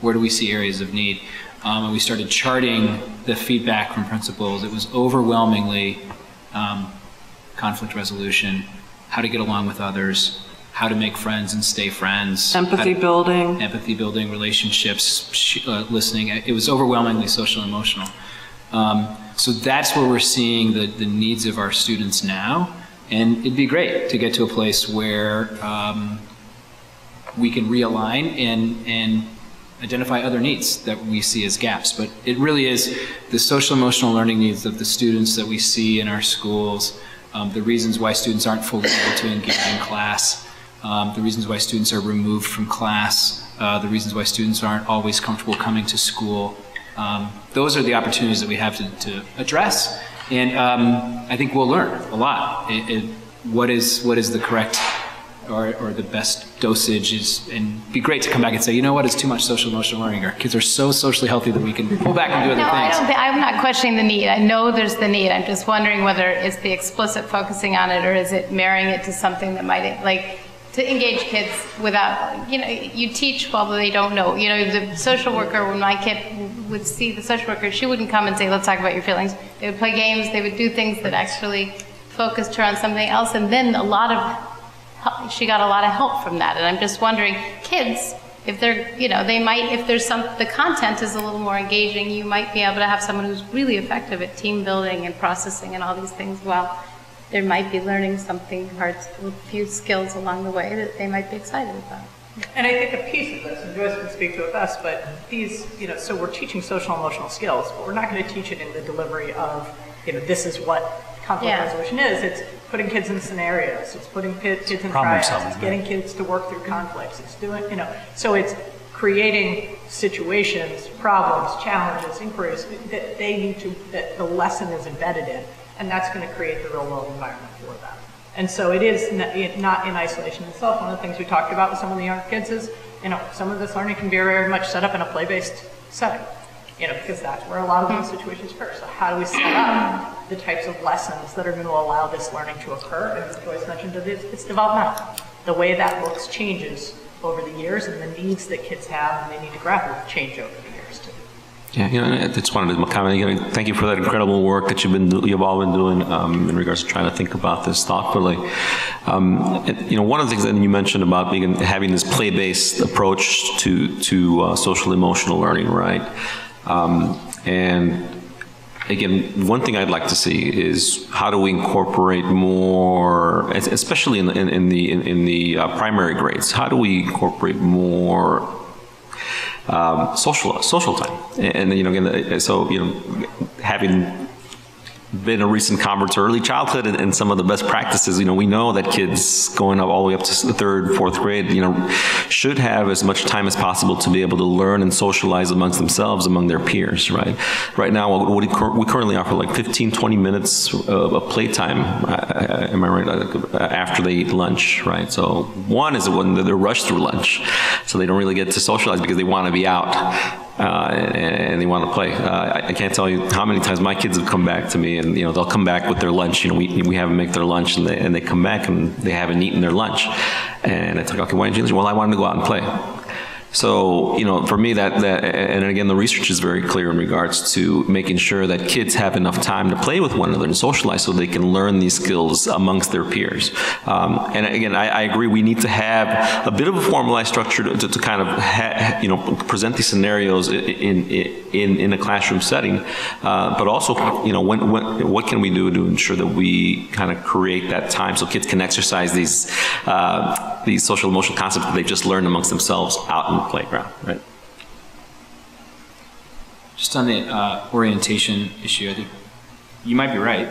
Where do we see areas of need? Um, and we started charting the feedback from principals. It was overwhelmingly um, conflict resolution, how to get along with others, how to make friends and stay friends. Empathy to, building. Empathy building, relationships, uh, listening. It was overwhelmingly social and emotional. Um, so that's where we're seeing the, the needs of our students now. And it'd be great to get to a place where um, we can realign and, and identify other needs that we see as gaps. But it really is the social emotional learning needs of the students that we see in our schools, um, the reasons why students aren't fully able to engage in class, um, the reasons why students are removed from class, uh, the reasons why students aren't always comfortable coming to school. Um, those are the opportunities that we have to, to address. And um, I think we'll learn a lot. It, it, what is what is the correct or, or the best dosage is, and be great to come back and say, you know what, it's too much social emotional learning. Our kids are so socially healthy that we can pull back and do other no, things. I don't I'm not questioning the need. I know there's the need. I'm just wondering whether it's the explicit focusing on it or is it marrying it to something that might, like, to engage kids without, you know, you teach while they don't know. You know, the social worker, when my kid would see the social worker, she wouldn't come and say, let's talk about your feelings. They would play games, they would do things that actually focused her on something else. And then a lot of, she got a lot of help from that. And I'm just wondering, kids, if they're, you know, they might, if there's some, the content is a little more engaging, you might be able to have someone who's really effective at team building and processing and all these things well there might be learning something hard, a few skills along the way that they might be excited about. And I think a piece of this, and Joyce can speak to it best, but these, you know, so we're teaching social emotional skills, but we're not going to teach it in the delivery of, you know, this is what conflict Yeah. resolution is. It's putting kids in scenarios. It's putting kids kids in Problem triads. solving, It's getting kids to work through conflicts. It's doing, you know, so it's creating situations, problems, challenges, inquiries that they need to, that the lesson is embedded in, and that's going to create the real world environment for them. And so it is not in isolation itself. One of the things we talked about with some of the younger kids is, you know, some of this learning can be very much set up in a play-based setting, you know, because that's where a lot of those situations occur. So how do we set up the types of lessons that are going to allow this learning to occur? And as Joyce mentioned, it is, developmental. The way that looks changes over the years, and the needs that kids have and they need to grapple with change over the years. Yeah, you know, I just wanted to comment, thank you for that incredible work that you've been, you've all been doing um, in regards to trying to think about this thoughtfully. Um, and, You know, one of the things that you mentioned about being, having this play-based approach to, to uh, social emotional learning, right? Um, And again, one thing I'd like to see is how do we incorporate more, especially in, the- in in the, in- in the uh, primary grades, how do we incorporate more um, social social time. And, you know, again, uh, so you know, having been a recent convert to early childhood and, and some of the best practices, you know, we know that kids going up all the way up to third, fourth grade, you know, should have as much time as possible to be able to learn and socialize amongst themselves, among their peers, right? Right now, what we, currently offer like 15, 20 minutes of, of playtime, uh, am I right, uh, after they eat lunch, right? So one is when they're rushed through lunch, so they don't really get to socialize because they want to be out uh, and they want to play. Uh, I, can't tell you how many times my kids have come back to me, and you know they'll come back with their lunch. You know, we, we have them make their lunch, and they, and they come back and they haven't eaten their lunch, and I like, okay, why didn't you? Well, I wanted to go out and play. So, you know, for me, that, that, and again, the research is very clear in regards to making sure that kids have enough time to play with one another and socialize so they can learn these skills amongst their peers. Um, and again, I, I agree, we need to have a bit of a formalized structure to, to, to kind of, ha, you know, present these scenarios in, in, in, a classroom setting. Uh, but also, you know, when, when, what can we do to ensure that we kind of create that time so kids can exercise these, uh, these social emotional concepts that they've just learned amongst themselves out in playground, right? Just on the uh, orientation issue, I think you might be right.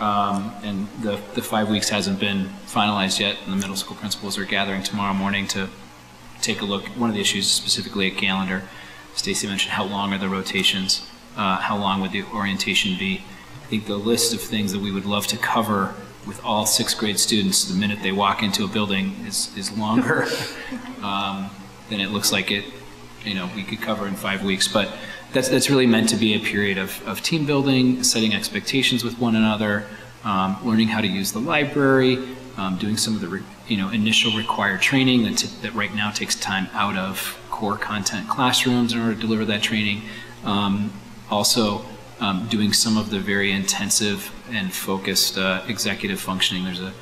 Um, and the, the five weeks hasn't been finalized yet, and the middle school principals are gathering tomorrow morning to take a look. One of the issues specifically at calendar, Stacy mentioned how long are the rotations? Uh, how long would the orientation be? I think the list of things that we would love to cover with all sixth grade students the minute they walk into a building is, is longer um, than it looks like it, you know, we could cover in five weeks. But that's, that's really meant to be a period of, of team building, setting expectations with one another, um, learning how to use the library, um, doing some of the re, you know initial required training that, that right now takes time out of core content classrooms in order to deliver that training. Um, also, um, doing some of the very intensive and focused uh, executive functioning. There's a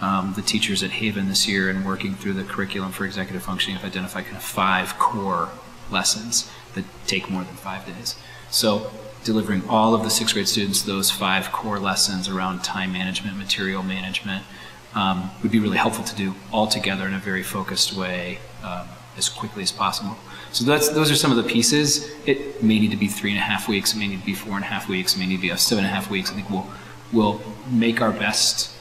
um, the teachers at Haven this year and working through the curriculum for executive functioning have identified kind of five core lessons that take more than five days. So delivering all of the sixth grade students those five core lessons around time management, material management, um, would be really helpful to do all together in a very focused way um, as quickly as possible. So that's, those are some of the pieces. It may need to be three and a half weeks, it may need to be four and a half weeks, it may need to be seven and a half weeks. I think we'll, we'll make our best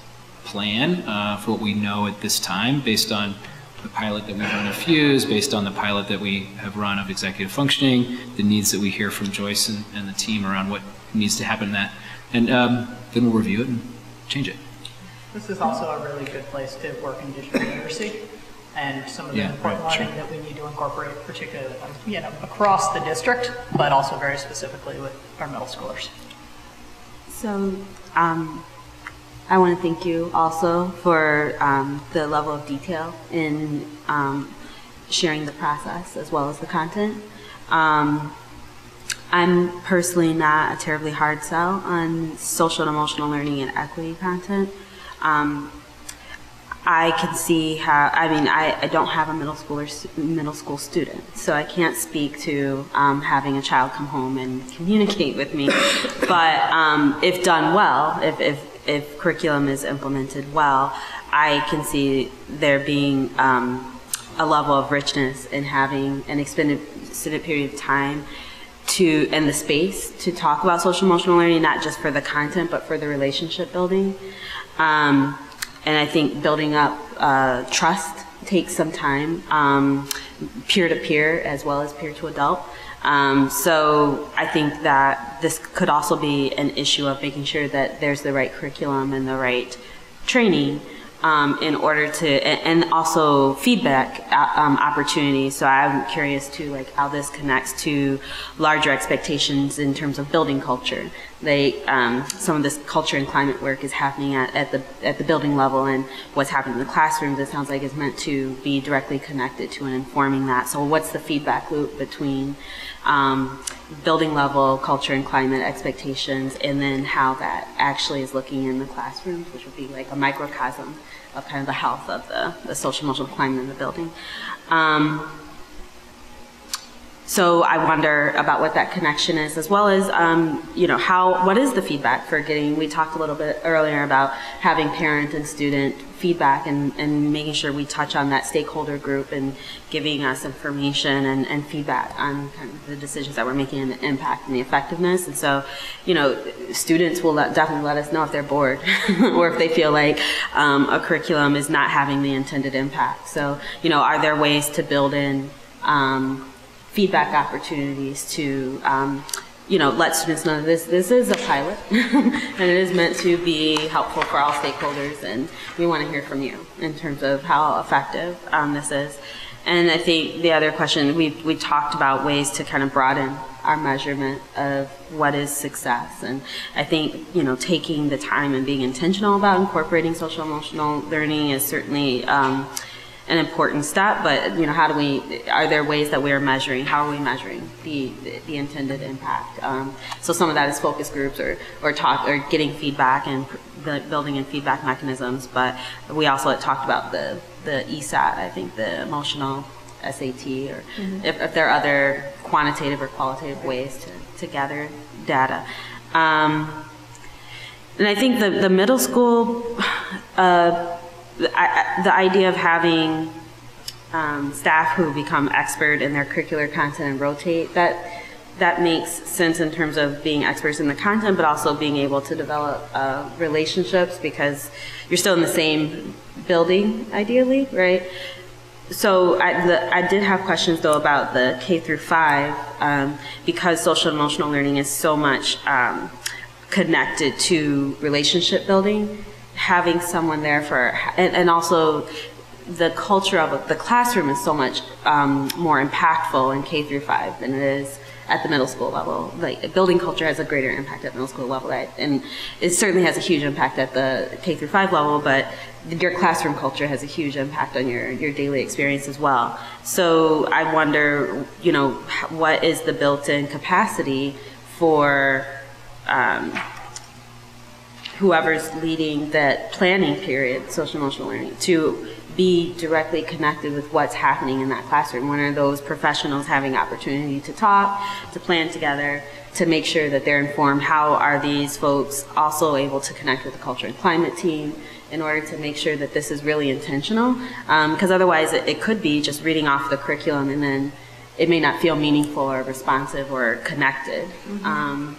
plan uh, for what we know at this time based on the pilot that we've run of Fuse, based on the pilot that we have run of executive functioning, the needs that we hear from Joyce and, and the team around what needs to happen in that. And um, then we'll review it and change it. This is also a really good place to work in digital literacy and some of the Yeah, important right, sure. learning that we need to incorporate, particularly, you know, across the district, but also very specifically with our middle schoolers. So, um, I want to thank you also for um, the level of detail in um, sharing the process as well as the content. Um, I'm personally not a terribly hard sell on social and emotional learning and equity content. Um, I can see how, I mean, I, I don't have a middle schooler, middle school student, so I can't speak to um, having a child come home and communicate with me. But um, if done well, if, if, if curriculum is implemented well, I can see there being um, a level of richness in having an extended, extended period of time to and the space to talk about social emotional learning, not just for the content, but for the relationship building. Um, and I think building up uh, trust takes some time, um, peer to peer as well as peer to adult. Um, so I think that this could also be an issue of making sure that there's the right curriculum and the right training um, in order to, and, also feedback uh, um, opportunities. So I'm curious too, like how this connects to larger expectations in terms of building culture. They, um, some of this culture and climate work is happening at, at the at the building level, and what's happening in the classrooms. It sounds like is meant to be directly connected to and informing that. So what's the feedback loop between um, building level culture and climate expectations, and then how that actually is looking in the classrooms, which would be like a microcosm of kind of the health of the, the social emotional climate in the building. Um, so I wonder about what that connection is, as well as, um, you know, how, what is the feedback for getting, we talked a little bit earlier about having parent and student feedback and, and making sure we touch on that stakeholder group and giving us information and, and feedback on kind of the decisions that we're making and the impact and the effectiveness. And so, you know, students will let, definitely let us know if they're bored or if they feel like um, a curriculum is not having the intended impact. So, you know, are there ways to build in um, feedback opportunities to, um, you know, let students know this this is a pilot and it is meant to be helpful for all stakeholders, and we want to hear from you in terms of how effective um, this is. And I think the other question we we talked about ways to kind of broaden our measurement of what is success, and I think you know taking the time and being intentional about incorporating social emotional learning is certainly. Um, an important step, but you know, how do we? Are there ways that we are measuring? How are we measuring the the, intended impact? Um, so some of that is focus groups or or talk or getting feedback and the building in feedback mechanisms. But we also talked about the the ESAT. I think the emotional SAT, or Mhm. if, if there are other quantitative or qualitative ways to to gather data. Um, and I think the the middle school. Uh, the, I, the idea of having um, staff who become expert in their curricular content and rotate that that makes sense in terms of being experts in the content, but also being able to develop uh, relationships because you're still in the same building, ideally, right? So I, the, I did have questions though about the K through five um, because social emotional learning is so much um, connected to relationship building. Having someone there for and, and also the culture of the classroom is so much um, more impactful in K through five than it is at the middle school level. Like building culture has a greater impact at middle school level, and it certainly has a huge impact at the K through five level. But your classroom culture has a huge impact on your your daily experience as well. So I wonder, you know, what is the built-in capacity for um, whoever's leading that planning period, social emotional learning, to be directly connected with what's happening in that classroom. When are those professionals having opportunity to talk, to plan together, to make sure that they're informed? How are these folks also able to connect with the culture and climate team in order to make sure that this is really intentional? Um, because otherwise, it, it could be just reading off the curriculum and then it may not feel meaningful or responsive or connected. Mm-hmm. Um,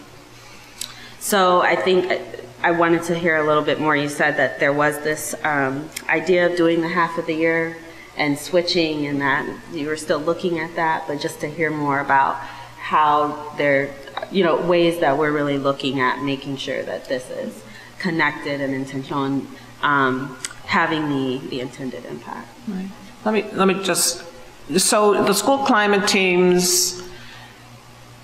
so I think uh, I- wanted to hear a little bit more. You said that there was this um, idea of doing the half of the year and switching, and that you were still looking at that, but just to hear more about how there, you know, ways that we're really looking at making sure that this is connected and intentional and um, having the, the intended impact. Right. Let me, let me just, so the school climate teams,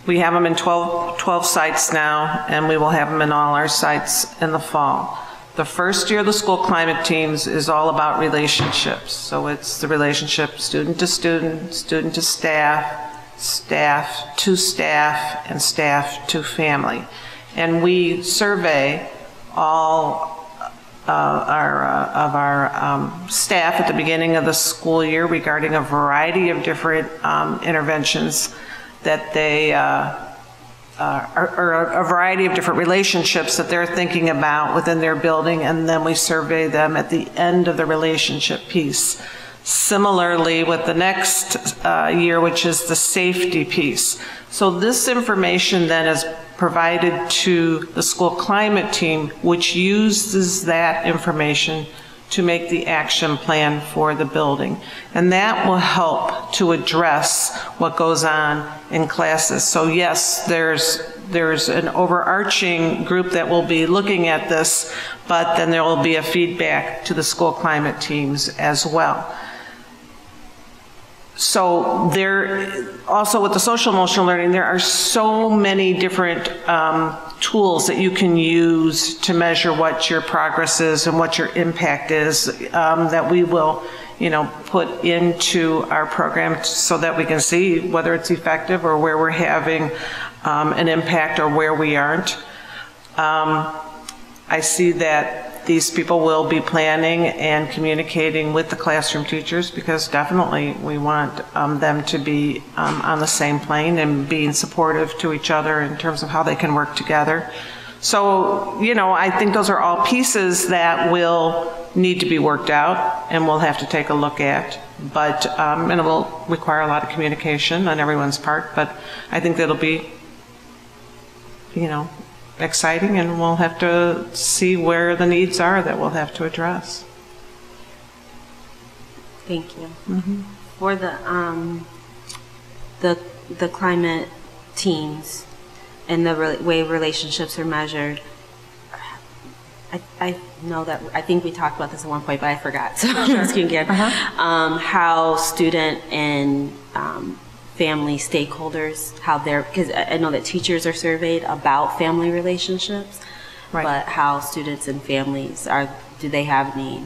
we have them in 12, 12 sites now, and we will have them in all our sites in the fall. The first year of the school climate teams is all about relationships. So it's the relationship student to student, student to staff, staff to staff, and staff to family. And we survey all uh, our, uh, of our um, staff at the beginning of the school year regarding a variety of different um, interventions that they, uh, uh, or or a variety of different relationships that they're thinking about within their building, and then we survey them at the end of the relationship piece. Similarly, with the next uh, year, which is the safety piece. So this information then is provided to the school climate team, which uses that information to make the action plan for the building. And that will help to address what goes on in classes. So yes, there's, there's an overarching group that will be looking at this, but then there will be a feedback to the school climate teams as well. So there, also with the social emotional learning, there are so many different um, tools that you can use to measure what your progress is and what your impact is um, that we will you know, put into our program so that we can see whether it's effective or where we're having um, an impact or where we aren't. Um, I see that these people will be planning and communicating with the classroom teachers because definitely we want um, them to be um, on the same plane and being supportive to each other in terms of how they can work together. So, you know, I think those are all pieces that will need to be worked out and we'll have to take a look at. But, um, and it will require a lot of communication on everyone's part, but I think that'll be, you know, exciting and we'll have to see where the needs are that we'll have to address. Thank you. For the, um, the, the climate teams and the re- way relationships are measured, I, I know that, I think we talked about this at one point, but I forgot, so I'm asking again. Um, how student and, um, family stakeholders, how they're, because I know that teachers are surveyed about family relationships, but how students and families are, do they have any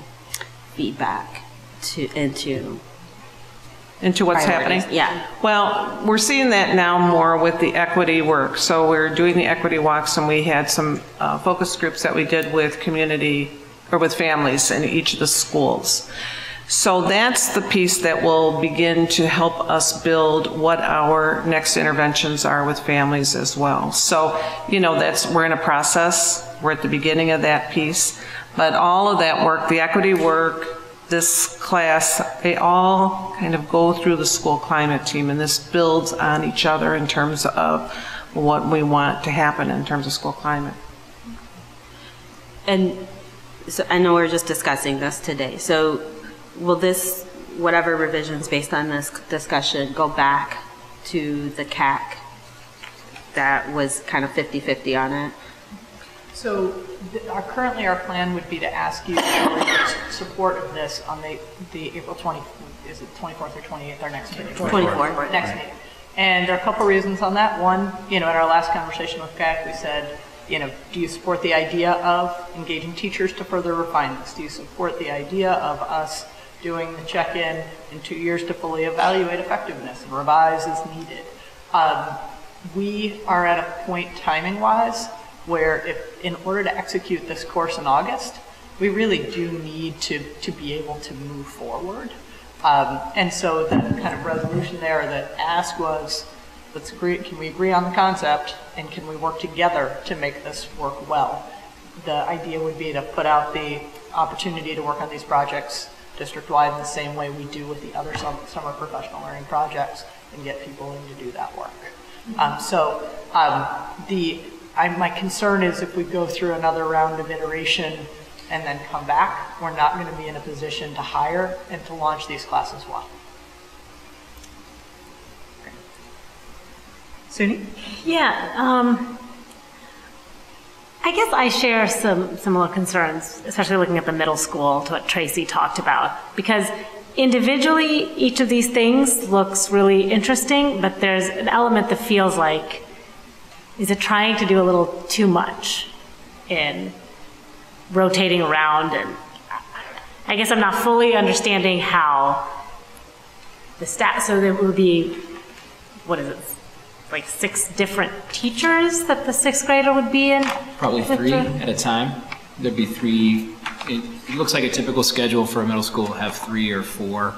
feedback to, into? Into what's priorities? happening? Yeah. Well, we're seeing that now more with the equity work. So we're doing the equity walks, and we had some uh, focus groups that we did with community, or with families in each of the schools. So that's the piece that will begin to help us build what our next interventions are with families as well. So, you know, that's, we're in a process, we're at the beginning of that piece, but all of that work, the equity work, this class, they all kind of go through the school climate team, and this builds on each other in terms of what we want to happen in terms of school climate. And so I know we're just discussing this today. So will this, whatever revisions based on this discussion, go back to the CAC that was kind of 50-50 on it? So th- our, currently, our plan would be to ask you for support of this on the, the April 20, is it 24th or 28th, our next meeting? 24th. Next meeting. And there are a couple reasons on that. One, you know, in our last conversation with CAC, we said, you know, do you support the idea of engaging teachers to further refine this? Do you support the idea of us doing the check-in in two years to fully evaluate effectiveness and revise as needed? Um, we are at a point timing-wise where if, in order to execute this course in August, we really do need to, to be able to move forward. Um, and so the kind of resolution there, the ask was, let's agree, can we agree on the concept and can we work together to make this work well? The idea would be to put out the opportunity to work on these projects district-wide in the same way we do with the other summer professional learning projects and get people in to do that work. Um, so um, the I, my concern is if we go through another round of iteration and then come back, we're not going to be in a position to hire and to launch these classes well. Suni? Yeah, um, I guess I share some similar concerns, especially looking at the middle school to what Tracy talked about, because individually, each of these things looks really interesting, but there's an element that feels like, is it trying to do a little too much in rotating around? And I guess I'm not fully understanding how the stat, so there would be, what is it, like six different teachers that the sixth grader would be in? Probably three at a time. There'd be three, it, it looks like a typical schedule for a middle school, have three or four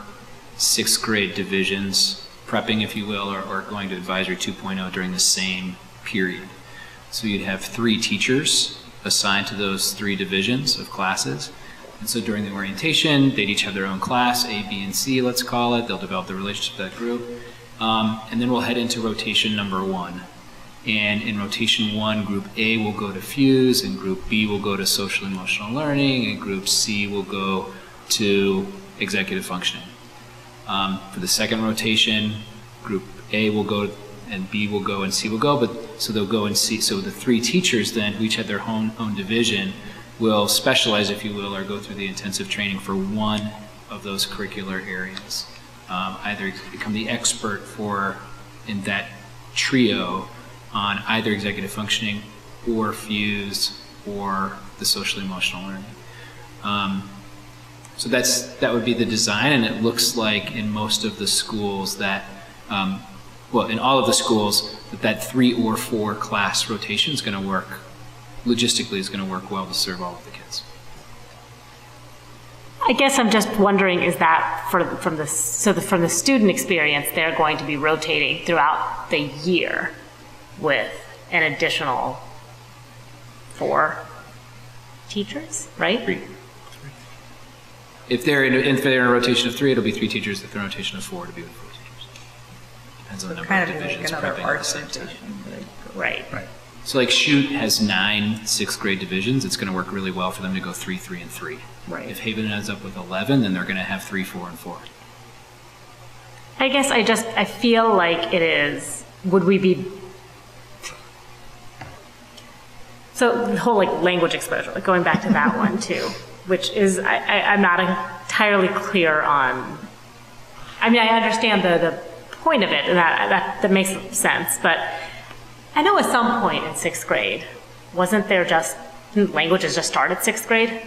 sixth grade divisions, prepping, if you will, or, or going to advisory 2.0 during the same period. So you'd have three teachers assigned to those three divisions of classes. And so during the orientation, they'd each have their own class, A, B, and C, let's call it. They'll develop the relationship to that group. Um, and then we'll head into rotation number one. And in rotation one, group A will go to Fuse, and group B will go to social emotional learning, and group C will go to executive functioning. Um, for the second rotation, group A will go, and B will go, and C will go, but so they'll go and see. So the three teachers then, who each had their own, own division, will specialize, if you will, or go through the intensive training for one of those curricular areas. Um, either become the expert for in that trio on either executive functioning or fuse or the social emotional learning. Um, So that's, that would be the design, and it looks like in most of the schools that, um, well, in all of the schools, that that three or four class rotation is going to work, logistically is going to work well to serve all of. I guess I'm just wondering, is that for, from the, so the, from the student experience, they're going to be rotating throughout the year with an additional four teachers, right? Three. If they're in, if they're in a rotation of three, it'll be three teachers. If they're in a rotation of four, it'll be with four teachers. Depends on the number Kind of of like divisions another prepping at art the same time. Right. Right. So like Chute has nine sixth grade divisions. It's going to work really well for them to go three, three, and three. Right. If Haven ends up with 11, then they're going to have three, four, and four. I guess I just, I feel like it is, would we be, so the whole like language exposure, like going back to that one too, which is, I, I, I'm not entirely clear on, I mean, I understand the, the point of it, and that, that, that makes sense, but I know at some point in sixth grade, wasn't there just, languages just started sixth grade?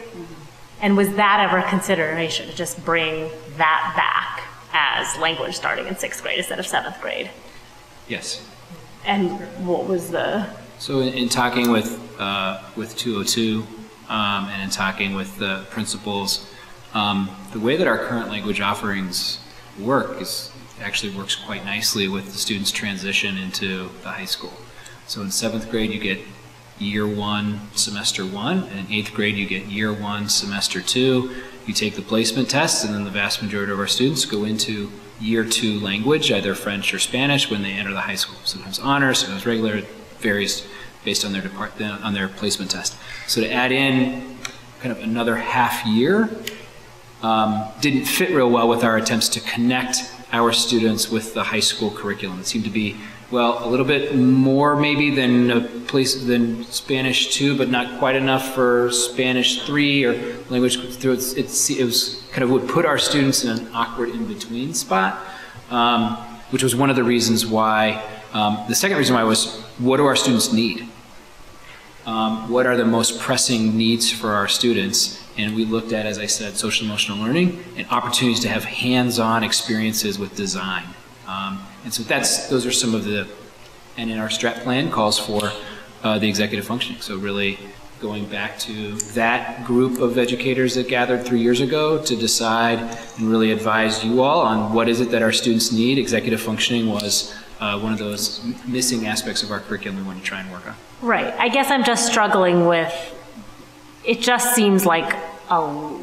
And was that ever a consideration to just bring that back as language starting in sixth grade instead of seventh grade? Yes. And what was the, So in, in talking with uh, with 202 um, and in talking with the principals, um, the way that our current language offerings work is actually works quite nicely with the students' transition into the high school. So in seventh grade, you get year one, semester one, and in eighth grade, you get year one, semester two. You take the placement test, and then the vast majority of our students go into year two language, either French or Spanish, when they enter the high school. Sometimes honors, sometimes regular, varies based on their depart, on their placement test. So to add in kind of another half year um, didn't fit real well with our attempts to connect our students with the high school curriculum. It seemed to be, well, a little bit more maybe than a place than Spanish two, but not quite enough for Spanish three or language through. It's, it's, it was kind of would put our students in an awkward in between spot, um, which was one of the reasons why. Um, the second reason why was, what do our students need? Um, what are the most pressing needs for our students? And we looked at, as I said, social emotional learning and opportunities to have hands-on experiences with design. Um, and so that's those are some of the, and in our strat plan calls for uh, the executive functioning. So really going back to that group of educators that gathered three years ago to decide and really advise you all on what is it that our students need. Executive functioning was uh, one of those missing aspects of our curriculum we want to try and work on. right, I guess I'm just struggling with, it just seems like a,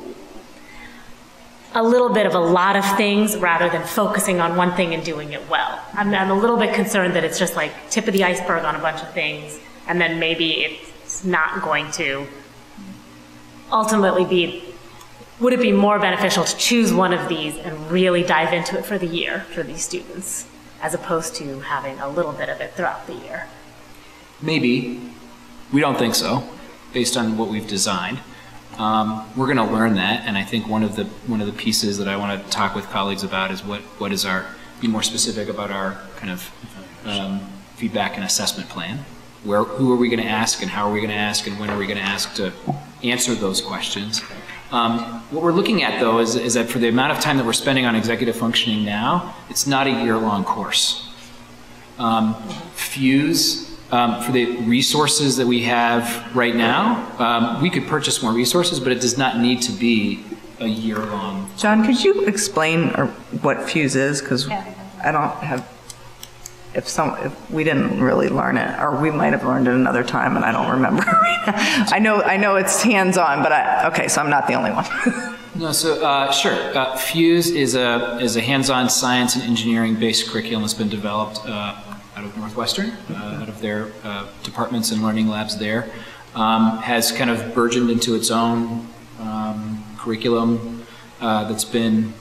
a little bit of a lot of things rather than focusing on one thing and doing it well. I'm, I'm a little bit concerned that it's just like tip of the iceberg on a bunch of things, and then maybe it's not going to ultimately be, would it be more beneficial to choose one of these and really dive into it for the year for these students, as opposed to having a little bit of it throughout the year? Maybe. We don't think so, based on what we've designed. Um, we're going to learn that, and I think one of the one of the pieces that I want to talk with colleagues about is what what is our be more specific about our kind of um, feedback and assessment plan. Where who are we going to ask, and how are we going to ask, and when are we going to ask to answer those questions? Um, what we're looking at, though, is, is that for the amount of time that we're spending on executive functioning now, it's not a year-long course. Um, Fuse um, for the resources that we have right now, um, we could purchase more resources, but it does not need to be a year-long. John, could you explain or what Fuse is? Because I don't have, if some, if we didn't really learn it, or we might have learned it another time and I don't remember. I know, I know it's hands-on, but I, okay, so I'm not the only one. No, so uh, sure. Uh, Fuse is a is a hands-on science and engineering-based curriculum that's been developed uh, out of Northwestern, uh, out of their uh, departments and learning labs there. Um, has kind of burgeoned into its own um, curriculum uh, that's been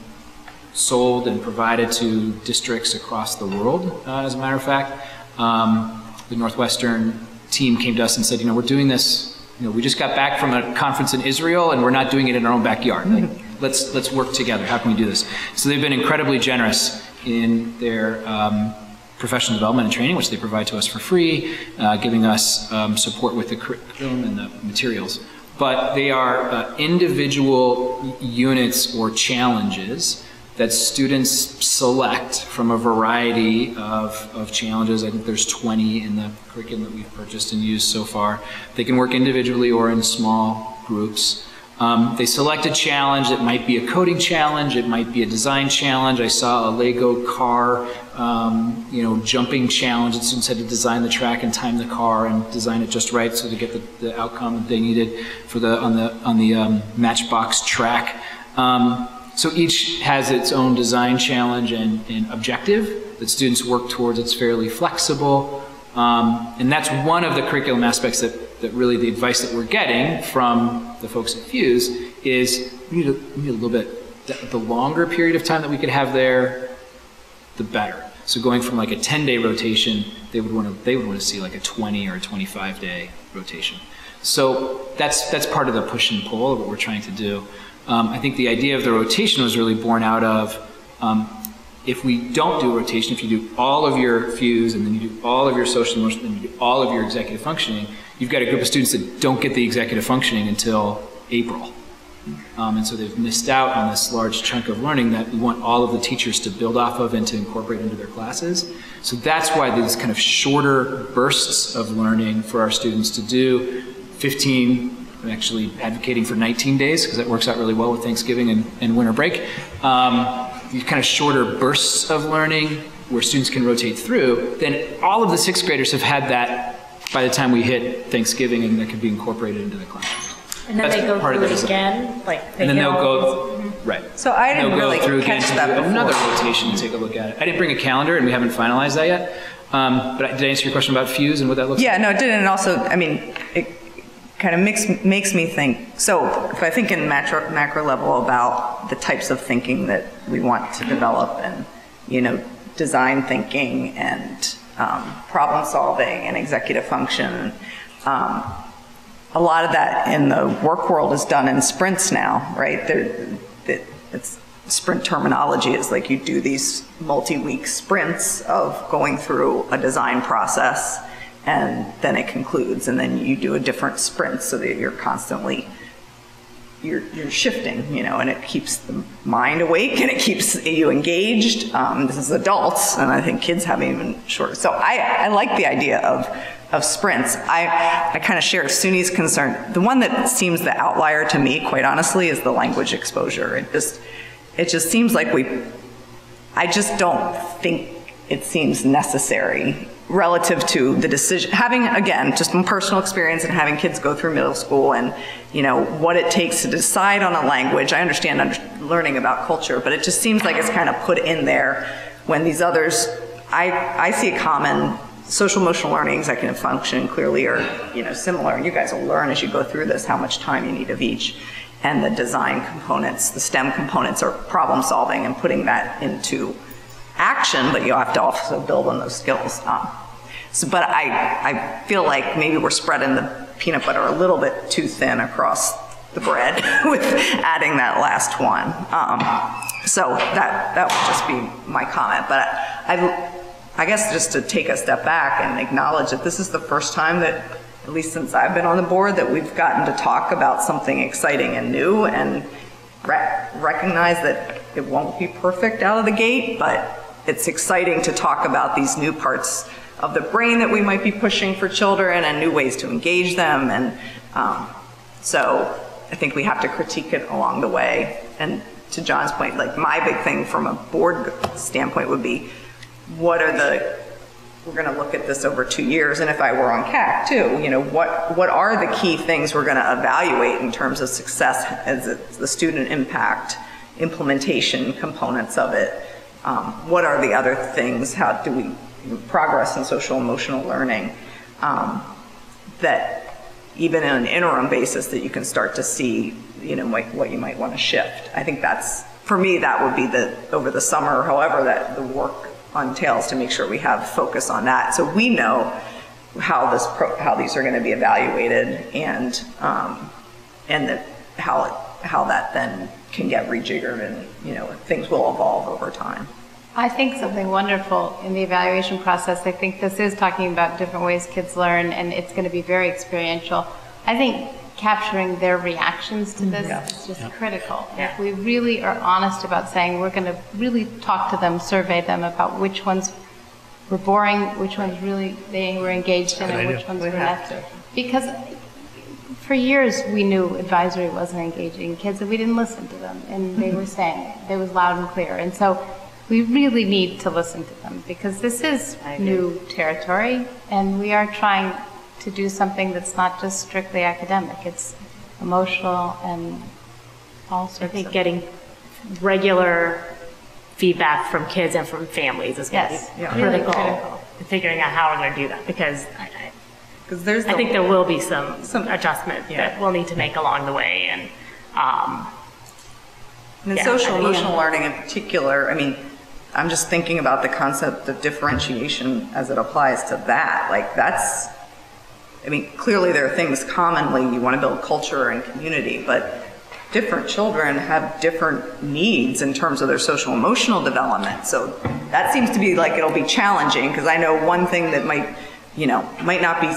sold and provided to districts across the world. Uh, as a matter of fact, um, the Northwestern team came to us and said, you know, we're doing this. You know, we just got back from a conference in Israel, and we're not doing it in our own backyard. Like, let's let's work together. How can we do this? So they've been incredibly generous in their um, professional development and training, which they provide to us for free, uh, giving us um, support with the curriculum and the materials. but they are uh, individual units or challenges that students select from a variety of, of challenges. I think there's 20 in the curriculum that we've purchased and used so far. They can work individually or in small groups. Um, they select a challenge. It might be a coding challenge. It might be a design challenge. I saw a Lego car, um, you know, jumping challenge. The students had to design the track and time the car and design it just right so to get the, the outcome that they needed for the on the on the um, Matchbox track. Um, so each has its own design challenge and, and objective that students work towards. It's fairly flexible. Um, and that's one of the curriculum aspects that, that really the advice that we're getting from the folks at Fuse is we need a, we need a little bit, the, the longer period of time that we could have there, the better. So going from like a 10 day rotation, they would want to, they would want to see like a 20 or a 25 day rotation. So that's, that's part of the push and pull of what we're trying to do. Um, I think the idea of the rotation was really born out of um, if we don't do rotation, if you do all of your fuse and then you do all of your social emotional, and you do all of your executive functioning, you've got a group of students that don't get the executive functioning until April. Um, and so they've missed out on this large chunk of learning that we want all of the teachers to build off of and to incorporate into their classes. So that's why these kind of shorter bursts of learning for our students to do 15 I'm actually advocating for 19 days because that works out really well with Thanksgiving and, and winter break. Um, these kind of shorter bursts of learning where students can rotate through, then all of the sixth graders have had that by the time we hit Thanksgiving and that can be incorporated into the classroom. And then That's they go part of through the it design. again, like. they And then get they'll all go, these- right. So I didn't They'll go really through again catch to that do before. Another rotation and take a look at it. I didn't bring a calendar and we haven't finalized that yet. Um, but did I answer your question about Fuse and what that looks like? Yeah, no, it didn't. And also, I mean, it kind of makes, makes me think, so if I think in macro, macro level about the types of thinking that we want to develop and, you know, design thinking and um, problem solving and executive function, um, a lot of that in the work world is done in sprints now, right? There, it, it's sprint terminology is like you do these multi-week sprints of going through a design process and then it concludes and then you do a different sprint so that you're constantly you're, you're shifting, you know, and it keeps the mind awake and it keeps you engaged. Um, this is adults, and I think kids have even shorter. So I, I like the idea of, of sprints. I, I kind of share Suni's concern. The one that seems the outlier to me, quite honestly, is the language exposure. It just, it just seems like we, I just don't think it seems necessary relative to the decision having again just personal experience and having kids go through middle school and you know what it takes to decide on a language i understand under, learning about culture but it just seems like it's kind of put in there when these others i i see a common social emotional learning executive function clearly are you know similar and you guys will learn as you go through this how much time you need of each and the design components the stem components are problem solving and putting that into action, but you have to also build on those skills. Um, so, but I, I feel like maybe we're spreading the peanut butter a little bit too thin across the bread with adding that last one. Um, so that that would just be my comment. But I, I guess just to take a step back and acknowledge that this is the first time that, at least since I've been on the board, that we've gotten to talk about something exciting and new and re- recognize that it won't be perfect out of the gate, but it's exciting to talk about these new parts of the brain that we might be pushing for children and new ways to engage them. And um, so I think we have to critique it along the way. And to John's point, like my big thing from a board standpoint would be what are the we're going to look at this over two years, and if I were on CAC too, you know, what what are the key things we're going to evaluate in terms of success as the student impact, implementation components of it? Um, what are the other things? How do we progress in social emotional learning? Um, that even on an interim basis, that you can start to see, you know, what, what you might want to shift. I think that's for me. That would be the over the summer, however that the work entails to make sure we have focus on that, so we know how this pro, how these are going to be evaluated and um, and that how how that then can get rejiggered and you know things will evolve over time. I think something wonderful in the evaluation process. I think this is talking about different ways kids learn, and it's going to be very experiential. I think capturing their reactions to this is just critical. If we really are honest about saying, we're going to really talk to them, survey them about which ones were boring, which ones really they were engaged in, and which ones We were not. Because for years, we knew advisory wasn't engaging kids, and we didn't listen to them, and they were saying it. It was loud and clear. And so we really need to listen to them, because this is new territory, and we are trying to do something that's not just strictly academic. It's emotional and all sorts I of... think getting regular feedback from kids and from families is going to Yes, be yeah. really critical critical. in figuring out how we're going to do that because I, Because there's I, I think there will be some, some adjustment that we'll need to make along the way and um, And in Yeah, social I- emotional yeah. learning in particular, I mean, I'm just thinking about the concept of differentiation as it applies to that. Like, that's, I mean, clearly there are things commonly, you want to build culture and community, but different children have different needs in terms of their social emotional development. So that seems to be like it'll be challenging, because I know one thing that might, you know, might not be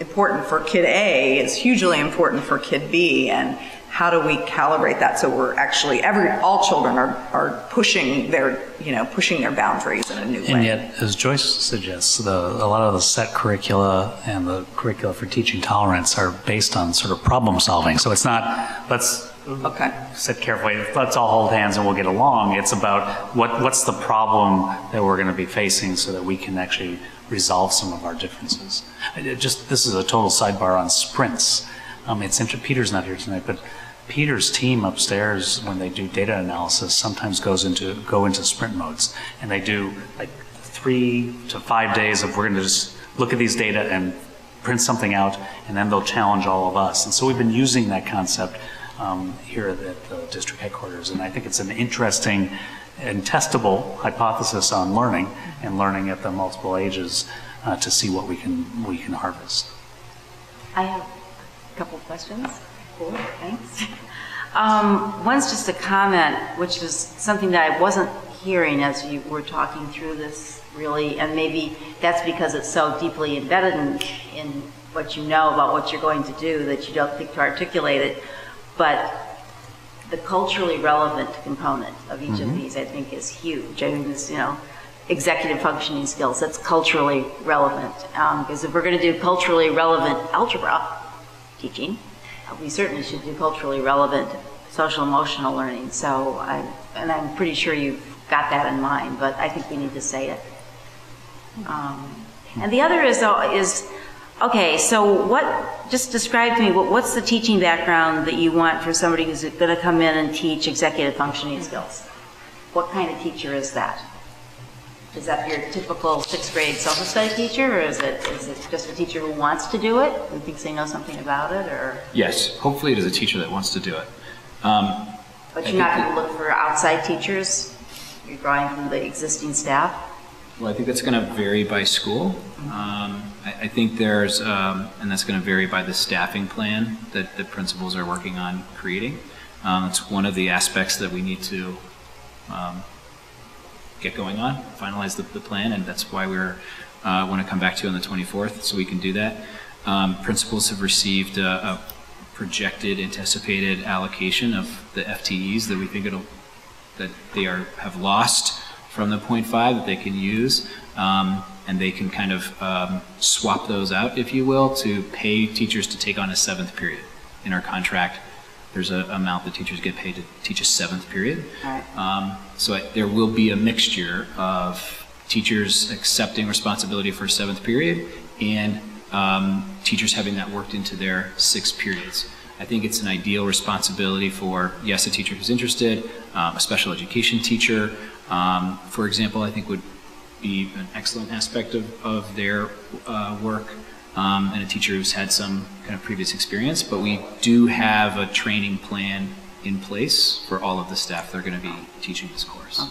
important for kid A is hugely important for kid B, and how do we calibrate that so we're actually every all children are, are pushing their you know pushing their boundaries in a new And way. And yet, as Joyce suggests, the, a lot of the set curricula and the curricula for teaching tolerance are based on sort of problem solving. So it's not, let's okay. sit carefully, let's all hold hands and we'll get along. It's about what, what's the problem that we're going to be facing so that we can actually resolve some of our differences. I- Just, this is a total sidebar on sprints. Um, it's inter- Peter's not here tonight, but Peter's team upstairs, when they do data analysis, sometimes goes into, go into sprint modes. And they do like three to five days of, we're going to just look at these data and print something out, and then they'll challenge all of us. And so we've been using that concept um, here at the district headquarters, and I think it's an interesting and testable hypothesis on learning and learning at the multiple ages uh, to see what we can we can harvest. I have a couple questions. Cool, thanks. Um, One's just a comment, which is something that I wasn't hearing as you were talking through this, really, and maybe that's because it's so deeply embedded in, in what you know about what you're going to do that you don't think to articulate it. But the culturally relevant component of each of Mhm. these, I think, is huge. I mean, this, you know, executive functioning skills, that's culturally relevant. Um, Because if we're going to do culturally relevant algebra teaching, we certainly should do culturally relevant social emotional learning. So I, and I'm pretty sure you've got that in mind, but I think we need to say it. Um, And the other is, uh, is, okay, so what, just describe to me, what, what's the teaching background that you want for somebody who's going to come in and teach executive functioning skills? What kind of teacher is that? Is that your typical sixth grade social study teacher, or is it, is it just a teacher who wants to do it, who thinks they know something about it, or, Yes, hopefully it is a teacher that wants to do it. Um, but I you're not think going to look for outside teachers? You're drawing from the existing staff? Well, I think that's going to vary by school. Um, I, I think there's, um, and that's going to vary by the staffing plan that the principals are working on creating. Um, it's one of the aspects that we need to um, get going on, finalize the, the plan, and that's why we're uh, want to come back to you on the 24th so we can do that. Um, principals have received a, a projected, anticipated allocation of the FTEs that we think it'll that they are have lost from the 0.5 that they can use, um, and they can kind of um, swap those out, if you will, to pay teachers to take on a seventh period. In our contract, there's an amount that teachers get paid to teach a seventh period. Um, so I, there will be a mixture of teachers accepting responsibility for a seventh period and um, teachers having that worked into their six periods. I think it's an ideal responsibility for, yes, a teacher who's interested, um, a special education teacher, um, for example, I think would be an excellent aspect of, of their uh, work, um, and a teacher who's had some kind of previous experience. But we do have a training plan in place for all of the staff that are going to be teaching this course.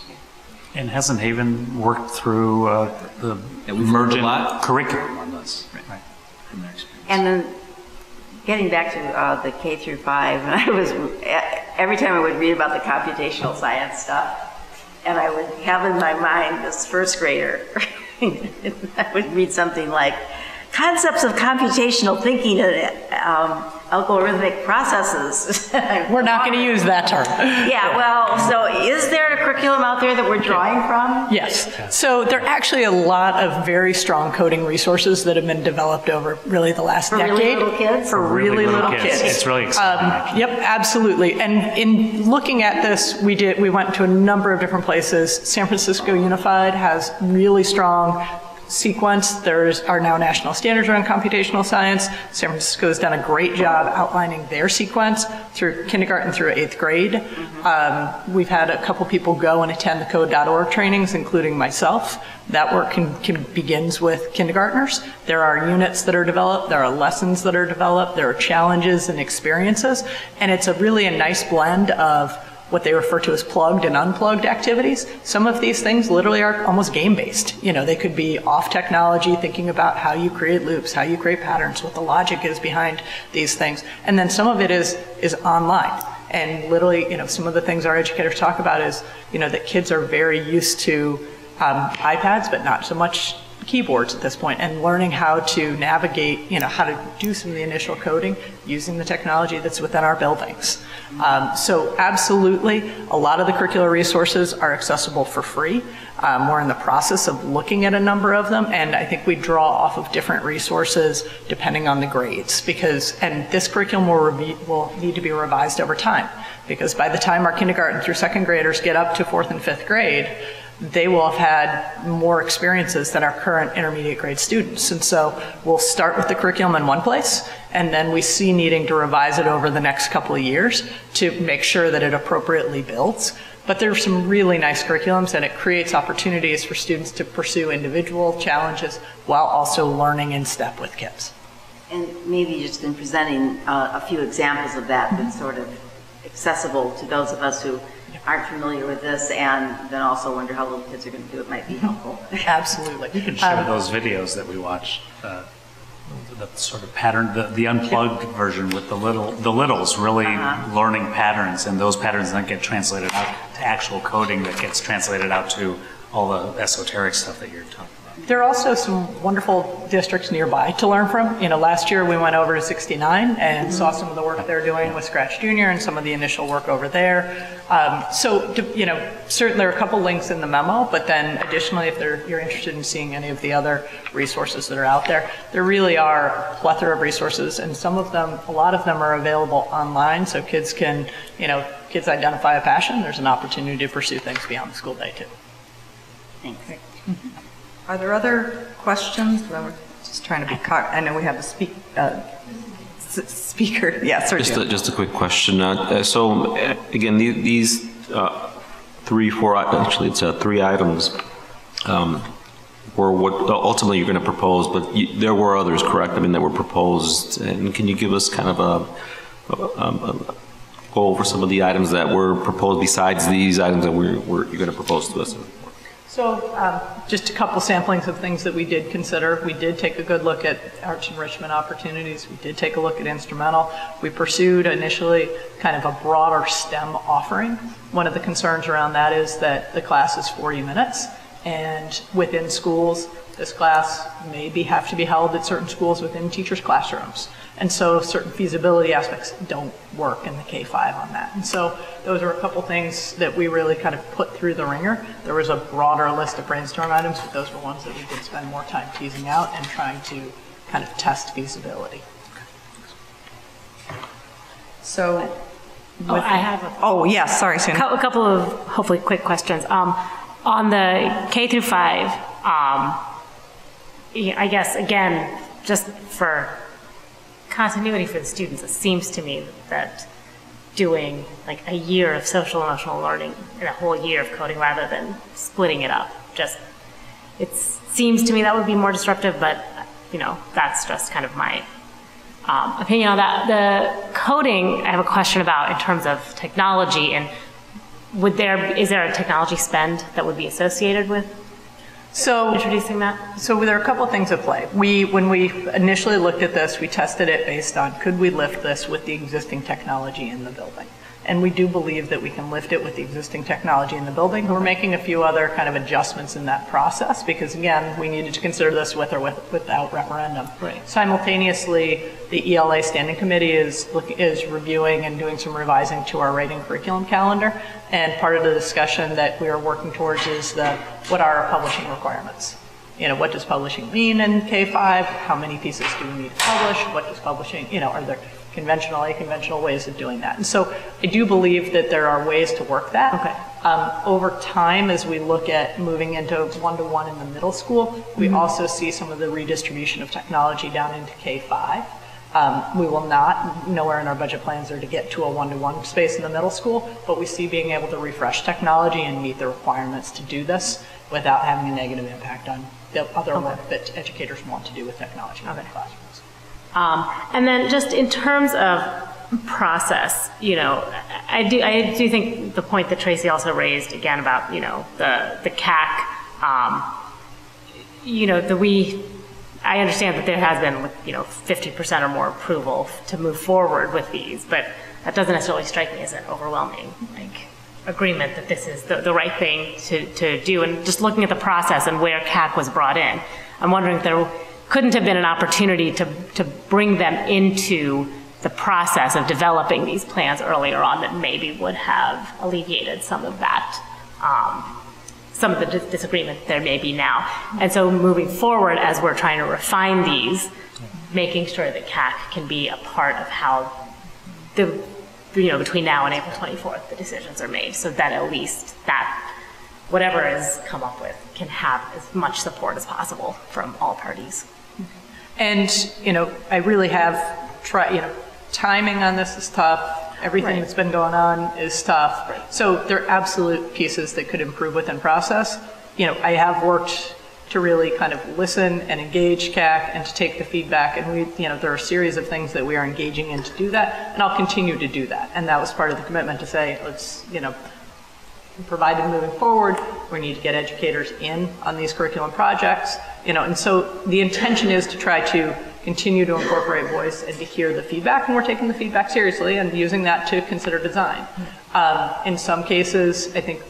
And hasn't Haven worked through uh, the we've a emergent lot. curriculum on this? Right. From their experience. And then, getting back to uh, the K through five, and I was, every time I would read about the computational science stuff, and I would have in my mind this first grader, I would read something like, concepts of computational thinking, and um, algorithmic processes. We're not going to use that term. Yeah, well, so is there a curriculum out there that we're drawing from? Yes. So there are actually a lot of very strong coding resources that have been developed over really the last For decade. really little kids? For really little kids. It's really exciting. Um, Yep, absolutely. And in looking at this, we did, we went to a number of different places. San Francisco Unified has really strong sequence. There's are now national standards around computational science. San Francisco has done a great job outlining their sequence through kindergarten through eighth grade. Um, we've had a couple people go and attend the code.org trainings, including myself. That work can, can begins with kindergartners. There are units that are developed, there are lessons that are developed, there are challenges and experiences, and it's a really a nice blend of what they refer to as plugged and unplugged activities. Some of these things literally are almost game-based. You know, they could be off technology, thinking about how you create loops, how you create patterns, what the logic is behind these things. And then some of it is, is online. And literally, you know, some of the things our educators talk about is, you know, that kids are very used to um, iPads, but not so much keyboards at this point and learning how to navigate, you know, how to do some of the initial coding using the technology that's within our buildings. Um, so absolutely, a lot of the curricular resources are accessible for free. Um, we're in the process of looking at a number of them, and I think we draw off of different resources depending on the grades. Because, and this curriculum will, will need to be revised over time. Because by the time our kindergarten through second graders get up to fourth and fifth grade, they will have had more experiences than our current intermediate grade students. And so we'll start with the curriculum in one place, and then we see needing to revise it over the next couple of years to make sure that it appropriately builds. But there are some really nice curriculums, and it creates opportunities for students to pursue individual challenges while also learning in step with kids. And maybe just in presenting uh, a few examples of that that's sort of accessible to those of us who aren't familiar with this and then also wonder how little kids are going to do it might be helpful. Absolutely. You can share Um, those videos that we watched, uh, the sort of pattern, the, the unplugged version with the little, the littles really Uh-huh. learning patterns, and those patterns then get translated out to actual coding that gets translated out to all the esoteric stuff that you're talking about. There are also some wonderful districts nearby to learn from. You know, last year we went over to 69 and saw some of the work they're doing with Scratch Junior and some of the initial work over there. Um, so, you know, certainly there are a couple links in the memo, but then additionally, if they're, you're interested in seeing any of the other resources that are out there, there really are a plethora of resources, and some of them, a lot of them are available online, so kids can, you know, kids identify a passion. There's an opportunity to pursue things beyond the school day too. Thanks. Are there other questions? Well, We're just trying to be, cog- I know we have a speak, uh, s- speaker, yes, Just a, just a quick question. Uh, uh, So, uh, again, the- these uh, three, four, actually, it's uh, three items um, were what ultimately you're going to propose, but you- there were others, correct? I mean, that were proposed. And can you give us kind of a, a- um, a- go over some of the items that were proposed besides these items that we're, we're- you're going to propose to us? So um, just a couple samplings of things that we did consider. We did take a good look at arts enrichment opportunities. We did take a look at instrumental. We pursued initially kind of a broader STEM offering. One of the concerns around that is that the class is 40 minutes, and within schools, this class maybe have to be held at certain schools within teachers' classrooms. And so certain feasibility aspects don't work in the K-5 on that. And so those are a couple things that we really kind of put through the ringer. There was a broader list of brainstorm items, but those were ones that we did spend more time teasing out and trying to kind of test feasibility. So. Oh, I have a Oh, yes, sorry, Susan. A couple of hopefully quick questions. Um, On the K through five, um, I guess, again, just for continuity for the students, it seems to me that doing like a year of social emotional learning and a whole year of coding rather than splitting it up, just, it seems to me that would be more disruptive, but, you know, that's just kind of my um, opinion on that. The coding, I have a question about in terms of technology and would there, is there a technology spend that would be associated with So. introducing that? So there are a couple of things at play. We, when we initially looked at this, we tested it based on, could we lift this with the existing technology in the building? And we do believe that we can lift it with the existing technology in the building. We're making a few other kind of adjustments in that process, because again, we needed to consider this with or with, without referendum. Right. Simultaneously, the ELA Standing Committee is, look- is reviewing and doing some revising to our rating curriculum calendar, and part of the discussion that we are working towards is the, what are our publishing requirements? You know, what does publishing mean in K-5? How many pieces do we need to publish? What does publishing, you know, are there conventional, aconventional ways of doing that? And so I do believe that there are ways to work that. Okay. Um, over time, as we look at moving into one-to-one in the middle school, we Mhm. also see some of the redistribution of technology down into K-5. Um, We will not, nowhere in our budget plans are to get to a one-to-one space in the middle school, but we see being able to refresh technology and meet the requirements to do this without having a negative impact on the other work that educators want to do with technology in the classrooms. Um, and then just in terms of process, you know, I do, I do think the point that Tracy also raised again about, you know, the, the CAC, um, you know, the we, I understand that there has been, you know, 50% or more approval to move forward with these, but that doesn't necessarily strike me as an overwhelming, like, agreement that this is the, the right thing to, to do. And just looking at the process and where CAC was brought in, I'm wondering if there couldn't have been an opportunity to, to bring them into the process of developing these plans earlier on that maybe would have alleviated some of that, um, some of the dis- disagreement there may be now. And so moving forward, as we're trying to refine these, making sure that CAC can be a part of how the, you know, between now and April 24th, the decisions are made, so that at least that, whatever is come up with, can have as much support as possible from all parties. And, you know, I really have tried, you know, timing on this is tough. Everything Right. that's been going on is tough. So there are absolute pieces that could improve within process. You know, I have worked to really kind of listen and engage CAC and to take the feedback. And we, you know, there are a series of things that we are engaging in to do that. And I'll continue to do that. And that was part of the commitment to say, let's, you know, provide them moving forward. We need to get educators in on these curriculum projects, you know, and so the intention is to try to continue to incorporate voice and to hear the feedback, and we're taking the feedback seriously and using that to consider design. Um, in some cases, I think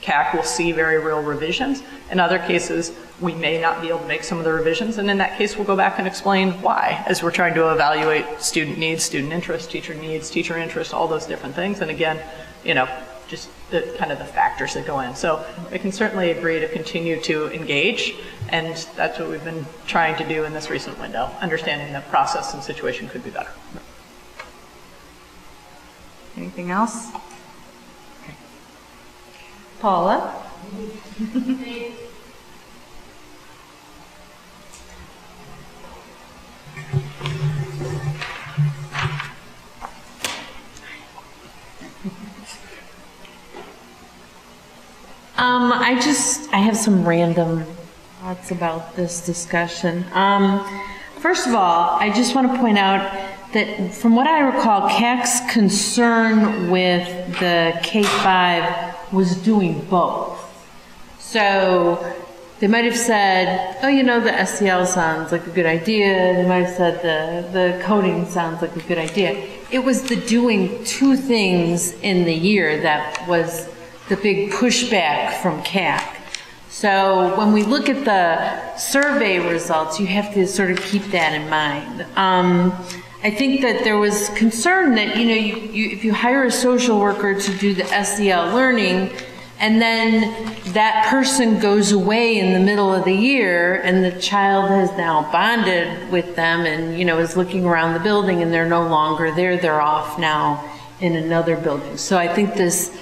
CAC will see very real revisions. In other cases, we may not be able to make some of the revisions, and in that case, we'll go back and explain why, as we're trying to evaluate student needs, student interest, teacher needs, teacher interest, all those different things. And again, you know, just the kind of the factors that go in. So I can certainly agree to continue to engage, and that's what we've been trying to do in this recent window, understanding the process and situation could be better. Anything else? Paula? Um, I just, I have some random thoughts about this discussion. Um, first of all, I just want to point out that from what I recall, CAC's concern with the K-5 was doing both. So they might have said, oh, you know, the SEL sounds like a good idea. They might have said the, the coding sounds like a good idea. It was the doing two things in the year that was the big pushback from CAC. So when we look at the survey results, you have to sort of keep that in mind. Um, I think that there was concern that, you know, you, you, if you hire a social worker to do the SEL learning, and then that person goes away in the middle of the year, and the child has now bonded with them and, you know, is looking around the building, and they're no longer there, they're off now in another building. So I think this,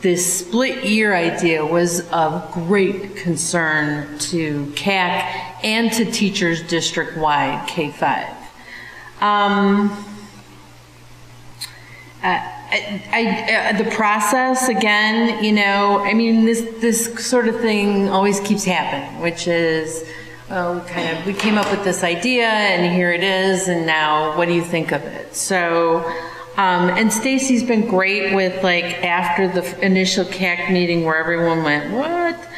this split year idea was of great concern to CAC and to teachers district-wide, K-5. Um, I, I, uh, the process again, you know, I mean, this this sort of thing always keeps happening, which is, oh, we kind of we came up with this idea and here it is, and now what do you think of it? So, um, and Stacy's been great with like after the initial CAC meeting where everyone went, what?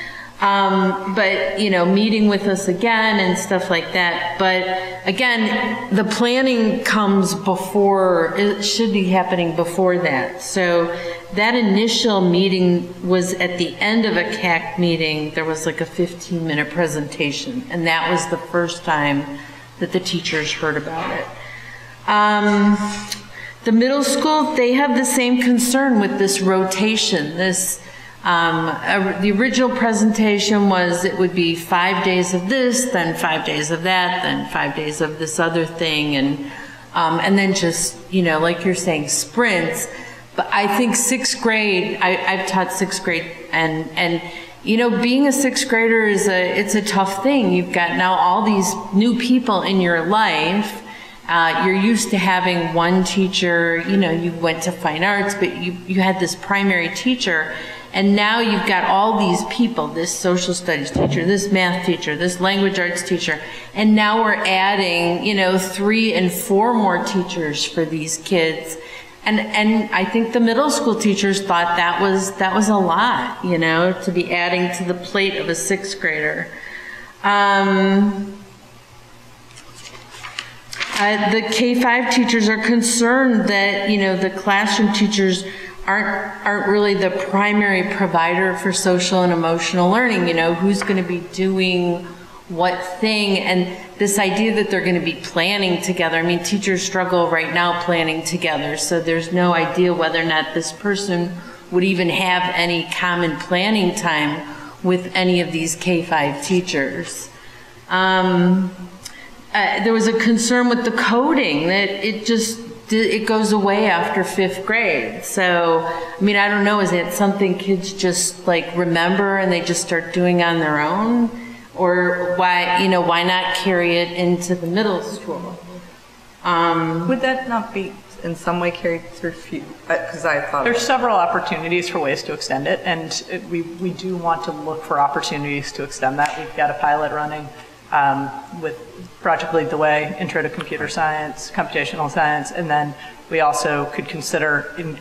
Um, but, you know, meeting with us again and stuff like that. But again, the planning comes before, it should be happening before that. So that initial meeting was at the end of a CAC meeting, there was like a 15-minute presentation. And that was the first time that the teachers heard about it. Um, the middle school, they have the same concern with this rotation, this, um, the original presentation was it would be five days of this, then five days of that, then five days of this other thing, and, um, and then just, you know, like you're saying, sprints. But I think sixth grade, I, I've taught sixth grade, and, and, you know, being a sixth grader is a, it's a tough thing. You've got now all these new people in your life, uh, you're used to having one teacher, you know, you went to fine arts, but you, you had this primary teacher, and now you've got all these people, this social studies teacher, this math teacher, this language arts teacher, and now we're adding, you know, three and four more teachers for these kids. And, and I think the middle school teachers thought that was, that was a lot, you know, to be adding to the plate of a sixth grader. Um, uh, the K-5 teachers are concerned that, you know, the classroom teachers aren't, aren't really the primary provider for social and emotional learning. You know, who's going to be doing what thing? And this idea that they're going to be planning together. I mean, teachers struggle right now planning together, so there's no idea whether or not this person would even have any common planning time with any of these K-5 teachers. Um, uh, there was a concern with the coding that it just it goes away after fifth grade. So, I mean, I don't know, is it something kids just like remember and they just start doing on their own? Or why, you know, why not carry it into the middle school? Um, Would that not be in some way carried through, because I thought. There's several opportunities for ways to extend it, and it- we, we do want to look for opportunities to extend that. We've got a pilot running um, with Project Lead the Way, Intro to Computer Science, Computational Science, and then we also could consider in-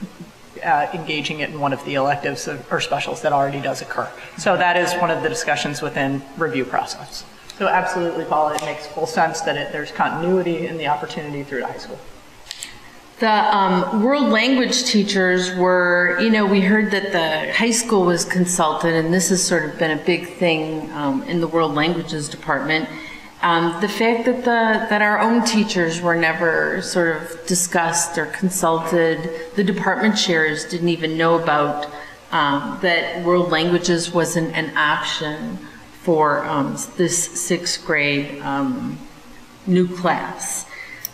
uh, engaging it in one of the electives or specials that already does occur. So that is one of the discussions within review process. So absolutely, Paula, it makes full sense that it- there's continuity in the opportunity through high school. The um, world language teachers were, you know, we heard that the high school was consulted, and this has sort of been a big thing um, in the world languages department. Um, the fact that the that our own teachers were never sort of discussed or consulted, the department chairs didn't even know about um, that world languages wasn't an option for um, this sixth grade um, new class.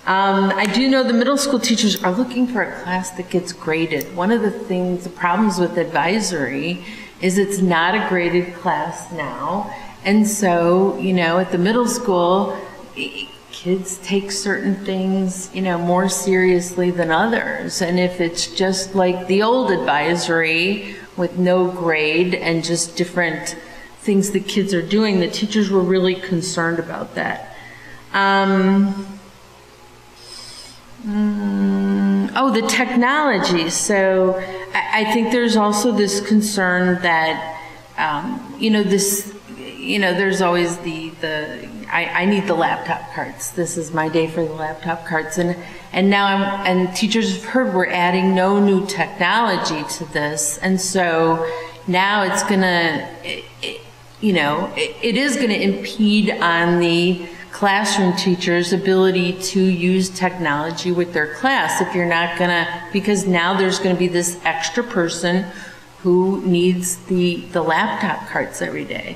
Um, I do know the middle school teachers are looking for a class that gets graded. One of the things, the problems with advisory is it's not a graded class now. And so, you know, at the middle school, kids take certain things, you know, more seriously than others. And if it's just like the old advisory with no grade and just different things the kids are doing, the teachers were really concerned about that. Um, Mm, oh, the technology. So I, I think there's also this concern that, um, you know, this, you know, there's always the, the, I, I need the laptop carts. This is my day for the laptop carts. And, and now I'm, and teachers have heard we're adding no new technology to this. And so now it's gonna, it- it- you know, it, it is gonna impede on the classroom teachers' ability to use technology with their class. If you're not gonna, because now there's gonna be this extra person who needs the, the laptop carts every day.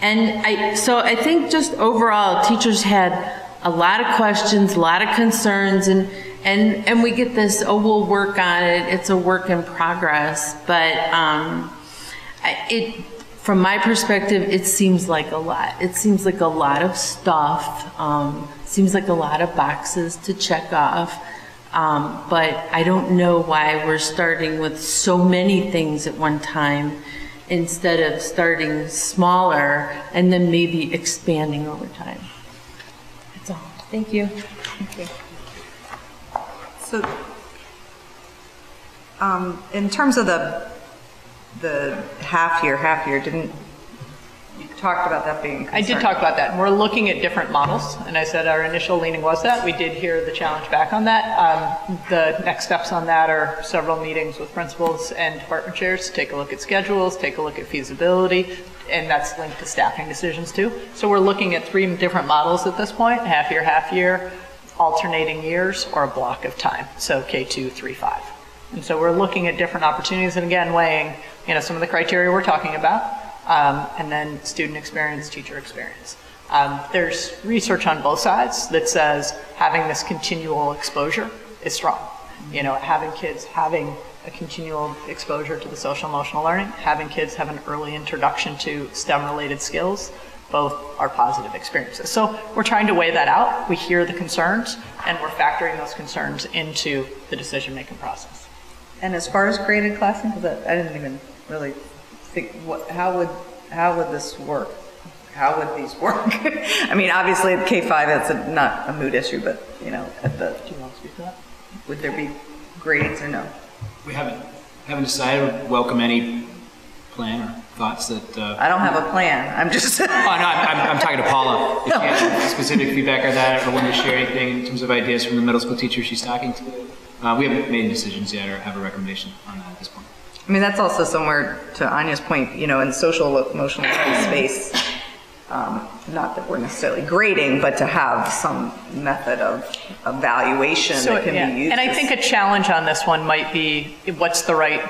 And I, so I think just overall, teachers had a lot of questions, a lot of concerns, and, and, and we get this, oh, we'll work on it, it's a work in progress, but, um, it, from my perspective, it seems like a lot. It seems like a lot of stuff, um, seems like a lot of boxes to check off. Um, but I don't know why we're starting with so many things at one time instead of starting smaller and then maybe expanding over time. That's all. Thank you. Thank you. So, um, in terms of the, the half year, half year, didn't, You talked about that being I did talk about that, and we're looking at different models, and I said our initial leaning was that. We did hear the challenge back on that. Um, The next steps on that are several meetings with principals and department chairs, to take a look at schedules, take a look at feasibility, and that's linked to staffing decisions too. So we're looking at three different models at this point, half year, half year, alternating years, or a block of time, so K2, 3, 5. And so we're looking at different opportunities, and again, weighing, you know, some of the criteria we're talking about, um, and then student experience, teacher experience. Um, there's research on both sides that says having this continual exposure is strong. You know, having kids having a continual exposure to the social emotional learning, having kids have an early introduction to STEM related skills, both are positive experiences. So we're trying to weigh that out. We hear the concerns, and we're factoring those concerns into the decision making process. And as far as graded classroom, because I didn't even really think, what, how would, how would this work? How would these work? I mean, obviously at K-5, that's a- not a mood issue, but, you know, at the. Do you want to speak to that? Would there be grades or no? We haven't, haven't decided, welcome any plan or thoughts that, uh. I don't have a plan, I'm just. Oh, no, I'm, I'm, I'm talking to Paula. If she has specific feedback or that, or wanted to share anything in terms of ideas from the middle school teacher she's talking to. Uh, we haven't made any decisions yet or have a recommendation on that at this point. I mean, that's also somewhere, to Anya's point, you know, in social emotional space, um, not that we're necessarily grading, but to have some method of evaluation So, that can yeah. be used. And I think a challenge on this one might be, what's the right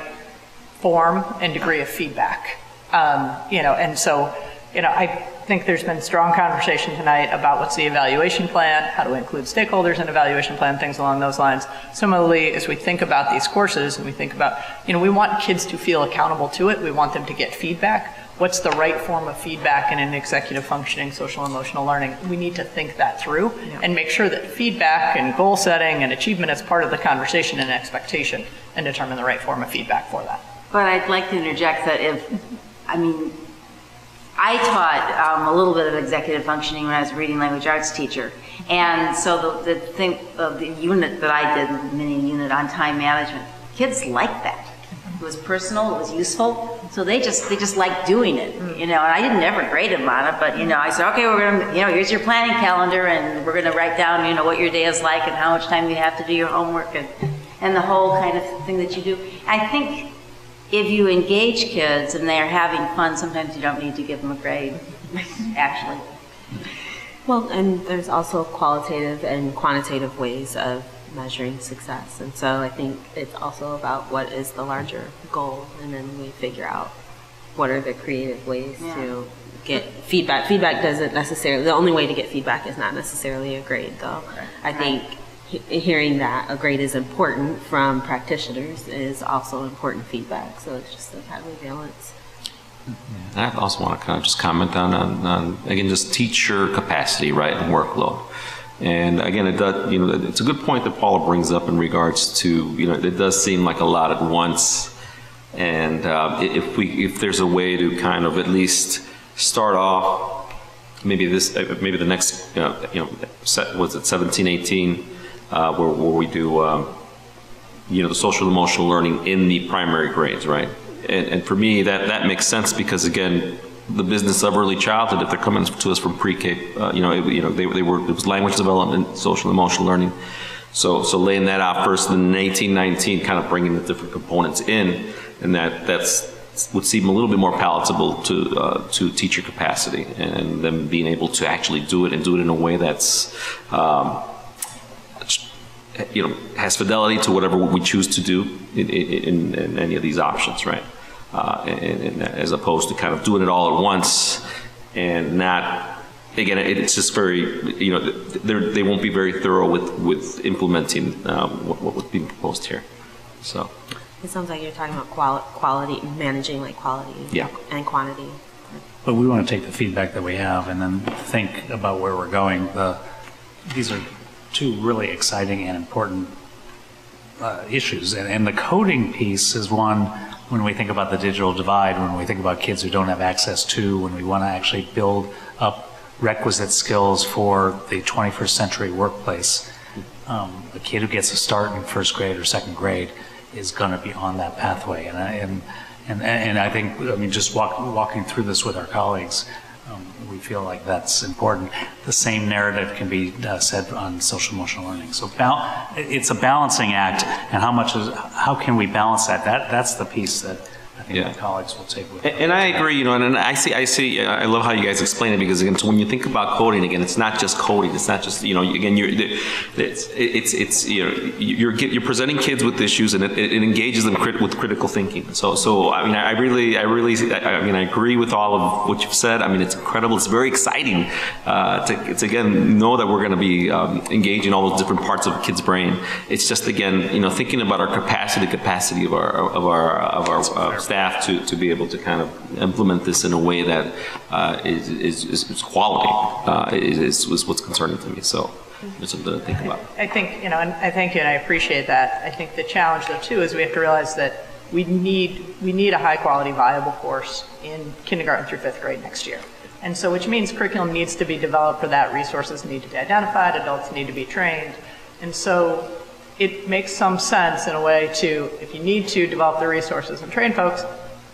form and degree of feedback? Um, You know, and so, you know, I think there's been strong conversation tonight about what's the evaluation plan, how to include stakeholders in evaluation plan, things along those lines. Similarly, as we think about these courses and we think about, you know, we want kids to feel accountable to it, we want them to get feedback. What's the right form of feedback in an executive functioning social emotional learning? We need to think that through and make sure that feedback and goal setting and achievement is part of the conversation and expectation and determine the right form of feedback for that. But I'd like to interject that if, I mean, I taught um, a little bit of executive functioning when I was a reading language arts teacher. And so the, the thing, of the unit that I did, the mini unit on time management, kids liked that. It was personal, it was useful, so they just, they just liked doing it, you know, and I didn't ever grade them on it, but, you know, I said, okay, we're gonna, you know, here's your planning calendar, and we're gonna write down, you know, what your day is like and how much time you have to do your homework and, and the whole kind of thing that you do. I think if you engage kids and they are having fun, sometimes you don't need to give them a grade, actually. Well, and there's also qualitative and quantitative ways of measuring success. And so I think it's also about what is the larger goal, and then we figure out what are the creative ways to get feedback. Feedback doesn't necessarily, the only way to get feedback is not necessarily a grade, though. I think hearing that a grade is important from practitioners is also important feedback. So it's just a kind of balance. I also want to kind of just comment on, on, on, again, just teacher capacity, right, and workload. And again, it does, you know, it's a good point that Paula brings up in regards to, you know, it does seem like a lot at once. And uh, if we, if there's a way to kind of at least start off, maybe this, uh, maybe the next, you know, you know, set- was it 17, 18, uh, where, where we do, um, you know, the social emotional learning in the primary grades, right? And, and for me, that, that makes sense because again, the business of early childhood, if they're coming to us from pre-K, uh, you know, it, you know, they, they were, it was language development, social emotional learning. So, so laying that out first, then in 18, 19, kind of bringing the different components in, and that, that's, would seem a little bit more palatable to, uh, to teacher capacity and them being able to actually do it and do it in a way that's, um, you know, has fidelity to whatever we choose to do in, in, in any of these options, right? Uh, and, and as opposed to kind of doing it all at once and not, again, it's just very, you know, they're, they won't be very thorough with, with implementing um, what, what was being proposed here. So, It sounds like you're talking about quali- quality, managing like quality Yeah. and quantity. But we want to take the feedback that we have and then think about where we're going. The, these are two really exciting and important uh, issues. And, and the coding piece is one when we think about the digital divide, when we think about kids who don't have access to, when we want to actually build up requisite skills for the 21st century workplace. Um, a kid who gets a start in first grade or second grade is going to be on that pathway. And, I, and, and, and I think, I mean, just walk, walking through this with our colleagues, we feel like that's important. The same narrative can be uh, said on social emotional learning. So it's a balancing act, and how much is, how can we balance that? That, that's the piece that I think my colleagues will take with And and I agree, you know, and I see, I see, I love how you guys explain it because again, so when you think about coding, again, it's not just coding, it's not just, you know, again, you're, it's, it's, it's, you know, you're, you're presenting kids with issues and it, it engages them crit- with critical thinking. So, so, I mean, I really, I really, I I mean, I agree with all of what you've said. I mean, it's incredible, it's very exciting, uh, to, it's again, know that we're gonna be, um, engaging all those different parts of a kid's brain. It's just, again, you know, thinking about our capacity, capacity of our, of our, of our uh, staff to, to be able to kind of implement this in a way that uh, is, is, is quality, uh, is, is what's concerning to me. So it's something to think about. I think, you know, and I thank you, and I appreciate that. I think the challenge, though, too, is we have to realize that we need, we need a high-quality, viable course in kindergarten through fifth grade next year. And so, which means curriculum needs to be developed for that, resources need to be identified, adults need to be trained. And so, it makes some sense in a way to, if you need to develop the resources and train folks,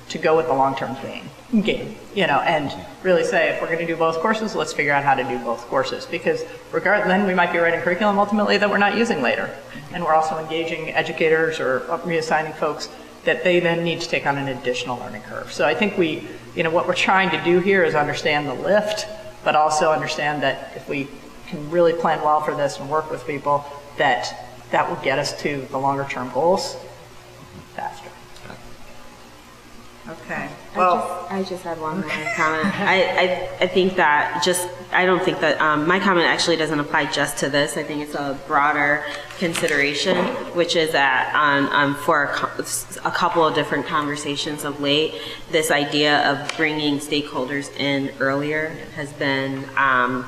to go with the long-term game, game, you know, and really say, if we're going to do both courses, let's figure out how to do both courses. Because regard, then we might be writing curriculum ultimately that we're not using later. And we're also engaging educators or reassigning folks that they then need to take on an additional learning curve. So I think we, you know, what we're trying to do here is understand the lift, but also understand that if we can really plan well for this and work with people, that that will get us to the longer-term goals faster. Okay, well. I just had one more comment. I, I, I think that just, I don't think that, um, my comment actually doesn't apply just to this. I think it's a broader consideration, which is that on, um, for a a couple of different conversations of late, this idea of bringing stakeholders in earlier has been, um,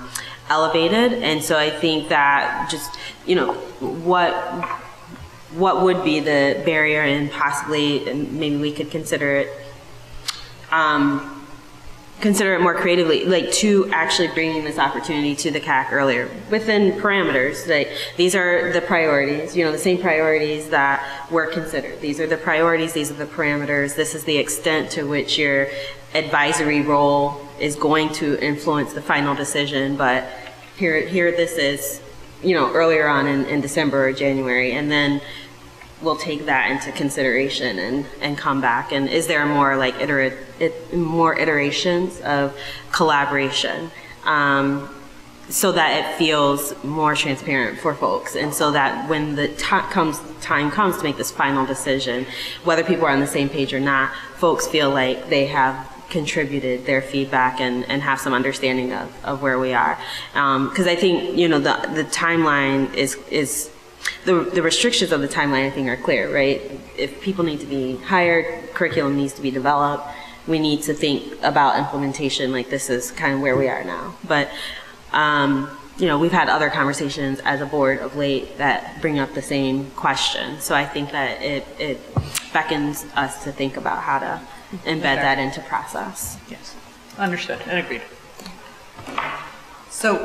elevated. And so I think that just, you know, what, what would be the barrier and possibly, and maybe we could consider it, um, consider it more creatively, like to actually bringing this opportunity to the CAC earlier within parameters. Like these are the priorities, you know, the same priorities that were considered. These are the priorities, these are the parameters. This is the extent to which your advisory role is going to influence the final decision. But here, here this is, you know, earlier on in, in December or January, and then we'll take that into consideration and, and come back. And is there more like iterate, it, more iterations of collaboration? Um, so that it feels more transparent for folks and so that when the comes time comes to make this final decision whether people are on the same page or not folks feel like they have contributed their feedback and, and have some understanding of, of where we are. Because i think you know the, the timeline is is the, the restrictions of the timeline i think are clear right? If people need to be hired curriculum needs to be developed we need to think about implementation like this is kind of where we are now. But um, you know, we've had other conversations as a board of late that bring up the same question. So I think that it, it beckons us to think about how to embed that into process. Yes, understood and agreed. So,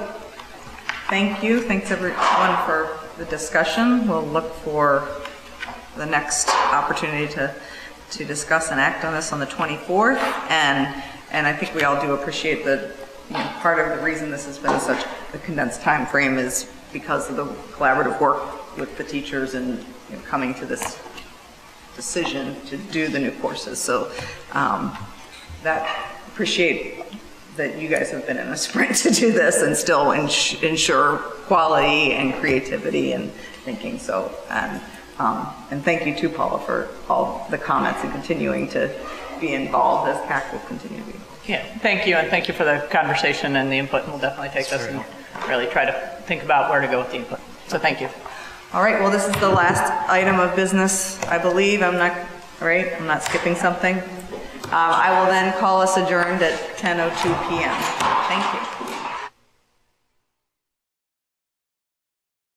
thank you, thanks everyone for the discussion. We'll look for the next opportunity to, to discuss and act on this on the 24th. And, and I think we all do appreciate the, you know, part of the reason this has been such a condensed time frame is because of the collaborative work with the teachers and you know, coming to this decision to do the new courses. So um, that, appreciate that you guys have been in a sprint to do this and still ins- ensure quality and creativity and thinking. So, and, um, and thank you too, Paula, for all the comments and continuing to be involved as CAC will continue to be. Yeah, thank you, and thank you for the conversation and the input, and we'll definitely take this and really try to think about where to go with the input. So thank you. All right, well, this is the last item of business, I believe. I'm not, right, I'm not skipping something. Um, I will then call us adjourned at 10:02 PM. Thank you.